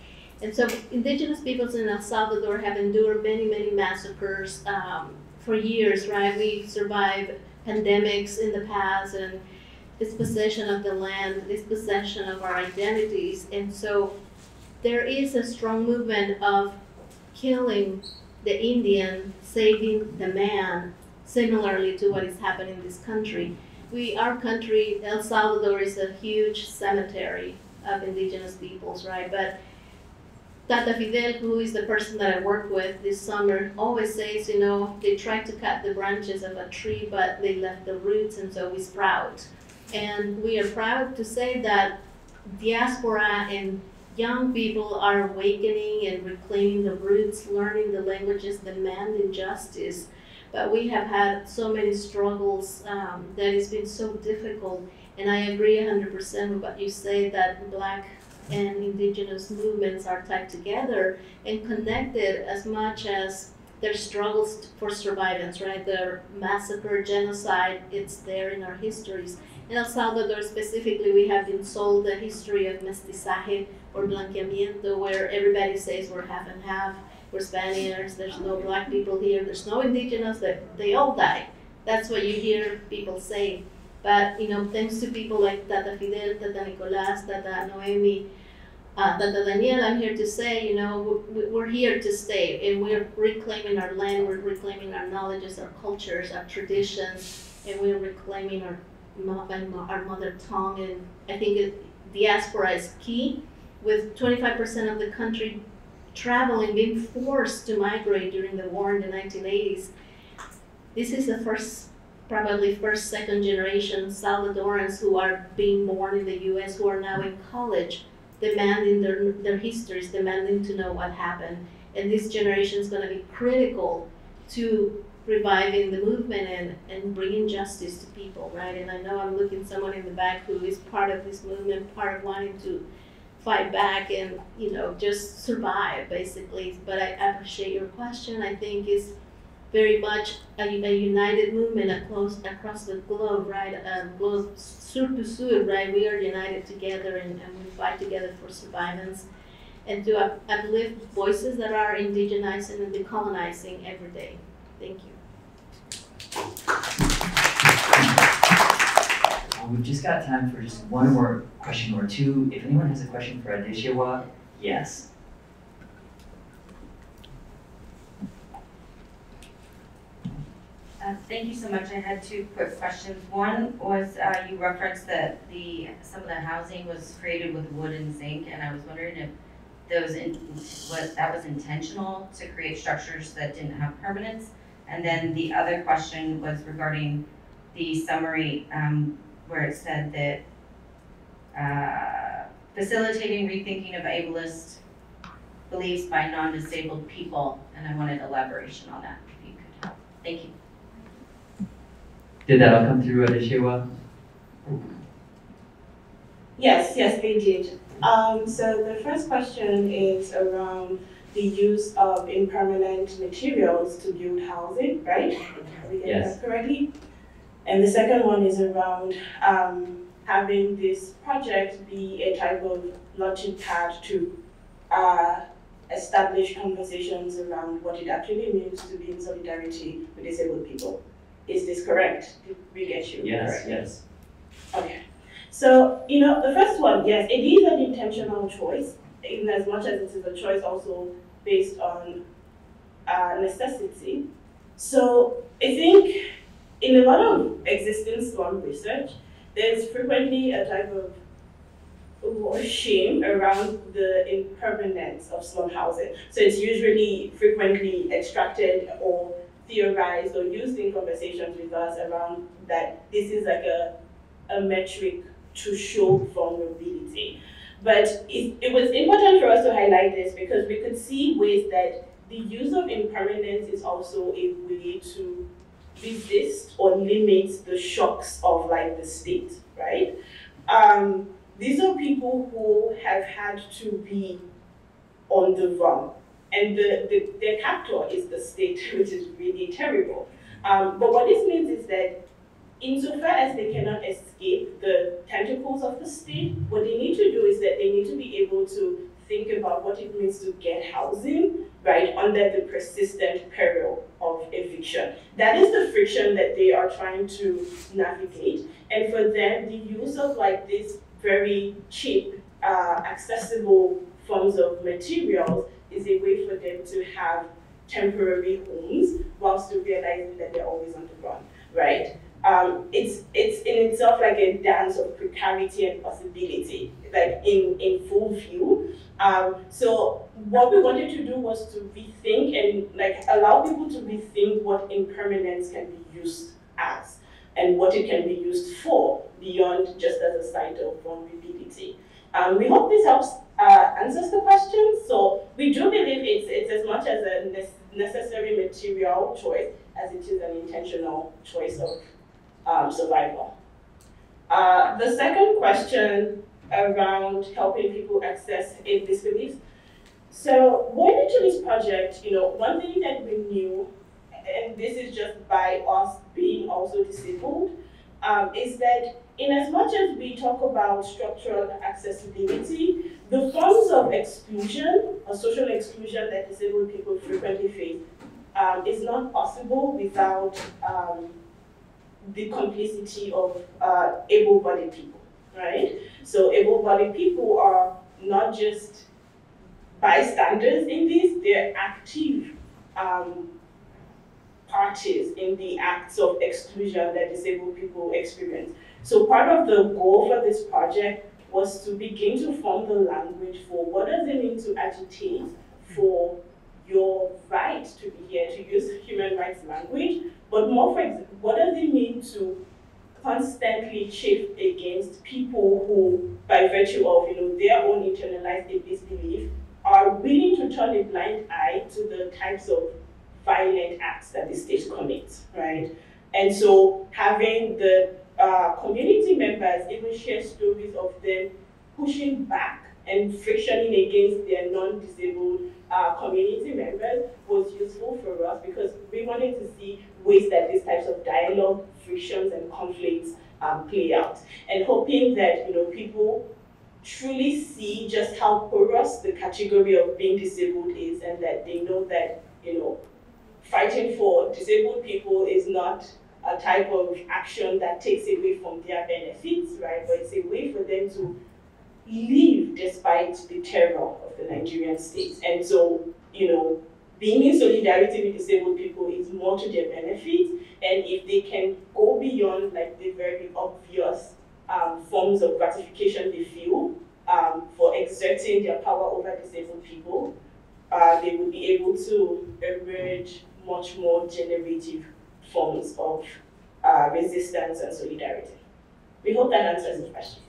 And so indigenous peoples in El Salvador have endured many, many massacres um, for years, right? We survived pandemics in the past and dispossession of the land, dispossession of our identities. And so there is a strong movement of killing the Indian, saving the man, similarly to what is happening in this country. We, our country, El Salvador, is a huge cemetery of indigenous peoples, right? But Tata Fidel, who is the person that I work with this summer, always says, you know, they tried to cut the branches of a tree, but they left the roots, and so we sprout. And we are proud to say that diaspora and young people are awakening and reclaiming the roots, learning the languages, demanding justice. But we have had so many struggles um, that it's been so difficult. And I agree 100% with what you say that Black and Indigenous movements are tied together and connected as much as their struggles for survivance, right? The massacre, genocide, it's there in our histories. In El Salvador specifically, we have been sold the history of mestizaje, or blanqueamiento, where everybody says we're half and half, we're Spaniards, there's no black people here, there's no indigenous, that they all die. That's what you hear people say. But, you know, thanks to people like Tata Fidel, Tata Nicolas, Tata Noemi, uh, Tata Daniel, I'm here to say, you know, we're here to stay and we're reclaiming our land, we're reclaiming our knowledges, our cultures, our traditions, and we're reclaiming our, our mother tongue. And I think it, diaspora is key with 25% of the country traveling, being forced to migrate during the war in the 1980s. This is the first, probably first, second generation Salvadorans who are being born in the US who are now in college, demanding their, their histories, demanding to know what happened. And this generation is going to be critical to reviving the movement and, and bringing justice to people, right? And I know I'm looking someone in the back who is part of this movement, part of wanting to fight back and you know just survive basically. But I appreciate your question. I think is very much a, a united movement across across the globe, right? Um, globe sur to sur, right? We are united together and, and we fight together for survivance and to up- uplift voices that are indigenizing and decolonizing every day. Thank you. Uh, We've just got time for just one more question or two. If anyone has a question for Adeshewa, yes. Uh, Thank you so much. I had two quick questions. One was, uh, you referenced that the, some of the housing was created with wood and zinc, and I was wondering if those, in- what, that was intentional to create structures that didn't have permanence? And then the other question was regarding the summary, um, where it said that, uh, facilitating rethinking of ableist beliefs by non-disabled people, and I wanted elaboration on that, if you could help. Thank you. Did that all come through, Adeshewa? Yes, yes, they did. Um, so the first question is around the use of impermanent materials to build housing, right? Are we getting Yes. that correctly? And the second one is around um, having this project be a type of launching pad to uh, establish conversations around what it actually means to be in solidarity with disabled people. Is this correct? Did we get you? Yes, correct? yes. Okay. So, you know, the first one, yes, it is an intentional choice, in as much as it is a choice also based on uh, necessity. So, I think in a lot of existing slum research, there's frequently a type of shame around the impermanence of slum housing. So it's usually frequently extracted or theorized or used in conversations with us around that this is like a, a metric to show vulnerability. But it, it was important for us to highlight this because we could see ways that the use of impermanence is also a way to resist or limit the shocks of like the state, right? Um, these are people who have had to be on the run. And the, the, their captor is the state, which is really terrible. Um, but what this means is that insofar as they cannot escape the tentacles of the state, what they need to do is that they need to be able to think about what it means to get housing, right, under the persistent peril of eviction. That is the friction that they are trying to navigate. And for them, the use of like this very cheap, uh, accessible forms of materials is a way for them to have temporary homes while still realizing that they're always on the run, right? Um, it's it's in itself like a dance of precarity and possibility, like in, in full view. Um, so what we wanted to do was to rethink and like allow people to rethink what impermanence can be used as and what it can be used for beyond just as a site of vulnerability. Um, we hope this helps uh, answers the question. So we do believe it's, it's as much as a ne- necessary material choice as it is an intentional choice of um, survival. Uh, the second question around helping people access aid disbelief. So going into this project, you know, one thing that we knew, and this is just by us being also disabled, um, is that in as much as we talk about structural accessibility, the forms of exclusion or social exclusion that disabled people frequently face um, is not possible without um, the complicity of uh, able-bodied people, right? So able-bodied people are not just bystanders in this, they're active um, parties in the acts of exclusion that disabled people experience. So part of the goal for this project was to begin to form the language for what does it mean to agitate for your right to be here, to use human rights language, but more for example, what does it mean to constantly shift against people who, by virtue of you know their own internalized disbelief, are willing to turn a blind eye to the types of violent acts that the state commits, right? And so having the uh, community members even share stories of them pushing back and frictioning against their non-disabled uh, community members was useful for us because we wanted to see ways that these types of dialogue, frictions, and conflicts um, play out, and hoping that you know people truly see just how porous the category of being disabled is, and that they know that you know fighting for disabled people is not a type of action that takes away from their benefits, right? But it's a way for them to live despite the terror of the Nigerian state. And so, you know, being in solidarity with disabled people is more to their benefit. And if they can go beyond like the very obvious um, forms of gratification they feel um, for exerting their power over disabled people, uh, they will be able to emerge much more generative forms of uh, resistance and solidarity. We hope that answers the question.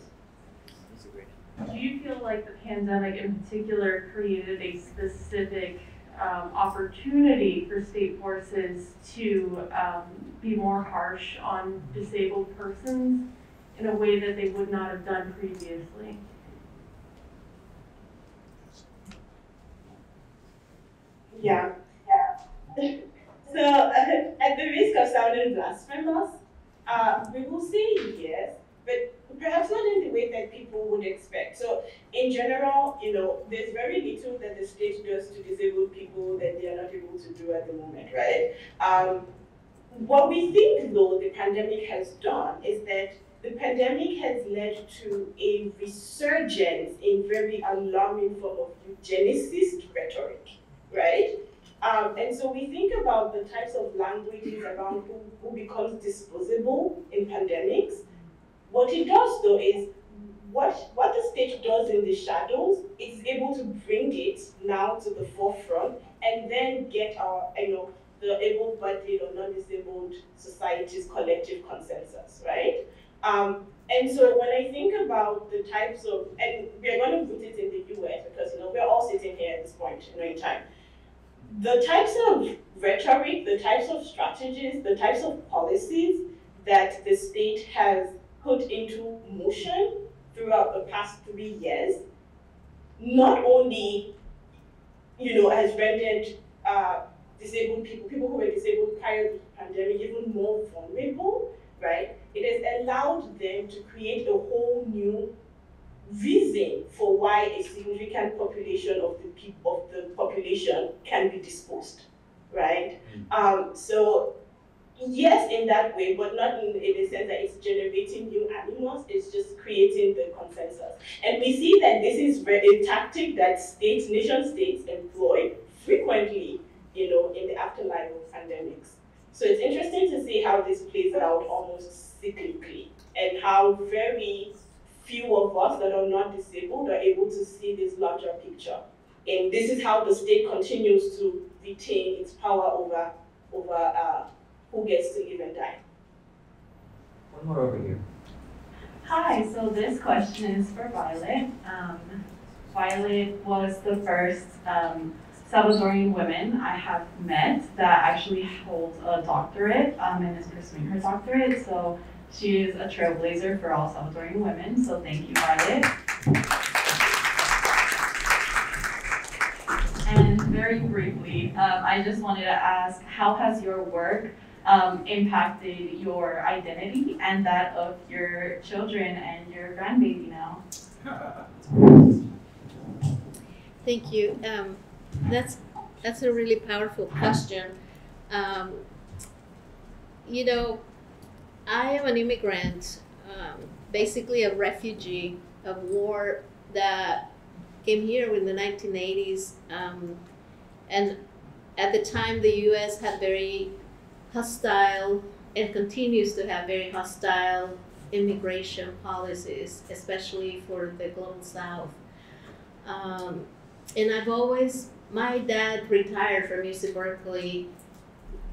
Do you feel like the pandemic in particular created a specific um, opportunity for state forces to um, be more harsh on disabled persons in a way that they would not have done previously? Yeah, yeah. So, uh, at the risk of sounding blasphemous, uh, we will say yes, but perhaps not in the way that people would expect. So, in general, you know, there's very little that the state does to disabled people that they are not able to do at the moment, right? Um, what we think, though, the pandemic has done is that the pandemic has led to a resurgence in very alarming form of eugenicist rhetoric, right? Um, and so we think about the types of languages around who, who becomes disposable in pandemics. What it does though is what, what the state does in the shadows is able to bring it now to the forefront and then get our, you know, the able-bodied or non-disabled society's collective consensus, right? Um, and so when I think about the types of, and we're going to put it in the US because, you know, we're all sitting here at this point, you know, in time the types of rhetoric, the types of strategies, the types of policies that the state has put into motion throughout the past three years, not only, you know, has rendered uh, disabled people, people who were disabled prior to the pandemic, even more vulnerable, right? It has allowed them to create a whole new reason for why a significant population of the people of the population can be disposed, right? Mm. Um, so yes, in that way, but not in, in the sense that it's generating new animals. It's just creating the consensus, and we see that this is a tactic that states, nation states, employ frequently, you know, in the afterlife of pandemics. So it's interesting to see how this plays out almost cyclically, and how very few of us that are not disabled are able to see this larger picture. And this is how the state continues to retain its power over, over uh, who gets to live and die. One more over here. Hi, so this question is for Violet. Um, Violet was the first um, Salvadorian woman I have met that actually holds a doctorate um, and is pursuing her doctorate. So she is a trailblazer for all Salvadorian women, so thank you, Violet. And very briefly, um, I just wanted to ask, how has your work um, impacted your identity and that of your children and your grandbaby now? Thank you. Um, that's that's a really powerful question. Um, you know, I am an immigrant, um, basically a refugee of war that came here in the 1980s. Um, and at the time, the US had very hostile and continues to have very hostile immigration policies, especially for the global south. Um, and I've always, my dad retired from UC Berkeley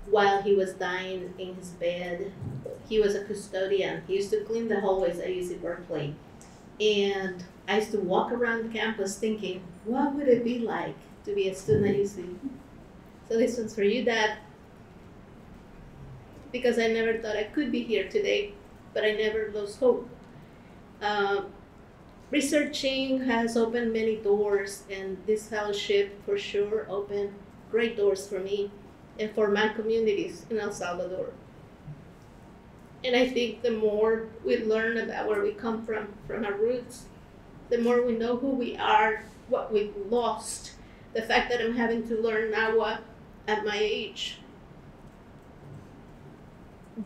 while he was dying in his bed. He was a custodian. He used to clean the hallways at UC Berkeley. And I used to walk around the campus thinking, what would it be like to be a student at UC? So this one's for you, Dad. Because I never thought I could be here today, but I never lost hope. Um, researching has opened many doors, and this fellowship for sure opened great doors for me and for my communities in El Salvador. And I think the more we learn about where we come from, from our roots, the more we know who we are, what we've lost. The fact that I'm having to learn Nahua at my age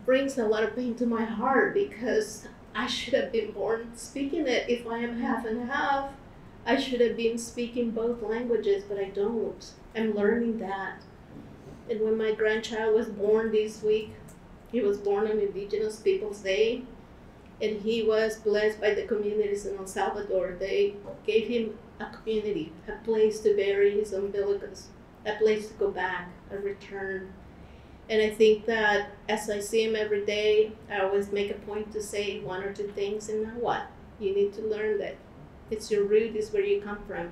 brings a lot of pain to my heart because I should have been born speaking it if I am half and half. I should have been speaking both languages, but I don't. I'm learning that. And when my grandchild was born this week, he was born on Indigenous Peoples Day, and he was blessed by the communities in El Salvador. They gave him a community, a place to bury his umbilicus, a place to go back, a return. And I think that as I see him every day, I always make a point to say one or two things, and now what? You need to learn that it's your root, is where you come from.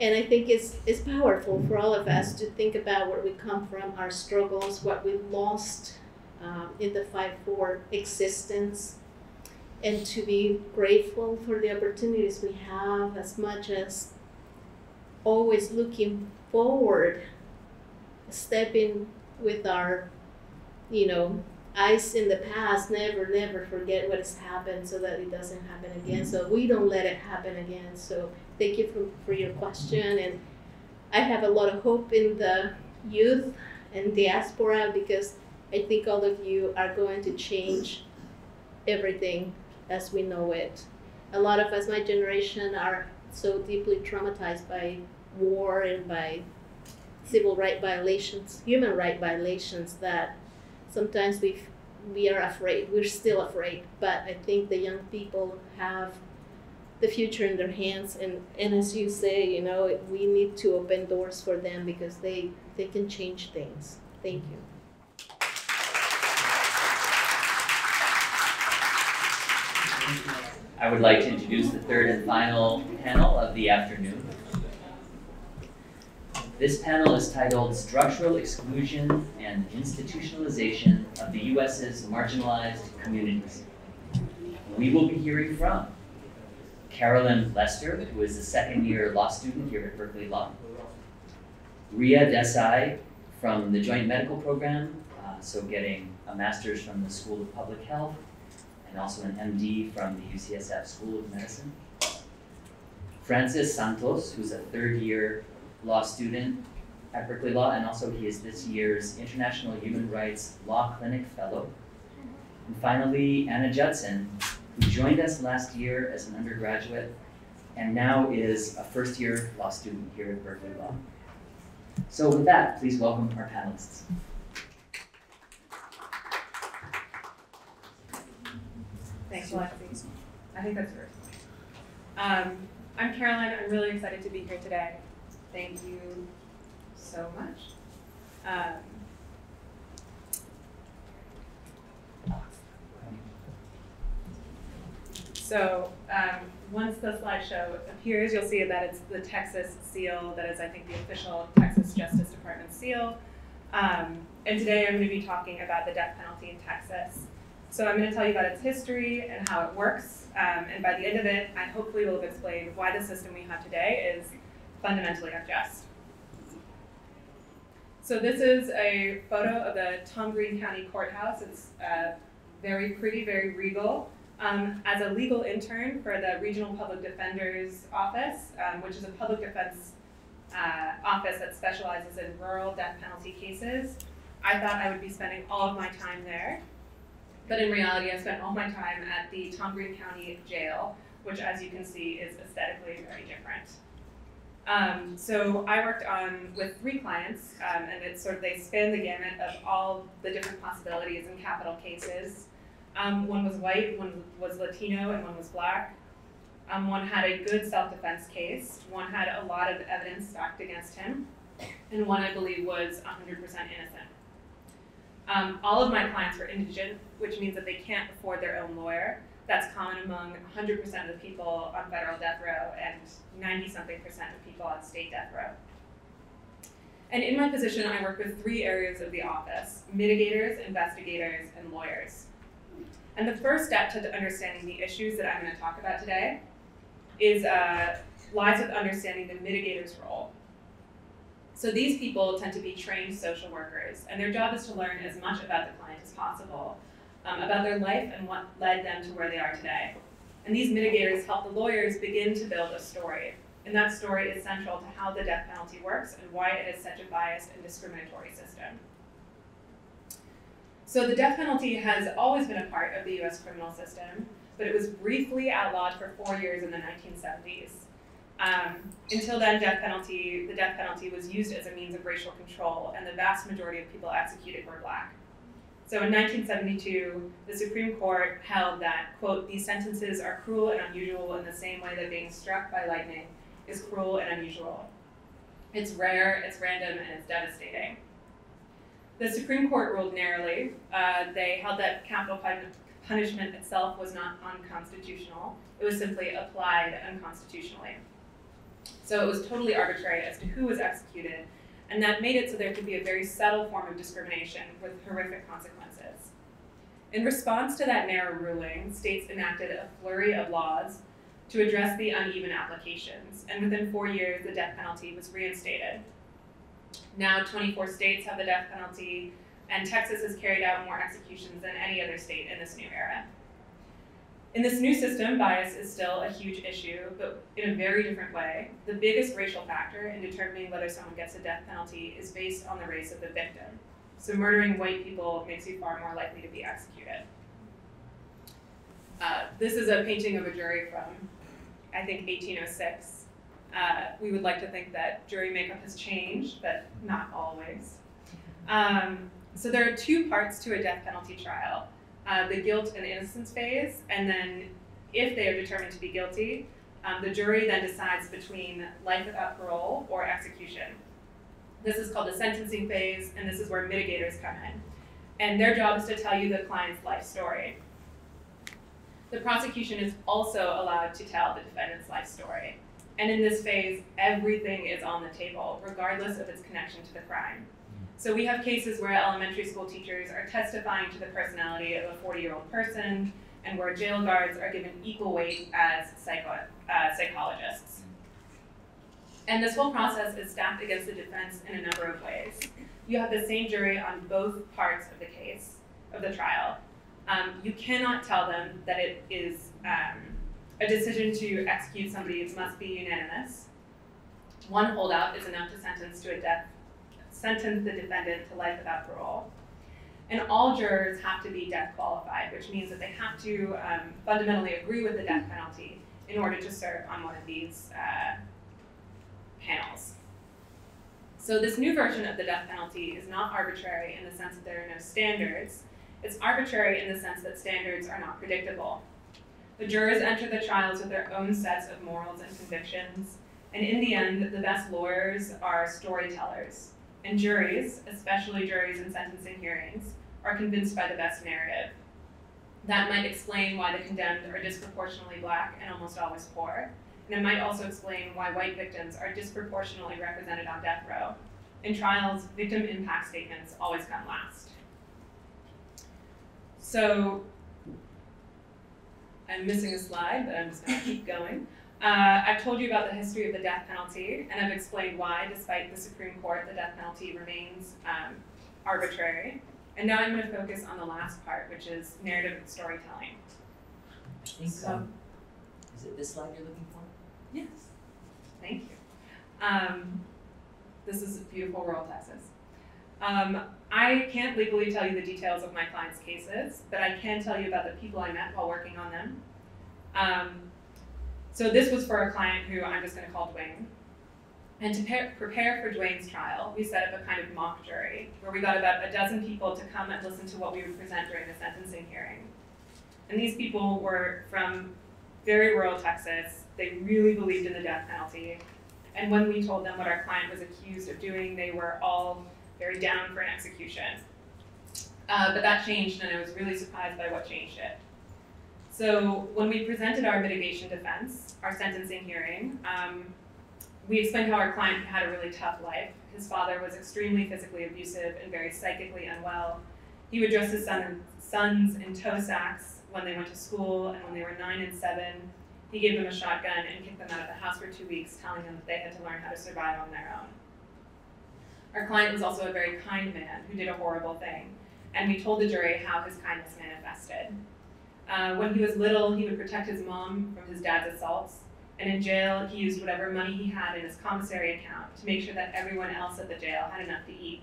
And I think it's, it's powerful for all of us to think about where we come from, our struggles, what we lost um, in the fight for existence, and to be grateful for the opportunities we have as much as always looking forward, stepping with our, you know, eyes in the past, never, never forget what has happened so that it doesn't happen again. Mm-hmm. So we don't let it happen again. So thank you for, for your question. And I have a lot of hope in the youth and diaspora because I think all of you are going to change everything as we know it. A lot of us, my generation, are so deeply traumatized by war and by civil right violations, human right violations that sometimes we we are afraid. We're still afraid, but I think the young people have the future in their hands, and and as you say, you know, we need to open doors for them because they they can change things. Thank you. I would like to introduce the third and final panel of the afternoon. This panel is titled Structural Exclusion and Institutionalization of the U.S.'s Marginalized Communities. We will be hearing from Carolyn Lester, who is a second year law student here at Berkeley Law, Ria Desai from the Joint Medical Program, uh, so getting a master's from the School of Public Health, and also an MD from the UCSF School of Medicine. Francis Santos, who's a third year law student at Berkeley Law, and also he is this year's International Human Rights Law Clinic Fellow. And finally, Anna Judson, who joined us last year as an undergraduate and now is a first year law student here at Berkeley Law. So with that, please welcome our panelists. Thanks, Alexi. I think that's great. Um, I'm Caroline. I'm really excited to be here today. Thank you so much. Um, so um, once the slideshow appears, you'll see that it's the Texas seal that is, I think, the official Texas Justice Department seal. Um, and today I'm going to be talking about the death penalty in Texas. So I'm going to tell you about its history and how it works. Um, and by the end of it, I hopefully will have explained why the system we have today is fundamentally unjust. So this is a photo of the Tom Green County Courthouse. It's uh, very pretty, very regal. Um, as a legal intern for the Regional Public Defender's Office, um, which is a public defense uh, office that specializes in rural death penalty cases, I thought I would be spending all of my time there. But in reality, I spent all my time at the Tom Green County Jail, which as you can see is aesthetically very different. Um, so I worked on with three clients, um, and it's sort of they span the gamut of all the different possibilities in capital cases. Um, one was white, one was Latino, and one was black. Um, one had a good self-defense case. One had a lot of evidence stacked against him, and one I believe was 100% innocent. Um, all of my clients were indigent, which means that they can't afford their own lawyer. That's common among 100% of the people on federal death row and 90 something percent of people on state death row. And in my position, I work with three areas of the office mitigators, investigators, and lawyers. And the first step to understanding the issues that I'm going to talk about today is uh, lies with understanding the mitigator's role. So these people tend to be trained social workers, and their job is to learn as much about the client as possible, um, about their life and what led them to where they are today. And these mitigators help the lawyers begin to build a story. And that story is central to how the death penalty works and why it is such a biased and discriminatory system. So the death penalty has always been a part of the US criminal system, but it was briefly outlawed for four years in the 1970s. Um, until then, death penalty, the death penalty was used as a means of racial control, and the vast majority of people executed were black. So in 1972, the Supreme Court held that, quote, these sentences are cruel and unusual in the same way that being struck by lightning is cruel and unusual. It's rare, it's random, and it's devastating. The Supreme Court ruled narrowly. Uh, they held that capital punishment itself was not unconstitutional. It was simply applied unconstitutionally. So it was totally arbitrary as to who was executed, and that made it so there could be a very subtle form of discrimination with horrific consequences. In response to that narrow ruling, states enacted a flurry of laws to address the uneven applications, and within four years, the death penalty was reinstated. Now, 24 states have the death penalty, and Texas has carried out more executions than any other state in this new era. In this new system, bias is still a huge issue, but in a very different way. The biggest racial factor in determining whether someone gets a death penalty is based on the race of the victim. So murdering white people makes you far more likely to be executed. Uh, this is a painting of a jury from, I think, 1806. Uh, we would like to think that jury makeup has changed, but not always. Um, so there are two parts to a death penalty trial uh, the guilt and innocence phase, and then if they are determined to be guilty, um, the jury then decides between life without parole or execution. This is called the sentencing phase, and this is where mitigators come in. And their job is to tell you the client's life story. The prosecution is also allowed to tell the defendant's life story. And in this phase, everything is on the table, regardless of its connection to the crime. So we have cases where elementary school teachers are testifying to the personality of a 40-year-old person, and where jail guards are given equal weight as psycho uh, psychologists. And this whole process is stacked against the defense in a number of ways. You have the same jury on both parts of the case, of the trial. Um, you cannot tell them that it is um, a decision to execute somebody must be unanimous. One holdout is enough to sentence to a death sentence the defendant to life without parole. And all jurors have to be death qualified, which means that they have to um, fundamentally agree with the death penalty in order to serve on one of these uh, panels. So this new version of the death penalty is not arbitrary in the sense that there are no standards. It's arbitrary in the sense that standards are not predictable. The jurors enter the trials with their own sets of morals and convictions, and in the end, the best lawyers are storytellers. And juries, especially juries in sentencing hearings, are convinced by the best narrative. That might explain why the condemned are disproportionately black and almost always poor. And it might also explain why white victims are disproportionately represented on death row. In trials, victim impact statements always come last. So, I'm missing a slide, but I'm just going to keep going. Uh, I've told you about the history of the death penalty, and I've explained why, despite the Supreme Court, the death penalty remains um, arbitrary. And now I'm going to focus on the last part, which is narrative storytelling. I think, So- um, is it this slide you're looking for? Yes. Thank you. Um, this is beautiful rural Texas. Um, I can't legally tell you the details of my clients' cases, but I can tell you about the people I met while working on them. Um, so this was for a client who I'm just going to call Dwayne. And to pa- prepare for Dwayne's trial, we set up a kind of mock jury where we got about a dozen people to come and listen to what we would present during the sentencing hearing. And these people were from very rural Texas. They really believed in the death penalty. And when we told them what our client was accused of doing, they were all very down for an execution. Uh, but that changed, and I was really surprised by what changed it. So when we presented our mitigation defense, our sentencing hearing, um, we explained how our client had a really tough life. His father was extremely physically abusive and very psychically unwell. He would dress his son, sons in toe sacks when they went to school and when they were nine and seven. He gave them a shotgun and kicked them out of the house for two weeks, telling them that they had to learn how to survive on their own. Our client was also a very kind man who did a horrible thing, and we told the jury how his kindness manifested. Uh, when he was little, he would protect his mom from his dad's assaults, and in jail, he used whatever money he had in his commissary account to make sure that everyone else at the jail had enough to eat.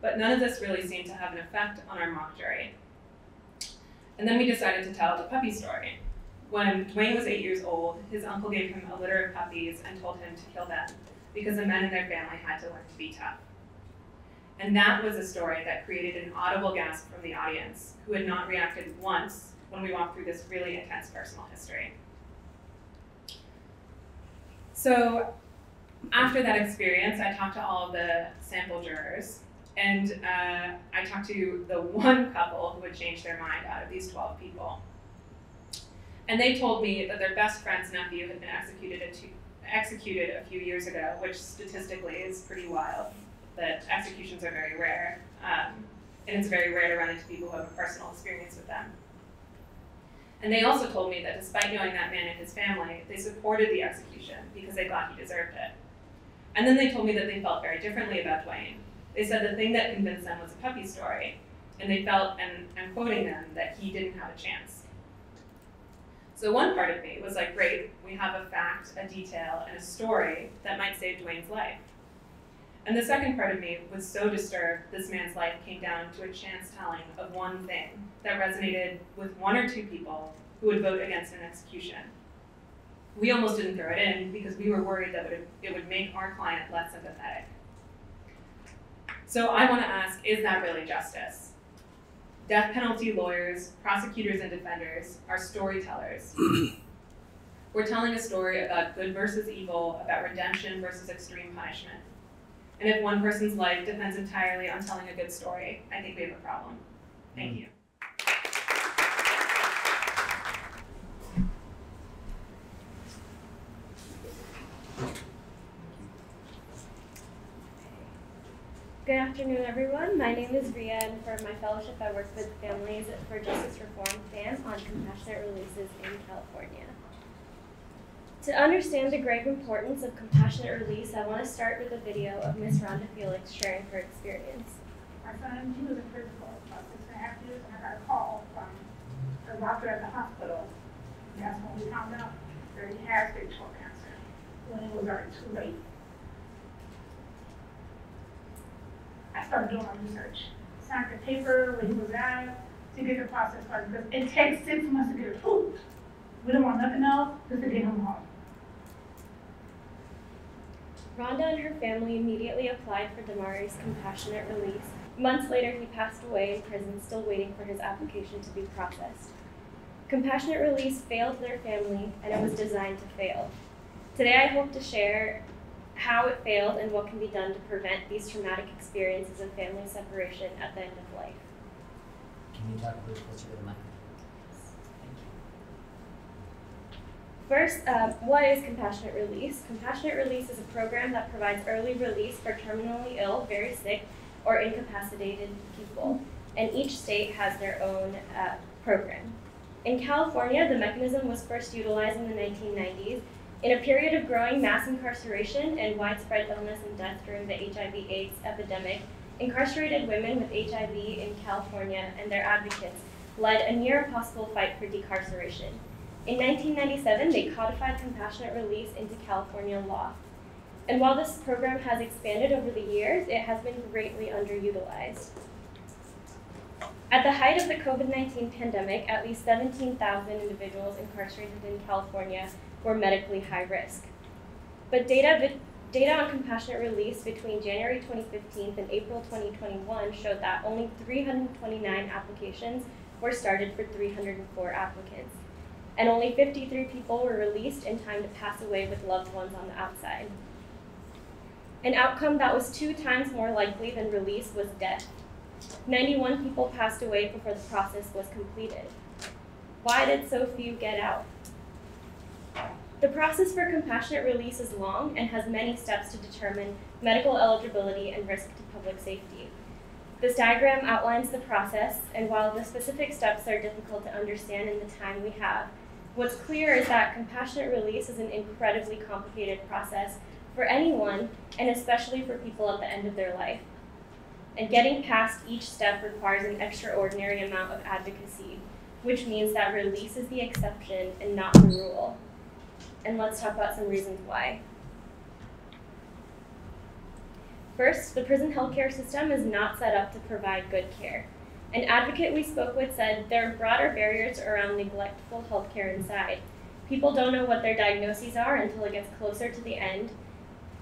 But none of this really seemed to have an effect on our mock jury. And then we decided to tell the puppy story. When Dwayne was eight years old, his uncle gave him a litter of puppies and told him to kill them because the men in their family had to learn to be tough. And that was a story that created an audible gasp from the audience, who had not reacted once when we walk through this really intense personal history. So after that experience, I talked to all of the sample jurors, and uh, I talked to the one couple who had changed their mind out of these 12 people. And they told me that their best friend's nephew had been executed a, two, executed a few years ago, which statistically is pretty wild that executions are very rare, um, and it's very rare to run into people who have a personal experience with them. And they also told me that despite knowing that man and his family, they supported the execution because they thought he deserved it. And then they told me that they felt very differently about Dwayne. They said the thing that convinced them was a puppy story, and they felt, and I'm quoting them, that he didn't have a chance. So one part of me was like, great, we have a fact, a detail, and a story that might save Dwayne's life. And the second part of me was so disturbed this man's life came down to a chance telling of one thing that resonated with one or two people who would vote against an execution. We almost didn't throw it in because we were worried that it would make our client less sympathetic. So I want to ask, is that really justice? Death penalty lawyers, prosecutors, and defenders are storytellers. We're telling a story about good versus evil, about redemption versus extreme punishment. And if one person's life depends entirely on telling a good story, I think we have a problem. Thank mm. you. Good afternoon, everyone. My name is Ria, and for my fellowship, I work with Families for Justice Reform FAM on compassionate releases in California. To understand the grave importance of compassionate release, I want to start with a video of Miss Rhonda Felix sharing her experience. My son, he was in prison for six and a half years, and I got a call from the doctor at the hospital. That's when we found out that he had stage four cancer, when it was already too late. I started doing my research, signed the paper when he was at to get the process started, because it takes six months to get approved. We don't want nothing else, just to get him home. Rhonda and her family immediately applied for Damari's compassionate release. Months later, he passed away in prison, still waiting for his application to be processed. Compassionate release failed their family, and it was designed to fail. Today, I hope to share how it failed and what can be done to prevent these traumatic experiences of family separation at the end of life. Can you talk a little closer to the mic? First, uh, what is compassionate release? Compassionate release is a program that provides early release for terminally ill, very sick, or incapacitated people, and each state has their own uh, program. In California, the mechanism was first utilized in the 1990s. In a period of growing mass incarceration and widespread illness and death during the HIV/AIDS epidemic, incarcerated women with HIV in California and their advocates led a near impossible fight for decarceration. In 1997, they codified compassionate release into California law. And while this program has expanded over the years, it has been greatly underutilized. At the height of the COVID 19 pandemic, at least 17,000 individuals incarcerated in California were medically high risk. But data, data on compassionate release between January 2015 and April 2021 showed that only 329 applications were started for 304 applicants and only 53 people were released in time to pass away with loved ones on the outside. An outcome that was two times more likely than release was death. 91 people passed away before the process was completed. Why did so few get out? The process for compassionate release is long and has many steps to determine medical eligibility and risk to public safety. This diagram outlines the process, and while the specific steps are difficult to understand in the time we have, What's clear is that compassionate release is an incredibly complicated process for anyone, and especially for people at the end of their life. And getting past each step requires an extraordinary amount of advocacy, which means that release is the exception and not the rule. And let's talk about some reasons why. First, the prison healthcare system is not set up to provide good care. An advocate we spoke with said there are broader barriers around neglectful healthcare inside. People don't know what their diagnoses are until it gets closer to the end.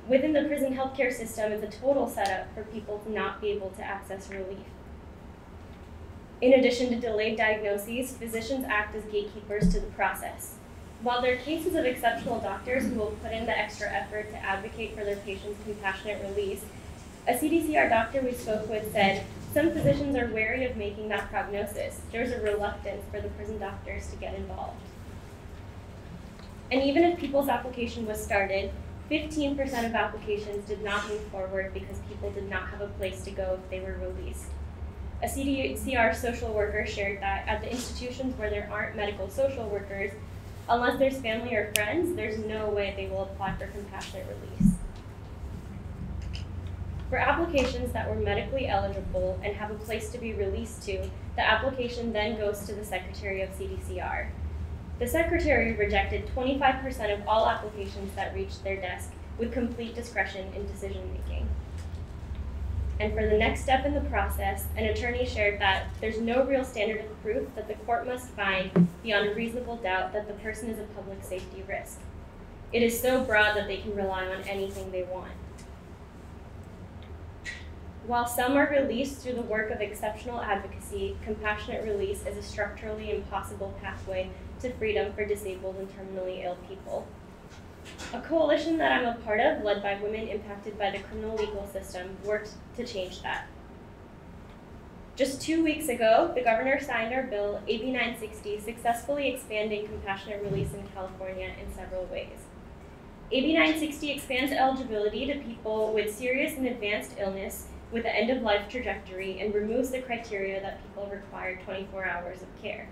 Within the prison healthcare system, it's a total setup for people to not be able to access relief. In addition to delayed diagnoses, physicians act as gatekeepers to the process. While there are cases of exceptional doctors who will put in the extra effort to advocate for their patients' compassionate release, a CDCR doctor we spoke with said some physicians are wary of making that prognosis. There's a reluctance for the prison doctors to get involved. And even if people's application was started, 15% of applications did not move forward because people did not have a place to go if they were released. A CDCR social worker shared that at the institutions where there aren't medical social workers, unless there's family or friends, there's no way they will apply for compassionate release. For applications that were medically eligible and have a place to be released to, the application then goes to the Secretary of CDCR. The Secretary rejected 25% of all applications that reached their desk with complete discretion in decision making. And for the next step in the process, an attorney shared that there's no real standard of proof that the court must find beyond a reasonable doubt that the person is a public safety risk. It is so broad that they can rely on anything they want. While some are released through the work of exceptional advocacy, compassionate release is a structurally impossible pathway to freedom for disabled and terminally ill people. A coalition that I'm a part of, led by women impacted by the criminal legal system, worked to change that. Just two weeks ago, the governor signed our bill, AB 960, successfully expanding compassionate release in California in several ways. AB 960 expands eligibility to people with serious and advanced illness with the end of life trajectory and removes the criteria that people require 24 hours of care.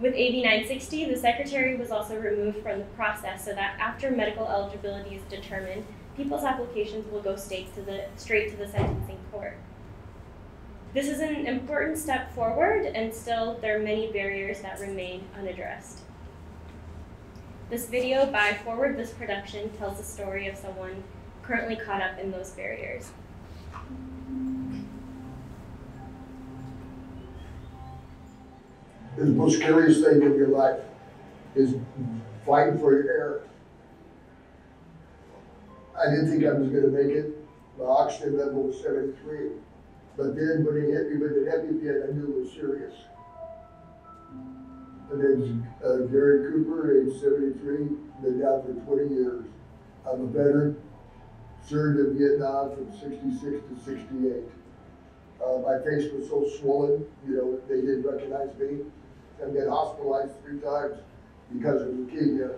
With AB 960, the secretary was also removed from the process so that after medical eligibility is determined, people's applications will go straight to the, straight to the sentencing court. This is an important step forward, and still there are many barriers that remain unaddressed. This video by Forward This Production tells the story of someone currently caught up in those barriers. The most scariest thing in your life is fighting for your air. I didn't think I was gonna make it. My oxygen level was seventy-three. But then when he hit me with an EpiPen, I knew it was serious. And then uh, Gary Cooper, age seventy-three, been down for twenty years. I'm a veteran, served in Vietnam from sixty-six to sixty-eight. Uh, my face was so swollen, you know, they didn't recognize me. I've been hospitalized three times because of leukemia.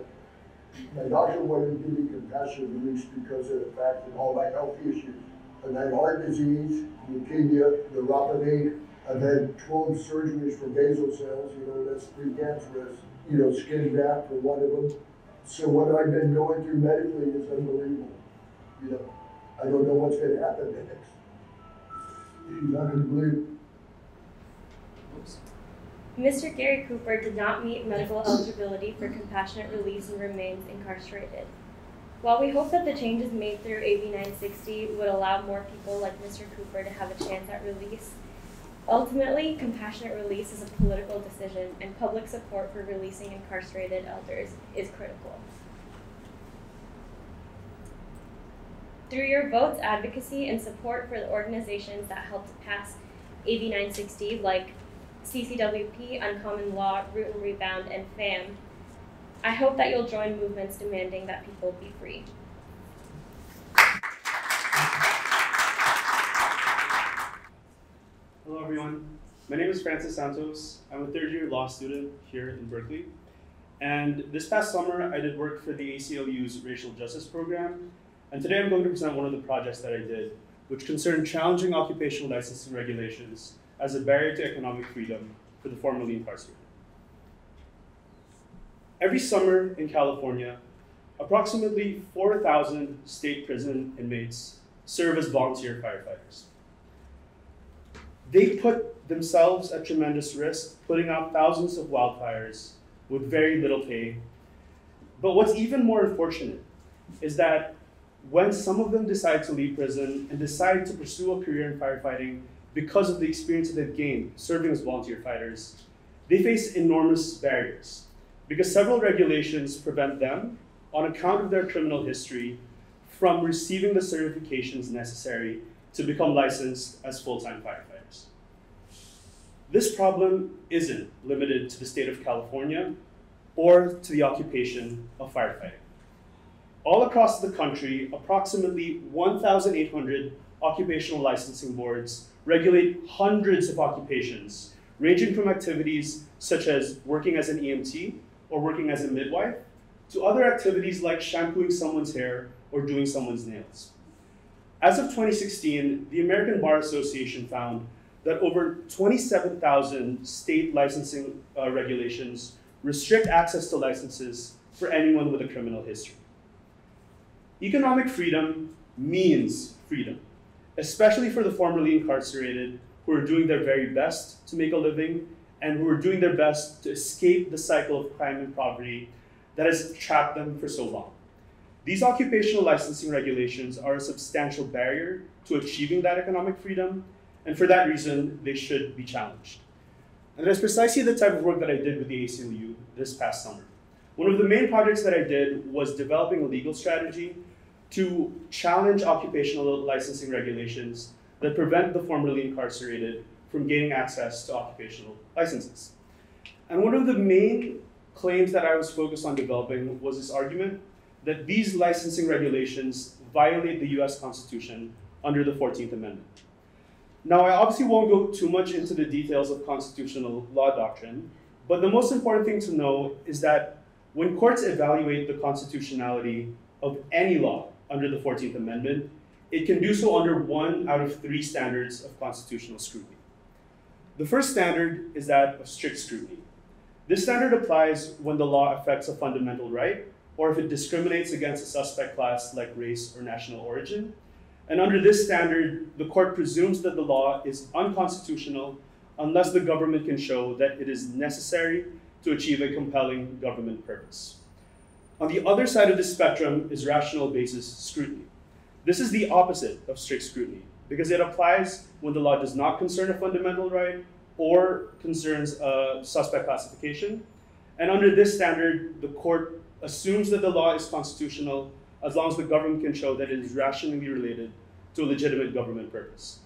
My doctor wanted to give me compassionate release because of the fact that all my health issues. I've had heart disease, leukemia, neuropathy. I've had 12 surgeries for basal cells, you know, that's three precancerous. You know, skin graft for one of them. So what I've been going through medically is unbelievable. You know, I don't know what's going to happen next. You're not going to believe Mr. Gary Cooper did not meet medical eligibility for compassionate release and remains incarcerated. While we hope that the changes made through AB 960 would allow more people like Mr. Cooper to have a chance at release, ultimately, compassionate release is a political decision, and public support for releasing incarcerated elders is critical. Through your votes, advocacy, and support for the organizations that helped pass AB 960, like CCWP, Uncommon Law, Root and Rebound, and FAM. I hope that you'll join movements demanding that people be free. Hello everyone, my name is Francis Santos. I'm a third year law student here in Berkeley. And this past summer, I did work for the ACLU's Racial Justice Program. And today I'm going to present one of the projects that I did, which concerned challenging occupational licensing regulations as a barrier to economic freedom for the formerly incarcerated. Every summer in California, approximately 4,000 state prison inmates serve as volunteer firefighters. They put themselves at tremendous risk, putting out thousands of wildfires with very little pay. But what's even more unfortunate is that when some of them decide to leave prison and decide to pursue a career in firefighting because of the experience that they've gained serving as volunteer fighters, they face enormous barriers because several regulations prevent them, on account of their criminal history, from receiving the certifications necessary to become licensed as full-time firefighters. This problem isn't limited to the state of California or to the occupation of firefighting. All across the country, approximately 1,800 occupational licensing boards regulate hundreds of occupations, ranging from activities such as working as an EMT or working as a midwife to other activities like shampooing someone's hair or doing someone's nails. As of 2016, the American Bar Association found that over 27,000 state licensing uh, regulations restrict access to licenses for anyone with a criminal history. Economic freedom means freedom, especially for the formerly incarcerated who are doing their very best to make a living and who are doing their best to escape the cycle of crime and poverty that has trapped them for so long. These occupational licensing regulations are a substantial barrier to achieving that economic freedom, and for that reason, they should be challenged. And that's precisely the type of work that I did with the ACLU this past summer. One of the main projects that I did was developing a legal strategy to challenge occupational licensing regulations that prevent the formerly incarcerated from gaining access to occupational licenses. And one of the main claims that I was focused on developing was this argument that these licensing regulations violate the US Constitution under the 14th Amendment. Now, I obviously won't go too much into the details of constitutional law doctrine, but the most important thing to know is that when courts evaluate the constitutionality of any law under the 14th Amendment, it can do so under one out of three standards of constitutional scrutiny. The first standard is that of strict scrutiny. This standard applies when the law affects a fundamental right or if it discriminates against a suspect class like race or national origin. And under this standard, the court presumes that the law is unconstitutional unless the government can show that it is necessary to achieve a compelling government purpose. On the other side of the spectrum is rational basis scrutiny. This is the opposite of strict scrutiny because it applies when the law does not concern a fundamental right or concerns a suspect classification. And under this standard, the court assumes that the law is constitutional as long as the government can show that it is rationally related to a legitimate government purpose.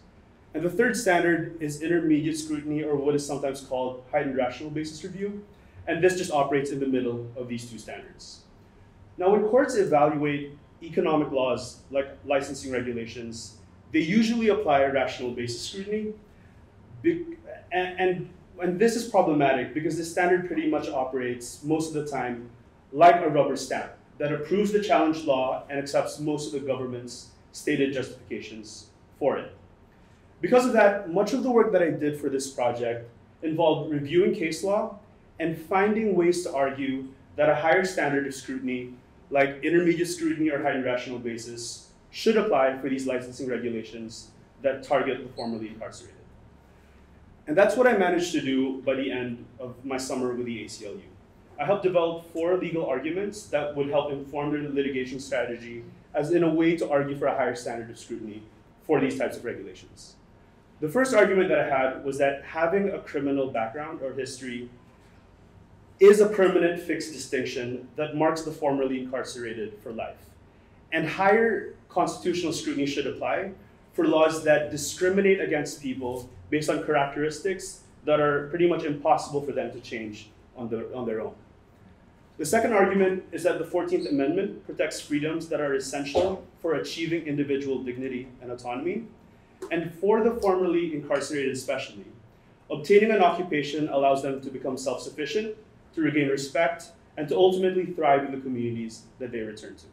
And the third standard is intermediate scrutiny, or what is sometimes called heightened rational basis review. And this just operates in the middle of these two standards. Now, when courts evaluate economic laws like licensing regulations, they usually apply a rational basis scrutiny. And, and, and this is problematic because the standard pretty much operates most of the time like a rubber stamp that approves the challenged law and accepts most of the government's stated justifications for it. Because of that, much of the work that I did for this project involved reviewing case law and finding ways to argue that a higher standard of scrutiny, like intermediate scrutiny or heightened rational basis, should apply for these licensing regulations that target the formerly incarcerated. And that's what I managed to do by the end of my summer with the ACLU. I helped develop four legal arguments that would help inform their litigation strategy as in a way to argue for a higher standard of scrutiny for these types of regulations. The first argument that I had was that having a criminal background or history is a permanent fixed distinction that marks the formerly incarcerated for life. And higher constitutional scrutiny should apply for laws that discriminate against people based on characteristics that are pretty much impossible for them to change on their, on their own. The second argument is that the 14th Amendment protects freedoms that are essential for achieving individual dignity and autonomy, and for the formerly incarcerated especially. Obtaining an occupation allows them to become self-sufficient, to regain respect, and to ultimately thrive in the communities that they return to.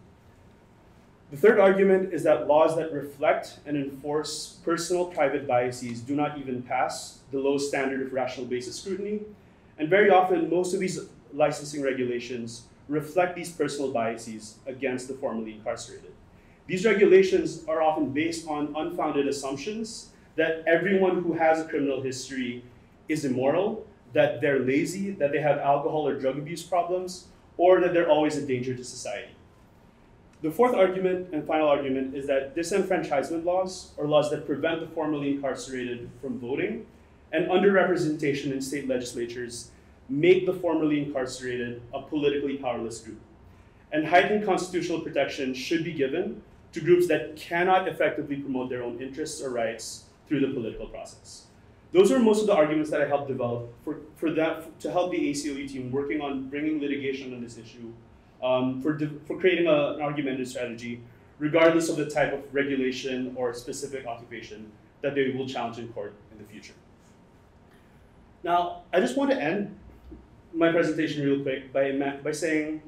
The third argument is that laws that reflect and enforce personal private biases do not even pass the low standard of rational basis scrutiny, and very often most of these licensing regulations reflect these personal biases against the formerly incarcerated. These regulations are often based on unfounded assumptions that everyone who has a criminal history is immoral, that they're lazy, that they have alcohol or drug abuse problems, or that they're always a danger to society. The fourth argument and final argument is that disenfranchisement laws, or laws that prevent the formerly incarcerated from voting, and underrepresentation in state legislatures make the formerly incarcerated a politically powerless group. And heightened constitutional protection should be given to groups that cannot effectively promote their own interests or rights through the political process. Those are most of the arguments that I helped develop for, for that, to help the ACLU team working on bringing litigation on this issue, um, for, for creating a, an argumentative strategy, regardless of the type of regulation or specific occupation that they will challenge in court in the future. Now, I just want to end my presentation real quick by, by saying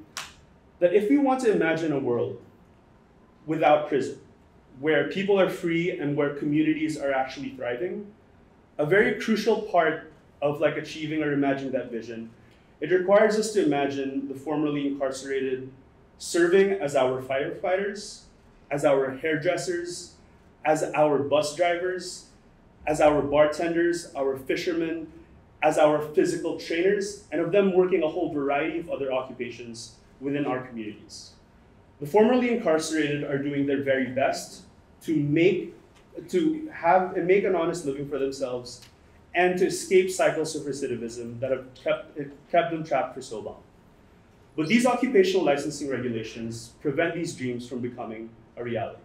that if we want to imagine a world without prison, where people are free and where communities are actually thriving, a very crucial part of like achieving or imagining that vision, it requires us to imagine the formerly incarcerated serving as our firefighters, as our hairdressers, as our bus drivers, as our bartenders, our fishermen, as our physical trainers, and of them working a whole variety of other occupations within our communities. The formerly incarcerated are doing their very best to make to have and make an honest living for themselves and to escape cycles of recidivism that have kept, kept them trapped for so long. But these occupational licensing regulations prevent these dreams from becoming a reality.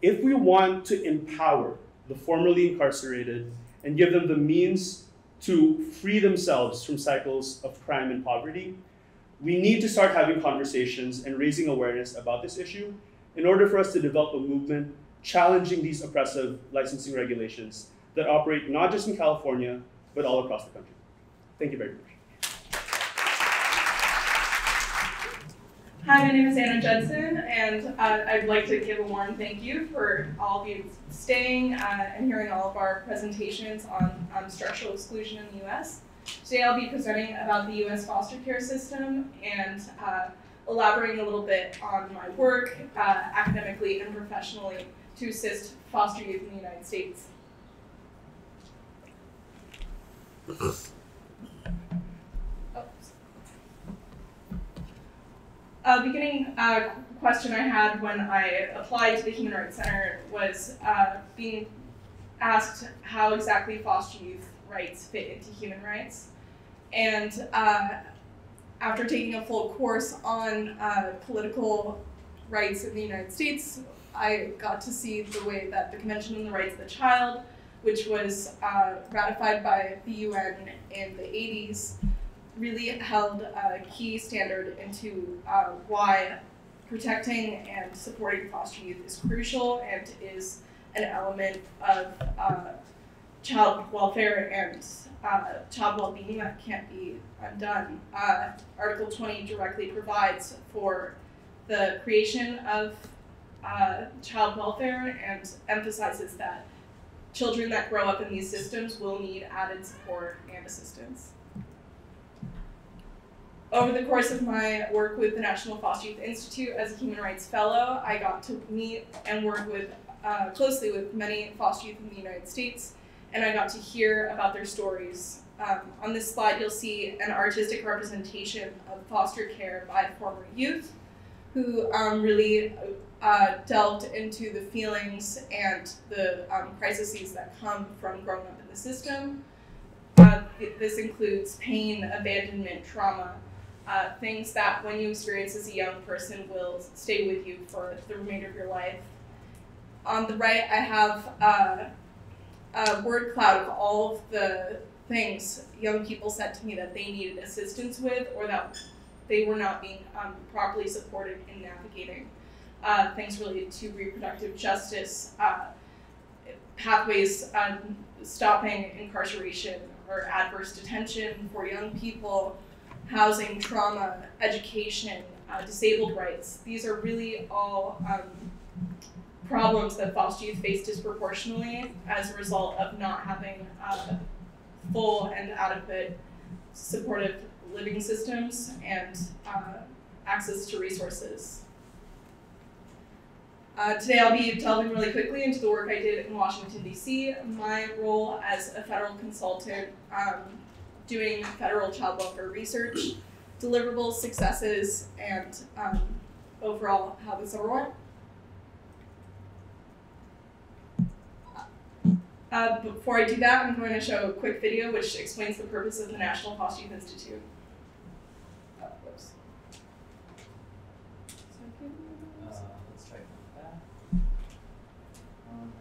If we want to empower the formerly incarcerated and give them the means to free themselves from cycles of crime and poverty, we need to start having conversations and raising awareness about this issue in order for us to develop a movement challenging these oppressive licensing regulations that operate not just in California, but all across the country. Thank you very much. Hi, my name is Anna Judson, and uh, I'd like to give a warm thank you for all of you staying uh, and hearing all of our presentations on um, structural exclusion in the U.S. Today I'll be presenting about the U.S. foster care system and uh, elaborating a little bit on my work uh, academically and professionally to assist foster youth in the United States. A beginning uh, question I had when I applied to the Human Rights Center was uh, being asked how exactly foster youth rights fit into human rights. And uh, after taking a full course on uh, political rights in the United States, I got to see the way that the Convention on the Rights of the Child, which was uh, ratified by the UN in the 80s, really held a key standard into uh, why protecting and supporting foster youth is crucial and is an element of uh, child welfare and uh, child well-being that can't be undone. Uh, Article 20 directly provides for the creation of uh, child welfare and emphasizes that children that grow up in these systems will need added support and assistance. Over the course of my work with the National Foster Youth Institute as a Human Rights Fellow, I got to meet and work with uh, closely with many foster youth in the United States, and I got to hear about their stories. Um, on this slide, you'll see an artistic representation of foster care by former youth who um, really uh, delved into the feelings and the um, crises that come from growing up in the system. Uh, this includes pain, abandonment, trauma, uh, things that when you experience as a young person will stay with you for the remainder of your life. On the right, I have uh, a word cloud of all of the things young people said to me that they needed assistance with or that they were not being um, properly supported in navigating uh, things related to reproductive justice, uh, pathways on stopping incarceration or adverse detention for young people, housing, trauma, education, uh, disabled rights. These are really all um, problems that foster youth face disproportionately as a result of not having uh, full and adequate supportive living systems and uh, access to resources. Uh, today I'll be delving really quickly into the work I did in Washington, D.C., my role as a federal consultant um, doing federal child welfare research, deliverables, successes, and um, overall how the summer went. Uh, before I do that, I'm going to show a quick video which explains the purpose of the National Foster Youth Institute. Uh, whoops. Uh, let's try that. Um,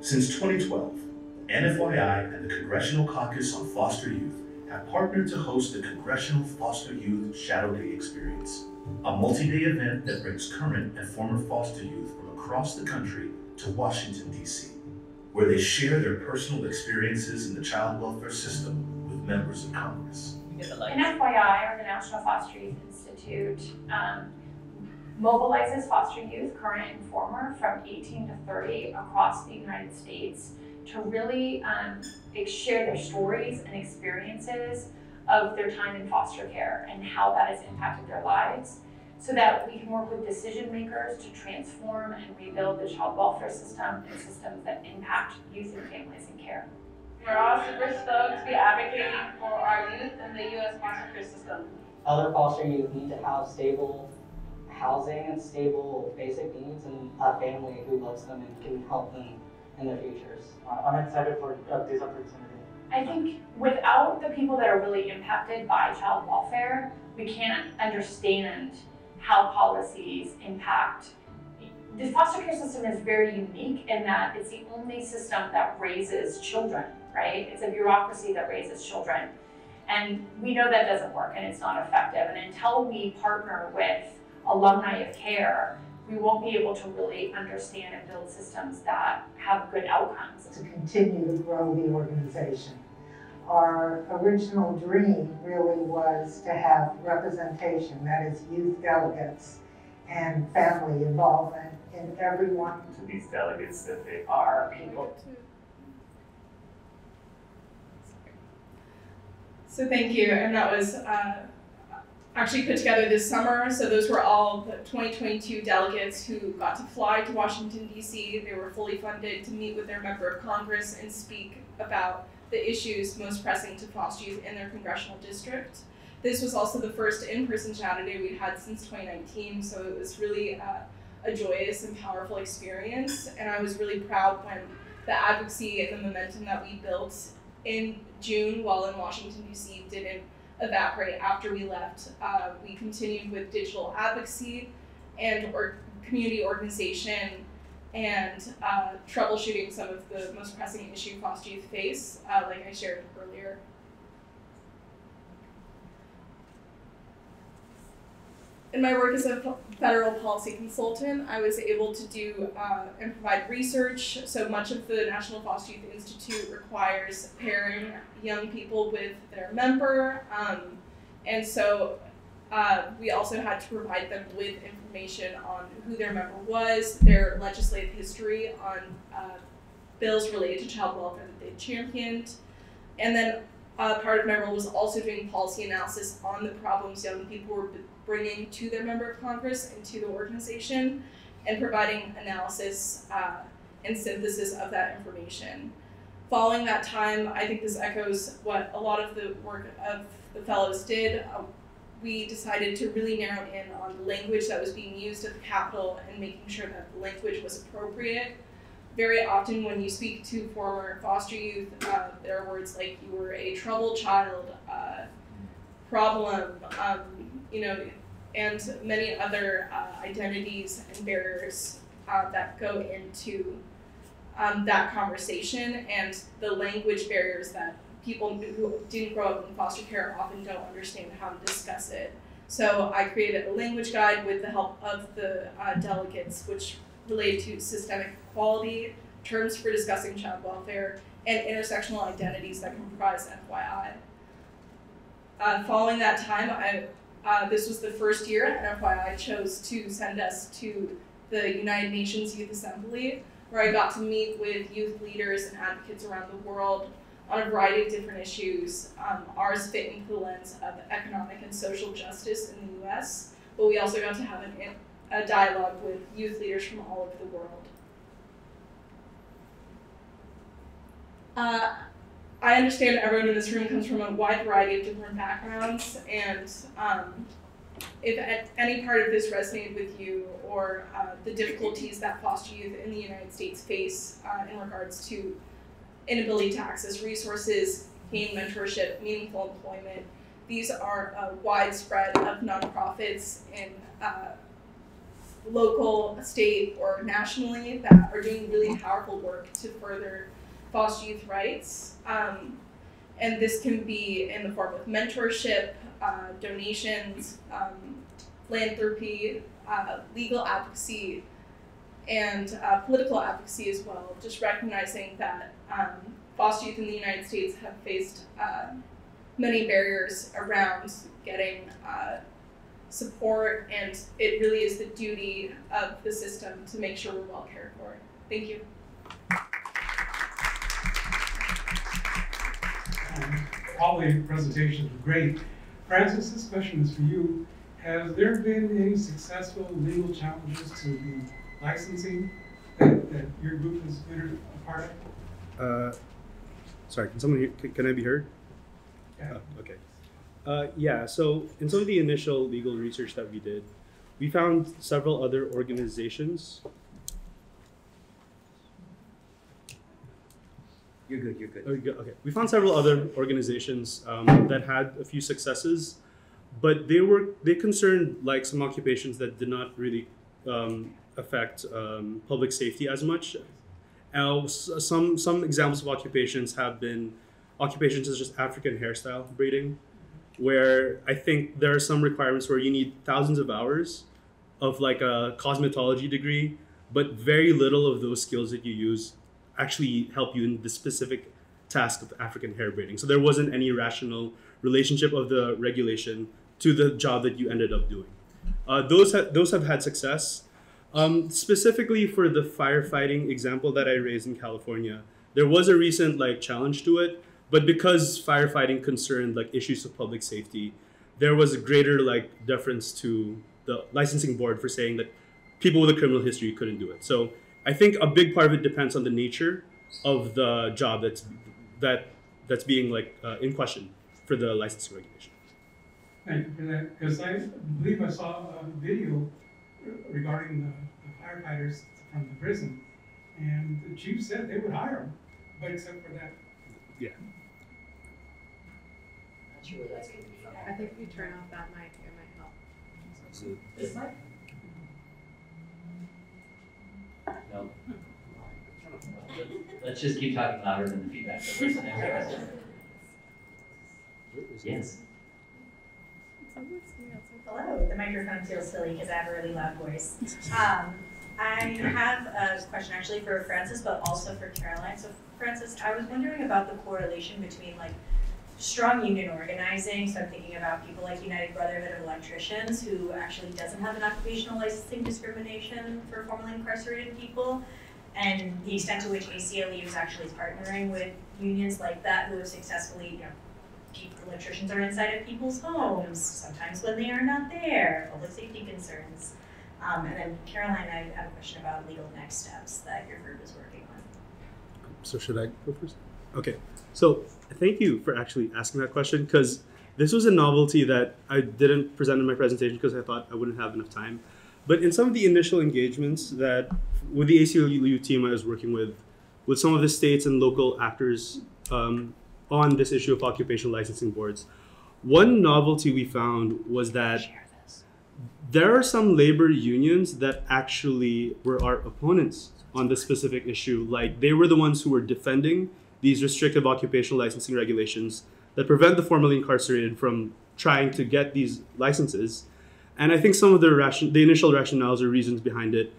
Since 2012, NFYI and the Congressional Caucus on Foster Youth have partnered to host the Congressional Foster Youth Shadow Day Experience, a multi-day event that brings current and former foster youth from across the country to Washington, D.C., where they share their personal experiences in the child welfare system with members of Congress. And FYI, or the National Foster Youth Institute, um, mobilizes foster youth, current and former, from 18 to 30 across the United States to really um, share their stories and experiences of their time in foster care and how that has impacted their lives so that we can work with decision makers to transform and rebuild the child welfare system and systems that impact youth and families in care. We're all super stoked to be advocating for our youth in the U.S. foster care system. Other foster youth need to have stable housing and stable basic needs and a family who loves them and can help them in their futures. I'm excited for uh, this opportunity. I think without the people that are really impacted by child welfare, we can't understand how policies impact. The foster care system is very unique in that it's the only system that raises children, right? It's a bureaucracy that raises children. And we know that doesn't work and it's not effective. And until we partner with alumni of care, we won't be able to really understand and build systems that have good outcomes. To continue to grow the organization. Our original dream really was to have representation, that is youth delegates and family involvement in everyone. To these delegates that they are people. So thank you, and that was uh, actually put together this summer. So those were all the 2022 delegates who got to fly to Washington D.C. They were fully funded to meet with their member of Congress and speak about the issues most pressing to foster youth in their congressional district. This was also the first in-person Shadow Day we'd had since 2019, so it was really uh, a joyous and powerful experience. And I was really proud when the advocacy and the momentum that we built in June while in Washington, D.C. didn't evaporate after we left. Uh, we continued with digital advocacy and or community organization and uh, troubleshooting some of the most pressing issues foster youth face, uh, like I shared earlier. In my work as a federal policy consultant, I was able to do uh, and provide research. So much of the National Foster Youth Institute requires pairing young people with their member. Um, and so uh, we also had to provide them with information on who their member was, their legislative history on uh, bills related to child welfare that they championed. And then uh, part of my role was also doing policy analysis on the problems young people were bringing to their member of Congress and to the organization, and providing analysis uh, and synthesis of that information. Following that time, I think this echoes what a lot of the work of the fellows did. Uh, we decided to really narrow in on the language that was being used at the Capitol and making sure that the language was appropriate. Very often, when you speak to former foster youth, uh, there are words like "you were a troubled child," uh, "problem," um, you know, and many other uh, identities and barriers uh, that go into um, that conversation and the language barriers that people who didn't grow up in foster care often don't understand how to discuss it. So I created a language guide with the help of the uh, delegates, which related to systemic equality, terms for discussing child welfare, and intersectional identities that comprise FYI. Uh, following that time, I, uh, this was the first year NFYI chose to send us to the United Nations Youth Assembly, where I got to meet with youth leaders and advocates around the world on a variety of different issues. Um, ours fit into the lens of economic and social justice in the US, but we also got to have an, a dialogue with youth leaders from all over the world. Uh, I understand everyone in this room comes from a wide variety of different backgrounds, and um, if at any part of this resonated with you or uh, the difficulties that foster youth in the United States face uh, in regards to inability to access resources, gain mentorship, meaningful employment, these are a widespread of nonprofits in uh, local, state, or nationally that are doing really powerful work to further foster youth rights. Um, and this can be in the form of mentorship, uh, donations, um, philanthropy, uh, legal advocacy, and uh, political advocacy as well. Just recognizing that um, foster youth in the United States have faced uh, many barriers around getting uh, support, and it really is the duty of the system to make sure we're well cared for. Thank you. All the presentations were great. Francis, this question is for you. Has there been any successful legal challenges to the licensing that, that your group has been a part of? Uh, sorry, can someone hear, can, can I be heard? Yeah. Oh, okay. Uh, yeah, so in some of the initial legal research that we did, we found several other organizations. You're good, you're good. Oh, you're good. Okay. We found several other organizations um, that had a few successes, but they were they concerned like some occupations that did not really um, affect um, public safety as much. Uh, some some examples of occupations have been occupations such as African hairstyle braiding, where I think there are some requirements where you need thousands of hours of like a cosmetology degree, but very little of those skills that you use actually help you in the specific task of African hair braiding. So there wasn't any rational relationship of the regulation to the job that you ended up doing. Uh, those ha- those have had success. Um, specifically for the firefighting example that I raised in California, there was a recent like challenge to it, but because firefighting concerned like issues of public safety, there was a greater like deference to the licensing board for saying that people with a criminal history couldn't do it. So I think a big part of it depends on the nature of the job that's that that's being like uh, in question for the licensing regulation. Thank you for that, because I believe I saw a video regarding the, the firefighters from the prison, and the chief said they would hire them, but except for that. Yeah. Sure that's coming. I think if you turn off that mic, it might help. This mic? No. Let's just keep talking louder than the feedback. Yes. Hello, the microphone feels silly because I have a really loud voice. Um, I have a question actually for Francis, but also for Caroline. So Francis, I was wondering about the correlation between like strong union organizing. So I'm thinking about people like United Brotherhood of Electricians, who actually doesn't have an occupational licensing discrimination for formerly incarcerated people, and the extent to which ACLU is actually partnering with unions like that who have successfully, you know, electricians are inside of people's homes, sometimes when they are not there, public safety concerns. Um, and then Caroline, I have a question about legal next steps that your group is working on. So should I go first? Okay. So thank you for actually asking that question because this was a novelty that I didn't present in my presentation because I thought I wouldn't have enough time. But in some of the initial engagements that with the ACLU team I was working with, with some of the states and local actors um, on this issue of occupational licensing boards, one novelty we found was that there are some labor unions that actually were our opponents on this specific issue. Like they were the ones who were defending these restrictive occupational licensing regulations that prevent the formerly incarcerated from trying to get these licenses. And I think some of the ration- the initial rationales or reasons behind it,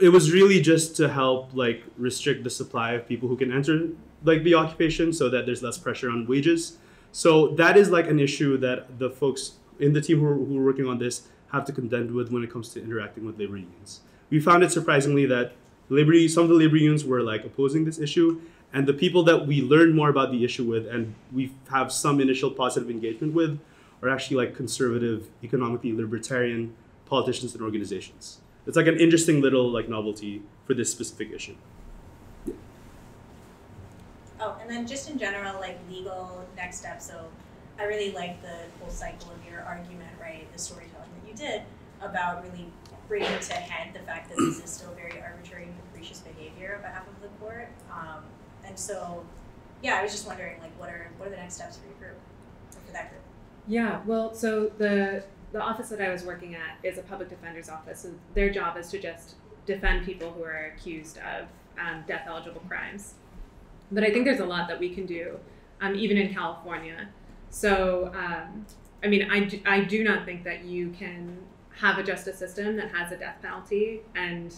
it was really just to help like restrict the supply of people who can enter like the occupation so that there's less pressure on wages. So that is like an issue that the folks in the team who are, who are working on this have to contend with when it comes to interacting with labor unions. We found it surprisingly that labor some of the labor unions were like opposing this issue, And the people that we learn more about the issue with and we have some initial positive engagement with are actually like conservative, economically libertarian politicians and organizations. It's like an interesting little like novelty for this specific issue. Oh, and then just in general, like legal next steps. So I really like the whole cycle of your argument, right? The storytelling that you did about really bringing to head the fact that this is still very arbitrary and capricious behavior on behalf of the court. Um, and so, yeah, I was just wondering, like, what are what are the next steps for your group or for that group? Yeah, well, so the the office that I was working at is a public defender's office, so their job is to just defend people who are accused of um, death eligible crimes. But I think there's a lot that we can do, um, even in California. So, um, I mean, I do, I do not think that you can have a justice system that has a death penalty and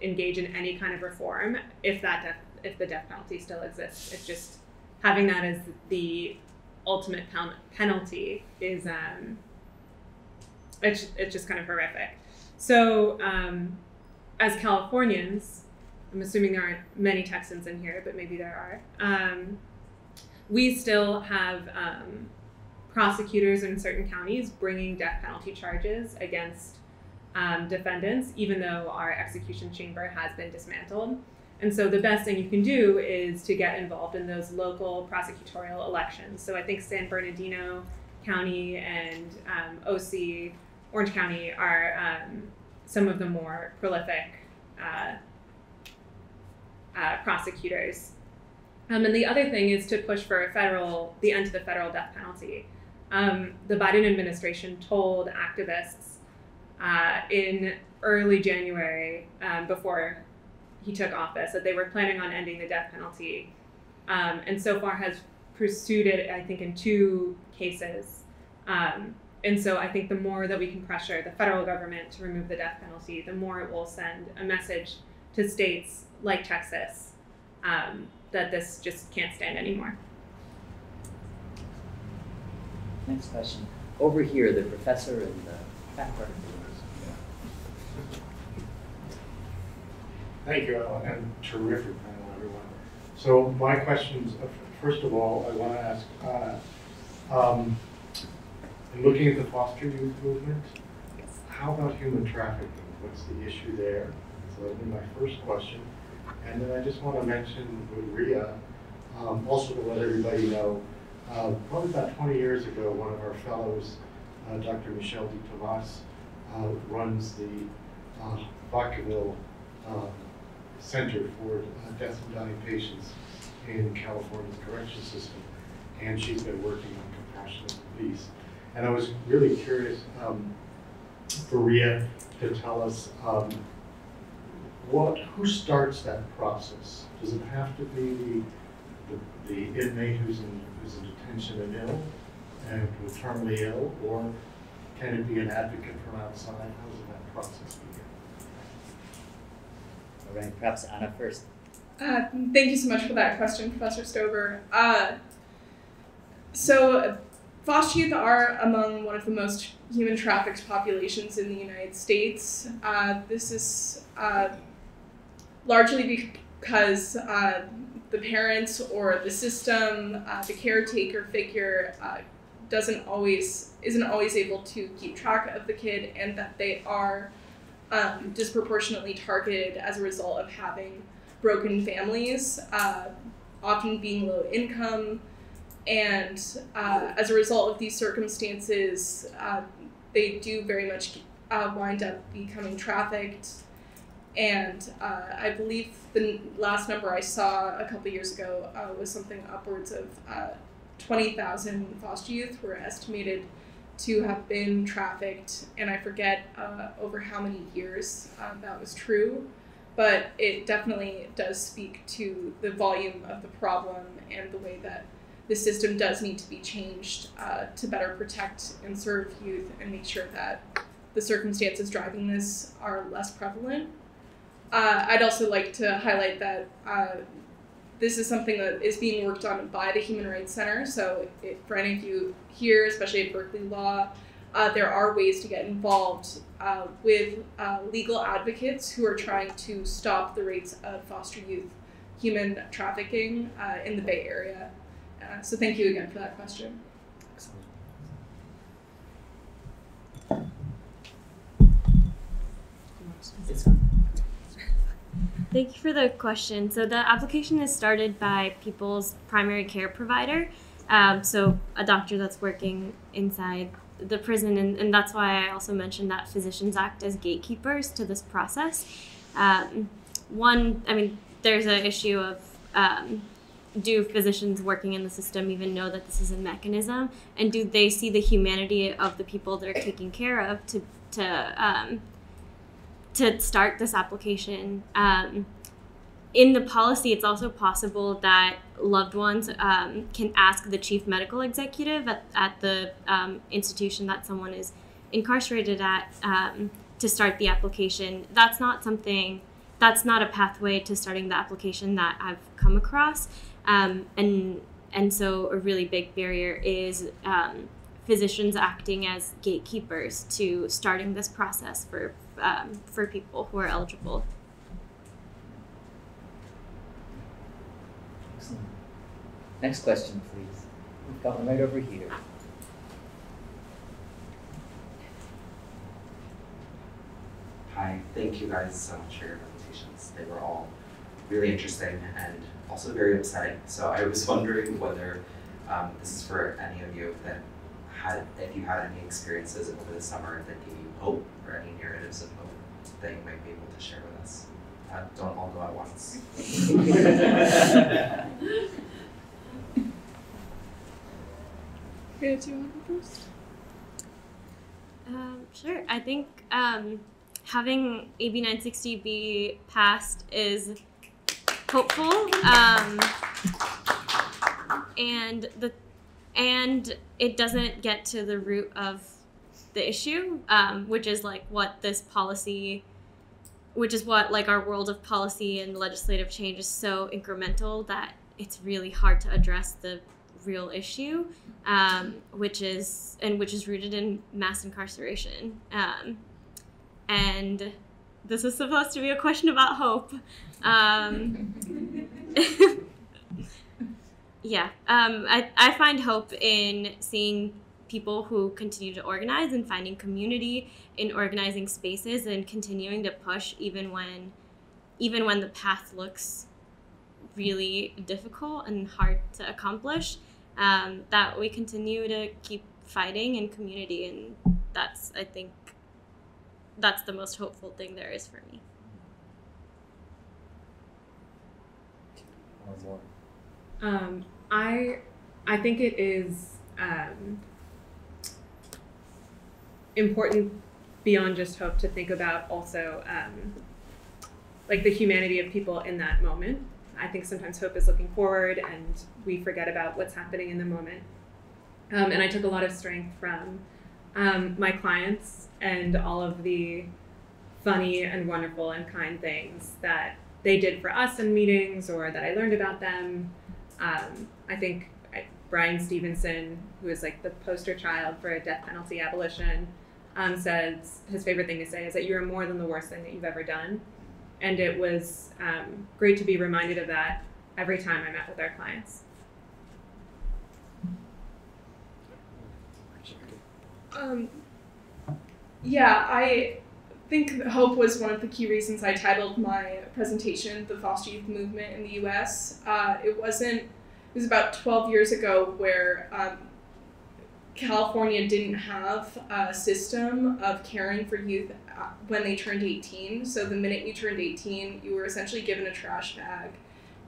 engage in any kind of reform if that death, if the death penalty still exists. It's just having that as the ultimate pen- penalty is um, it's it's just kind of horrific. So um, as Californians, I'm assuming there aren't many Texans in here, but maybe there are. Um, we still have um, prosecutors in certain counties bringing death penalty charges against um, defendants, even though our execution chamber has been dismantled. And so the best thing you can do is to get involved in those local prosecutorial elections. So I think San Bernardino County and um, OC, Orange County, are um, some of the more prolific uh, uh, prosecutors. Um, and the other thing is to push for a federal, the end to the federal death penalty. Um, the Biden administration told activists uh, in early January, um, before he took office, that they were planning on ending the death penalty, um, and so far has pursued it, I think, in two cases. Um, and so I think the more that we can pressure the federal government to remove the death penalty, the more it will send a message to states like Texas um, that this just can't stand anymore. Next question. Over here, the professor in the back of the room. Thank you, Ellen, and terrific panel, everyone. So my questions, uh, first of all, I want to ask Anna, um, in looking at the foster youth movement, how about human trafficking? What's the issue there? So that'll be my first question. And then I just want to mention with RIA, um, also to let everybody know, uh, probably about 20 years ago, one of our fellows, uh, Dr. Michelle D. Tomas, uh, runs the uh, Vacaville um, Center for Death and Dying Patients in California's correction system. And she's been working on compassionate release. And I was really curious um, for Ria to tell us um, what, who starts that process? Does it have to be the, the, the inmate who's in, who's in detention and ill, and terminally ill, or can it be an advocate from outside? How does that process? All right, perhaps Anna first. Uh, thank you so much for that question, Professor Stover. Uh, so, foster youth are among one of the most human trafficked populations in the United States. Uh, this is uh, largely because uh, the parents or the system, uh, the caretaker figure, doesn't always isn't always able to keep track of the kid, and that they are um, disproportionately targeted as a result of having broken families, uh, often being low income, and uh, as a result of these circumstances, uh, they do very much uh, wind up becoming trafficked. And uh, I believe the last number I saw a couple years ago uh, was something upwards of 20,000 foster youth were estimated to have been trafficked, and I forget uh, over how many years uh, that was true, but it definitely does speak to the volume of the problem and the way that the system does need to be changed uh, to better protect and serve youth and make sure that the circumstances driving this are less prevalent. Uh, I'd also like to highlight that uh, this is something that is being worked on by the Human Rights Center. So, it, for any of you here, especially at Berkeley Law, uh, there are ways to get involved uh, with uh, legal advocates who are trying to stop the rates of foster youth human trafficking uh, in the Bay Area. Uh, so thank you again for that question. Thank you for the question. So the application is started by people's primary care provider, um, so a doctor that's working inside the prison, and, and that's why I also mentioned that physicians act as gatekeepers to this process. Um, one, I mean, there's an issue of um, do physicians working in the system even know that this is a mechanism, and do they see the humanity of the people they're taking care of to to um, to start this application. Um, in the policy, it's also possible that loved ones um, can ask the chief medical executive at, at the um, institution that someone is incarcerated at um, to start the application. That's not something, that's not a pathway to starting the application that I've come across. Um, and, and so a really big barrier is um, physicians acting as gatekeepers to starting this process for um, for people who are eligible. Excellent. Next question, please. We've got one right over here. Hi, thank you guys so much for your presentations. They were all really interesting and also very upsetting. So I was wondering whether um, this is for any of you that had, if you had any experiences over the summer that gave you hope or any narratives of hope that you might be able to share with us. Uh, don't all go at once. Rhea, do you want to go first? Um, sure. I think um, having AB 960 be passed is hopeful. Um, and the and it doesn't get to the root of the issue, um, which is like what this policy, which is what like our world of policy and legislative change is so incremental that it's really hard to address the real issue, um, which is and which is rooted in mass incarceration. Um, and this is supposed to be a question about hope. Um, yeah, um, I, I find hope in seeing people who continue to organize and finding community in organizing spaces and continuing to push even when even when the path looks really difficult and hard to accomplish um, that we continue to keep fighting in community. And that's i think that's the most hopeful thing there is for me. Um, I I think it is um, important beyond just hope to think about also um, like the humanity of people in that moment. I think sometimes hope is looking forward and we forget about what's happening in the moment. Um, and I took a lot of strength from um, my clients and all of the funny and wonderful and kind things that they did for us in meetings or that I learned about them. Um, I think Bryan Stevenson, who is like the poster child for death penalty abolition, um, says his favorite thing to say is that you are more than the worst thing that you've ever done. And it was um, great to be reminded of that every time I met with our clients. Um, yeah, I think hope was one of the key reasons I titled my presentation "The Foster Youth Movement in the U.S." Uh, it wasn't. It was about 12 years ago where um, California didn't have a system of caring for youth uh, when they turned 18. So the minute you turned 18, you were essentially given a trash bag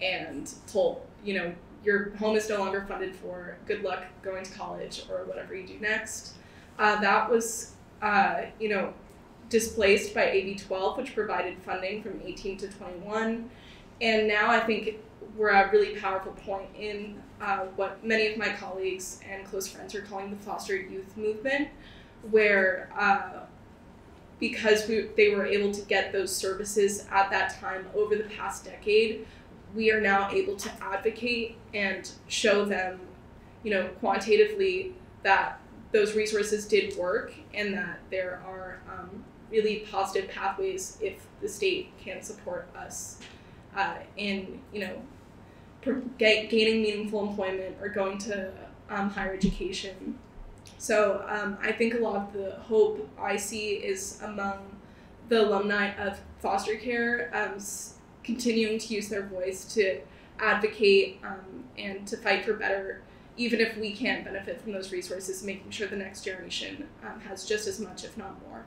and told, you know, your home is no longer funded for. Good luck going to college or whatever you do next. Uh, that was, uh, you know, displaced by AB 12, which provided funding from 18 to 21. And now I think we're at a really powerful point in uh, what many of my colleagues and close friends are calling the foster youth movement, where uh, because we, they were able to get those services at that time over the past decade, we are now able to advocate and show them, you know, quantitatively that those resources did work and that there are um, really positive pathways if the state can support us uh, in you know gaining meaningful employment or going to um, higher education. So um, I think a lot of the hope I see is among the alumni of foster care um, continuing to use their voice to advocate um, and to fight for better, even if we can't benefit from those resources, making sure the next generation um, has just as much, if not more.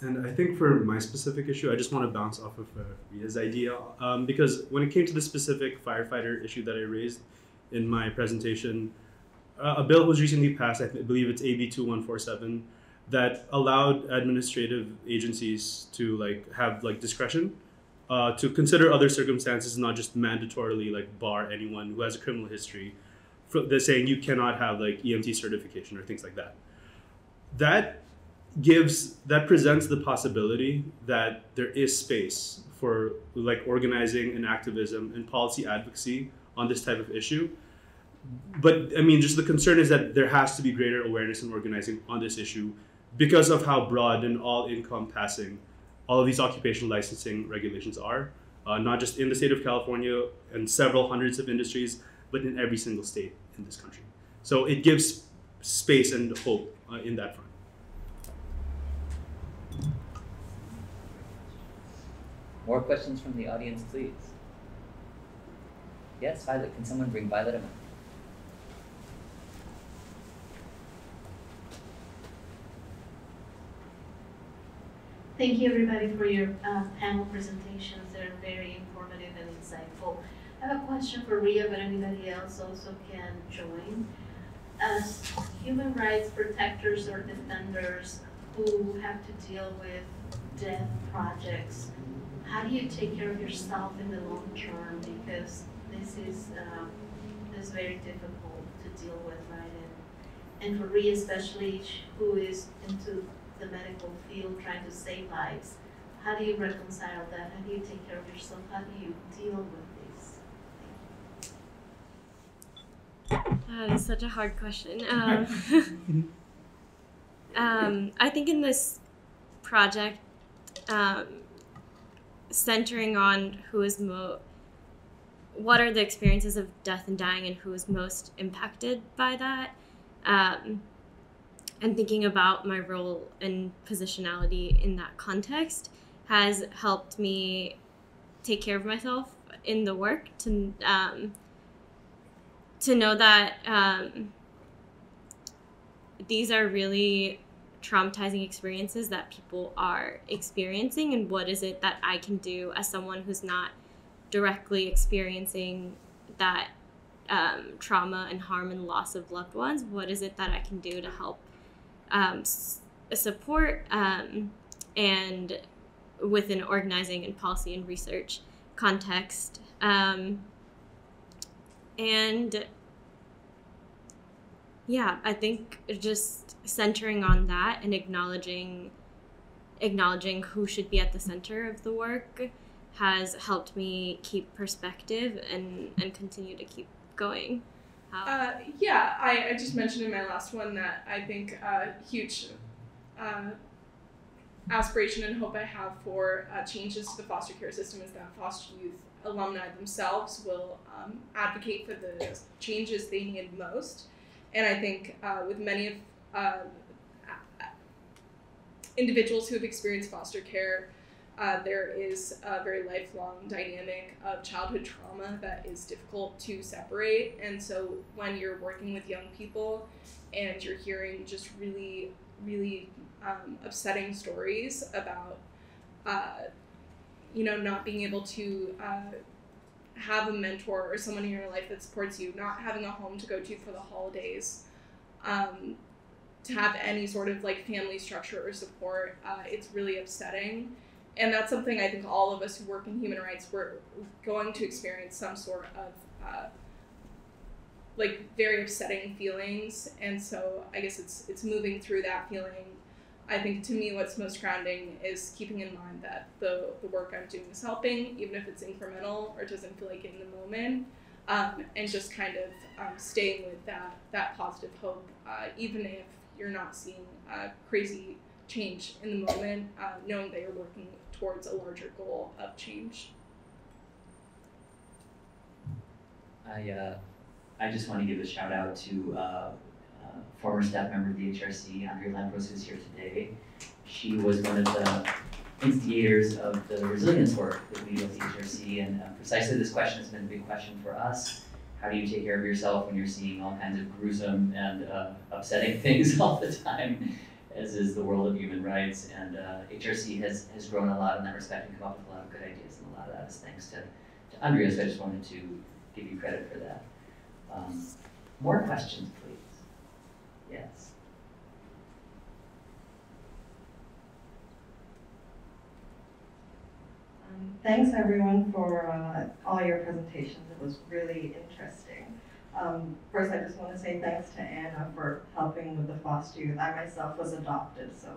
And I think for my specific issue, I just want to bounce off of uh, Ria's idea um, because when it came to the specific firefighter issue that I raised in my presentation, uh, a bill was recently passed. I believe it's AB two one four seven that allowed administrative agencies to like have like discretion uh, to consider other circumstances, and not just mandatorily like bar anyone who has a criminal history. They're saying you cannot have like EMT certification or things like that. That gives that presents the possibility that there is space for like organizing and activism and policy advocacy on this type of issue. But i mean just the concern is that there has to be greater awareness and organizing on this issue because of how broad and all encompassing all of these occupational licensing regulations are uh, not just in the state of california and several hundreds of industries but in every single state in this country. So it gives space and hope uh, in that front More questions from the audience, please. Yes, Violet. Can someone bring Violet a mic? Thank you, everybody, for your uh, panel presentations. They're very informative and insightful. I have a question for Ria, but anybody else also can join. As human rights protectors or defenders who have to deal with death projects, how do you take care of yourself in the long term? Because this is uh, this is very difficult to deal with, right? And, and for Ria especially, who is into the medical field trying to save lives, how do you reconcile that? How do you take care of yourself? How do you deal with this? That is such a hard question. Um, um, I think in this project, um, centering on who is mo what are the experiences of death and dying and who is most impacted by that? Um, and thinking about my role and positionality in that context has helped me take care of myself in the work to um, to know that um, these are really traumatizing experiences that people are experiencing and what is it that I can do as someone who's not directly experiencing that um, trauma and harm and loss of loved ones what is it that I can do to help um, support um, and within organizing and policy and research context um, and yeah i think just centering on that and acknowledging acknowledging who should be at the center of the work has helped me keep perspective and and continue to keep going Uh, yeah, I, I just mentioned in my last one that I think a huge uh, aspiration and hope I have for uh, changes to the foster care system is that foster youth alumni themselves will um, advocate for the changes they need most. And I think uh, with many of uh, individuals who have experienced foster care, uh, there is a very lifelong dynamic of childhood trauma that is difficult to separate. And so when you're working with young people and you're hearing just really, really um, upsetting stories about, uh, you know, not being able to uh, have a mentor or someone in your life that supports you, not having a home to go to for the holidays, um, to have any sort of like family structure or support, uh, it's really upsetting and that's something I think all of us who work in human rights we're going to experience some sort of uh, like very upsetting feelings, and so I guess it's it's moving through that feeling. I think to me, what's most grounding is keeping in mind that the the work I'm doing is helping, even if it's incremental or doesn't feel like it in the moment, um, and just kind of um, staying with that that positive hope, uh, even if you're not seeing uh, crazy change in the moment, uh, knowing that you're working towards a larger goal of change. I, uh, I just want to give a shout out to uh, former staff member of the HRC, Andrea Lampros, who's here today. She was one of the instigators of the resilience work that we do at the HRC, and uh, precisely this question has been a big question for us. How do you take care of yourself when you're seeing all kinds of gruesome and uh, upsetting things all the time, as is the world of human rights? And uh, HRC has, has grown a lot in that respect and come up with a lot of good ideas, and a lot of that is thanks to, to Andrea, so I just wanted to give you credit for that. Um, more questions, please. Yes. Um, thanks everyone for uh, all your presentations. It was really interesting. Um, first, I just want to say thanks to Anna for helping with the foster youth. I myself was adopted, so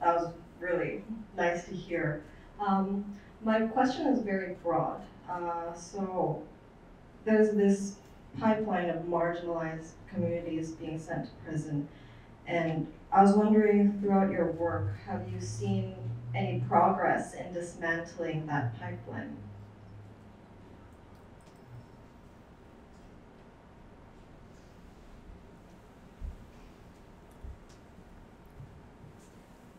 that was really nice to hear. Um, my question is very broad. Uh, so there's this pipeline of marginalized communities being sent to prison. And I was wondering, throughout your work, have you seen any progress in dismantling that pipeline?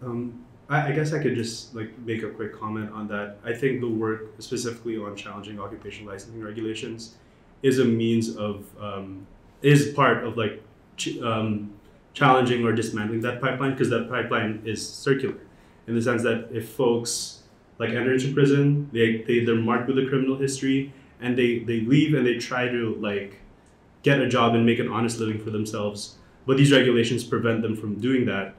Um, I, I guess I could just like make a quick comment on that. I think the work specifically on challenging occupational licensing regulations is a means of um, is part of like ch- um, challenging or dismantling that pipeline because that pipeline is circular in the sense that if folks like enter into prison, they, they they're marked with a criminal history and they they leave and they try to like get a job and make an honest living for themselves, but these regulations prevent them from doing that.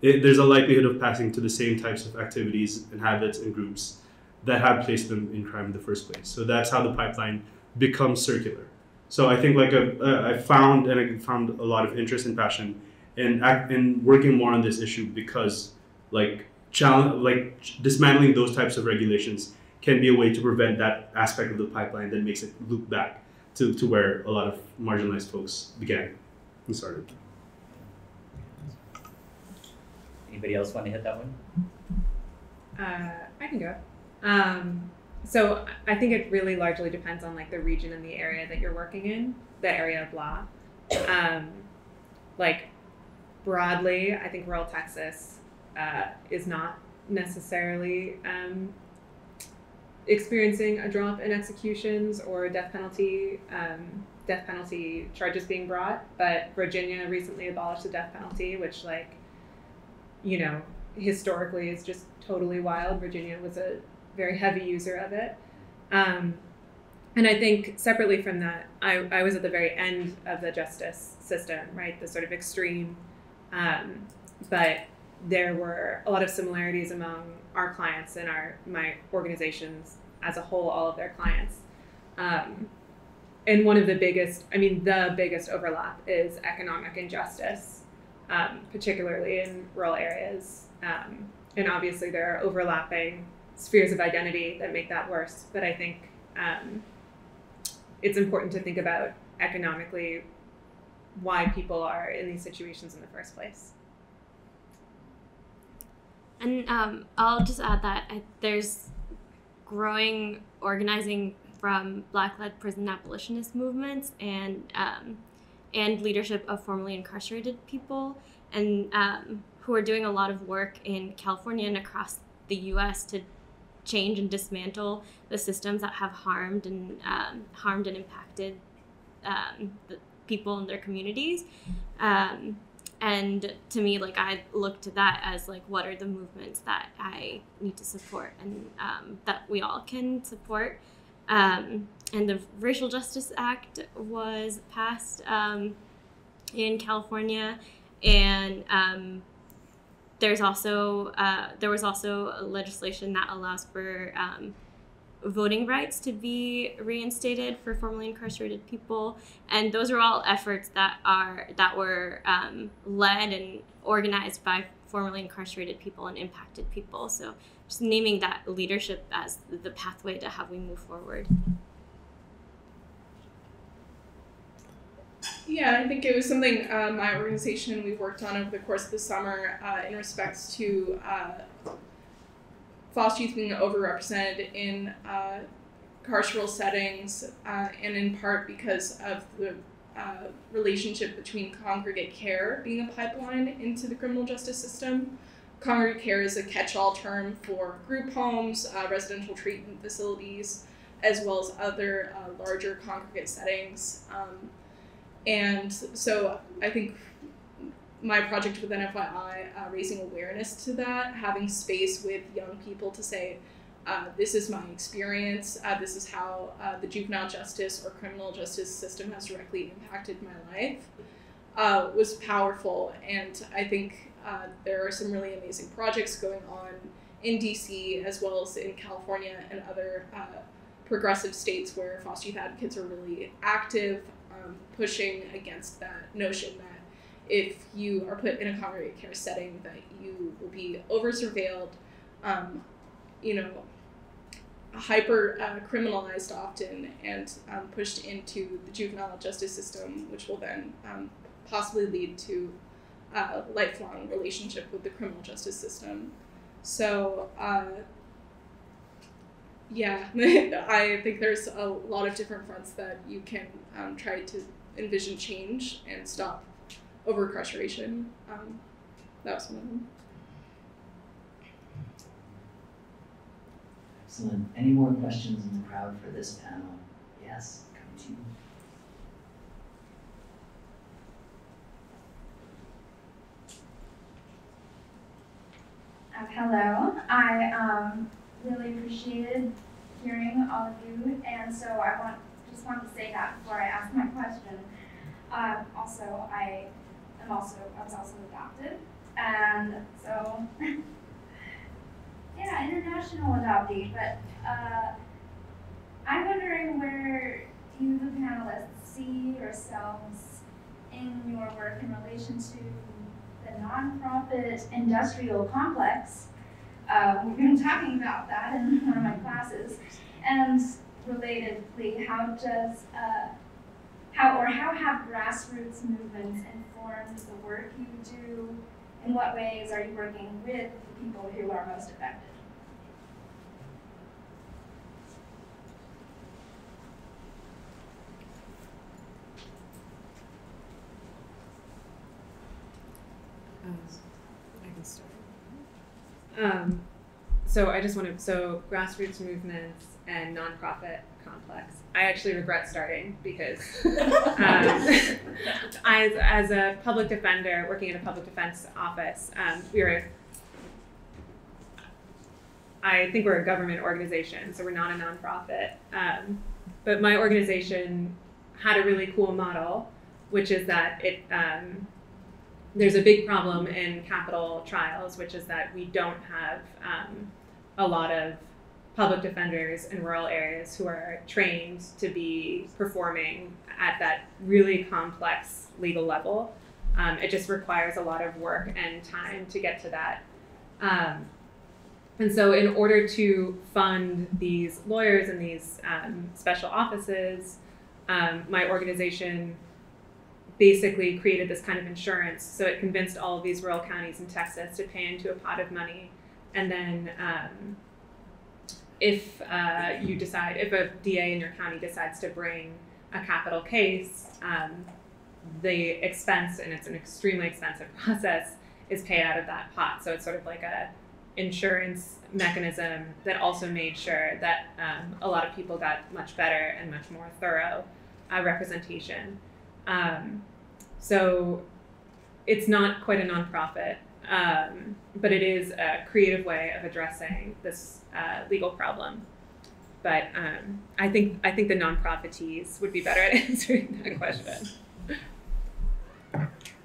It, there's a likelihood of passing to the same types of activities and habits and groups that have placed them in crime in the first place. So that's how the pipeline becomes circular. So I think like a, uh, I found and I found a lot of interest and passion in act, in working more on this issue because like challenge like dismantling those types of regulations can be a way to prevent that aspect of the pipeline that makes it loop back to, to where a lot of marginalized folks began and started. Anybody else want to hit that one? Uh, I can go. Um, so I think it really largely depends on like the region and the area that you're working in, the area of law. Um, like broadly, I think rural Texas uh, is not necessarily um, experiencing a drop in executions or death penalty um, death penalty charges being brought. But Virginia recently abolished the death penalty, which like you know historically is just totally wild. Virginia was a very heavy user of it. Um, and I think separately from that, I, I was at the very end of the justice system, right? The sort of extreme. Um, but there were a lot of similarities among our clients and our my organizations as a whole, all of their clients. Um, and one of the biggest, I mean, the biggest overlap is economic injustice, um, particularly in rural areas. Um, and obviously, there are overlapping spheres of identity that make that worse. But I think um, it's important to think about economically why people are in these situations in the first place. And um, I'll just add that I, there's growing organizing from Black-led prison abolitionist movements and um, and leadership of formerly incarcerated people, and um, who are doing a lot of work in California and across the U.S. to change and dismantle the systems that have harmed and um, harmed and impacted um, the people in their communities. Um, and to me, like I look to that as like what are the movements that I need to support and um, that we all can support. Um, and the Racial Justice Act was passed um, in California, and there's also uh, there was also legislation that allows for um, voting rights to be reinstated for formerly incarcerated people, and those are all efforts that are that were um, led and organized by formerly incarcerated people and impacted people. So just naming that leadership as the pathway to how we move forward. Yeah, I think it was something uh, my organization we've worked on over the course of the summer uh, in respects to uh, foster youth being overrepresented in uh, carceral settings, uh, and in part because of the uh, relationship between congregate care being a pipeline into the criminal justice system. Congregate care is a catch all term for group homes, residential treatment facilities, as well as other larger congregate settings. Um, and so I think my project with NFYI, uh, raising awareness to that, having space with young people to say, uh, this is my experience, uh, this is how uh, the juvenile justice or criminal justice system has directly impacted my life, uh, was powerful. And I think uh, there are some really amazing projects going on in DC as well as in California and other progressive states where foster youth advocates are really active, pushing against that notion that if you are put in a congregate care setting that you will be over surveilled um, you know hyper uh, criminalized often and um, pushed into the juvenile justice system which will then um, possibly lead to a lifelong relationship with the criminal justice system. So uh, yeah i think there's a lot of different fronts that you can um, try to envision change and stop over incarceration. Um, that was one of them. Excellent. Any more questions in the crowd for this panel? Yes, come to you. Uh, hello. I um, really appreciated hearing all of you, and so I want just want to say that before I ask my question. Um, also, I am also I was also adopted, and so yeah, international adoptee. But uh, I'm wondering where you, the panelists, see yourselves in your work in relation to the nonprofit industrial complex. Uh, we've been talking about that in one of my classes, and relatedly, how does uh, how or how have grassroots movements informed the work you do? In what ways are you working with the people who are most affected? Um, so I just want to so grassroots movements and nonprofit complex. I actually regret starting because um, as, as a public defender working in a public defense office, um, we are, I think we're a government organization, so we're not a nonprofit. Um, but my organization had a really cool model, which is that it um, there's a big problem in capital trials, which is that we don't have um, a lot of public defenders in rural areas who are trained to be performing at that really complex legal level. Um, it just requires a lot of work and time to get to that. Um, and so, in order to fund these lawyers and these um, special offices, um, my organization basically created this kind of insurance. So, it convinced all of these rural counties in Texas to pay into a pot of money. And then um, if uh, you decide, if a DA in your county decides to bring a capital case, um, the expense, and it's an extremely expensive process, is paid out of that pot. So it's sort of like a insurance mechanism that also made sure that um, a lot of people got much better and much more thorough uh, representation. Um, so it's not quite a nonprofit, um, but it is a creative way of addressing this uh, legal problem. But um, I think I think the nonprofitees would be better at answering that question.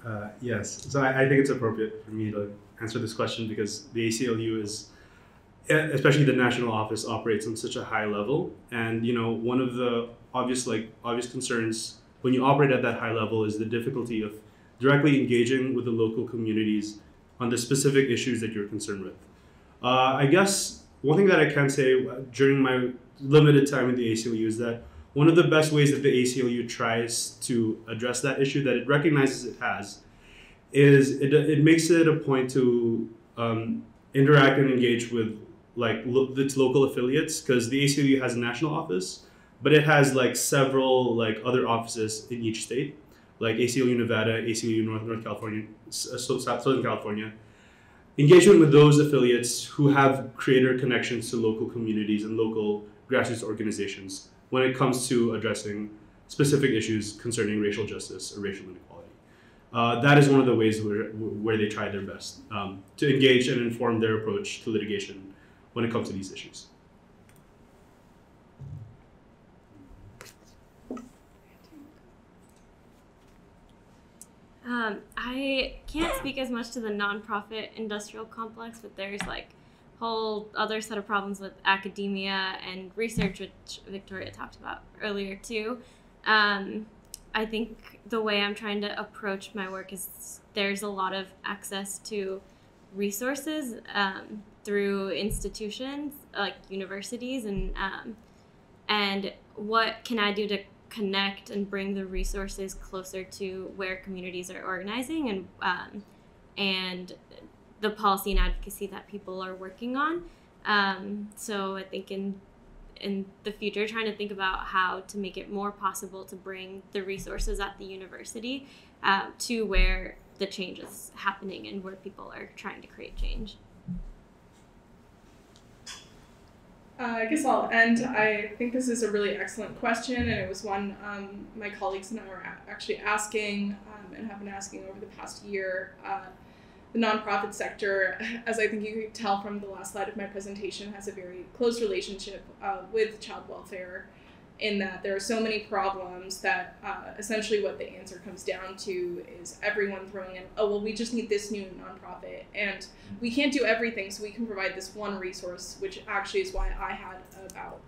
Uh, yes, so I, I, think it's appropriate for me to answer this question because the ACLU is, especially the national office, operates on such a high level, and you know one of the obvious like obvious concerns when you operate at that high level is the difficulty of directly engaging with the local communities on the specific issues that you're concerned with. Uh, I guess one thing that I can say during my limited time in the ACLU is that one of the best ways that the ACLU tries to address that issue that it recognizes it has is it, it makes it a point to um, interact and engage with like lo- its local affiliates because the ACLU has a national office, but it has like several like other offices in each state, like ACLU Nevada, ACLU North North California, uh, so- Southern California. Engagement with those affiliates who have greater connections to local communities and local grassroots organizations when it comes to addressing specific issues concerning racial justice or racial inequality. Uh, that is one of the ways where, where they try their best um, to engage and inform their approach to litigation when it comes to these issues. Um, I can't speak as much to the nonprofit industrial complex, but there's like whole other set of problems with academia and research, which Victoria talked about earlier too. Um, I think the way I'm trying to approach my work is there's a lot of access to resources um, through institutions like universities and um, and what can I do to connect and bring the resources closer to where communities are organizing and um, and the policy and advocacy that people are working on. Um, so I think in in the future, trying to think about how to make it more possible to bring the resources at the university uh, to where the change is happening and where people are trying to create change. Uh, I guess I'll end. I think this is a really excellent question, and it was one um, my colleagues and I were actually asking um, and have been asking over the past year. Uh, the nonprofit sector, as I think you could tell from the last slide of my presentation, has a very close relationship uh, with child welfare in that there are so many problems that uh, essentially what the answer comes down to is everyone throwing in, oh, well, we just need this new nonprofit. And we can't do everything, so we can provide this one resource, which actually is why I had about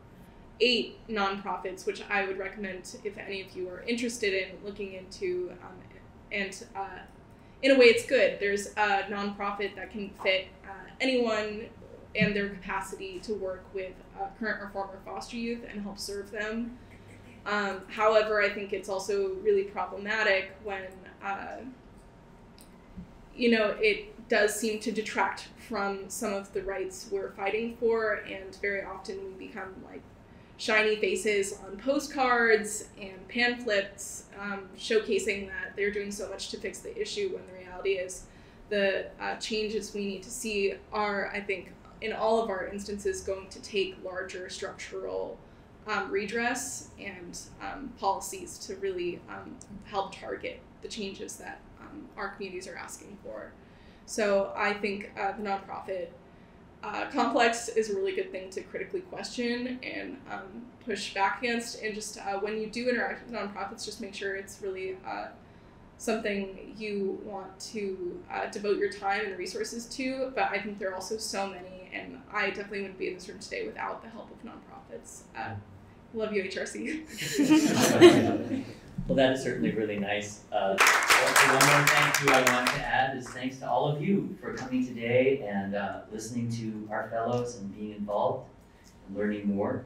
eight nonprofits, which I would recommend if any of you are interested in looking into. Um, and uh, in a way, it's good. There's a nonprofit that can fit uh, anyone and their capacity to work with uh, current or former foster youth and help serve them. Um, however, I think it's also really problematic when, uh, you know, it does seem to detract from some of the rights we're fighting for, and very often we become like shiny faces on postcards and pamphlets um, showcasing that they're doing so much to fix the issue when the reality is the uh, changes we need to see are, I think, in all of our instances, going to take larger structural um, redress and um, policies to really um, help target the changes that um, our communities are asking for. So I think uh, the nonprofit uh, complex is a really good thing to critically question and um, push back against. And just uh, when you do interact with nonprofits, just make sure it's really uh, something you want to uh, devote your time and resources to. But I think there are also so many, and I definitely wouldn't be in this room today without the help of nonprofits. Uh, love you, HRC. Well, that is certainly really nice. Uh, one more thank you I want to add is thanks to all of you for coming today and uh, listening to our fellows and being involved and learning more.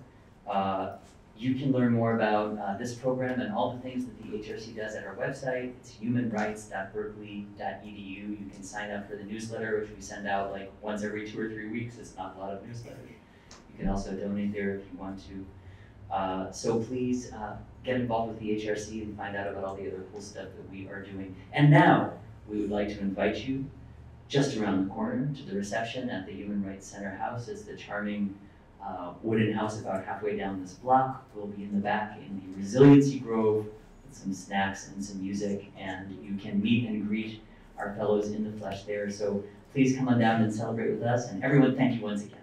Uh, you can learn more about uh, this program and all the things that the HRC does at our website. It's humanrights.berkeley.edu. You can sign up for the newsletter, which we send out like once every two or three weeks. It's not a lot of newsletters. You can also donate there if you want to. Uh, so please uh, get involved with the HRC and find out about all the other cool stuff that we are doing. And now we would like to invite you just around the corner to the reception at the Human Rights Center House. It's the charming uh, wooden house about halfway down this block. We'll be in the back in the Resiliency Grove with some snacks and some music, and you can meet and greet our fellows in the flesh there. So please come on down and celebrate with us. And everyone, thank you once again.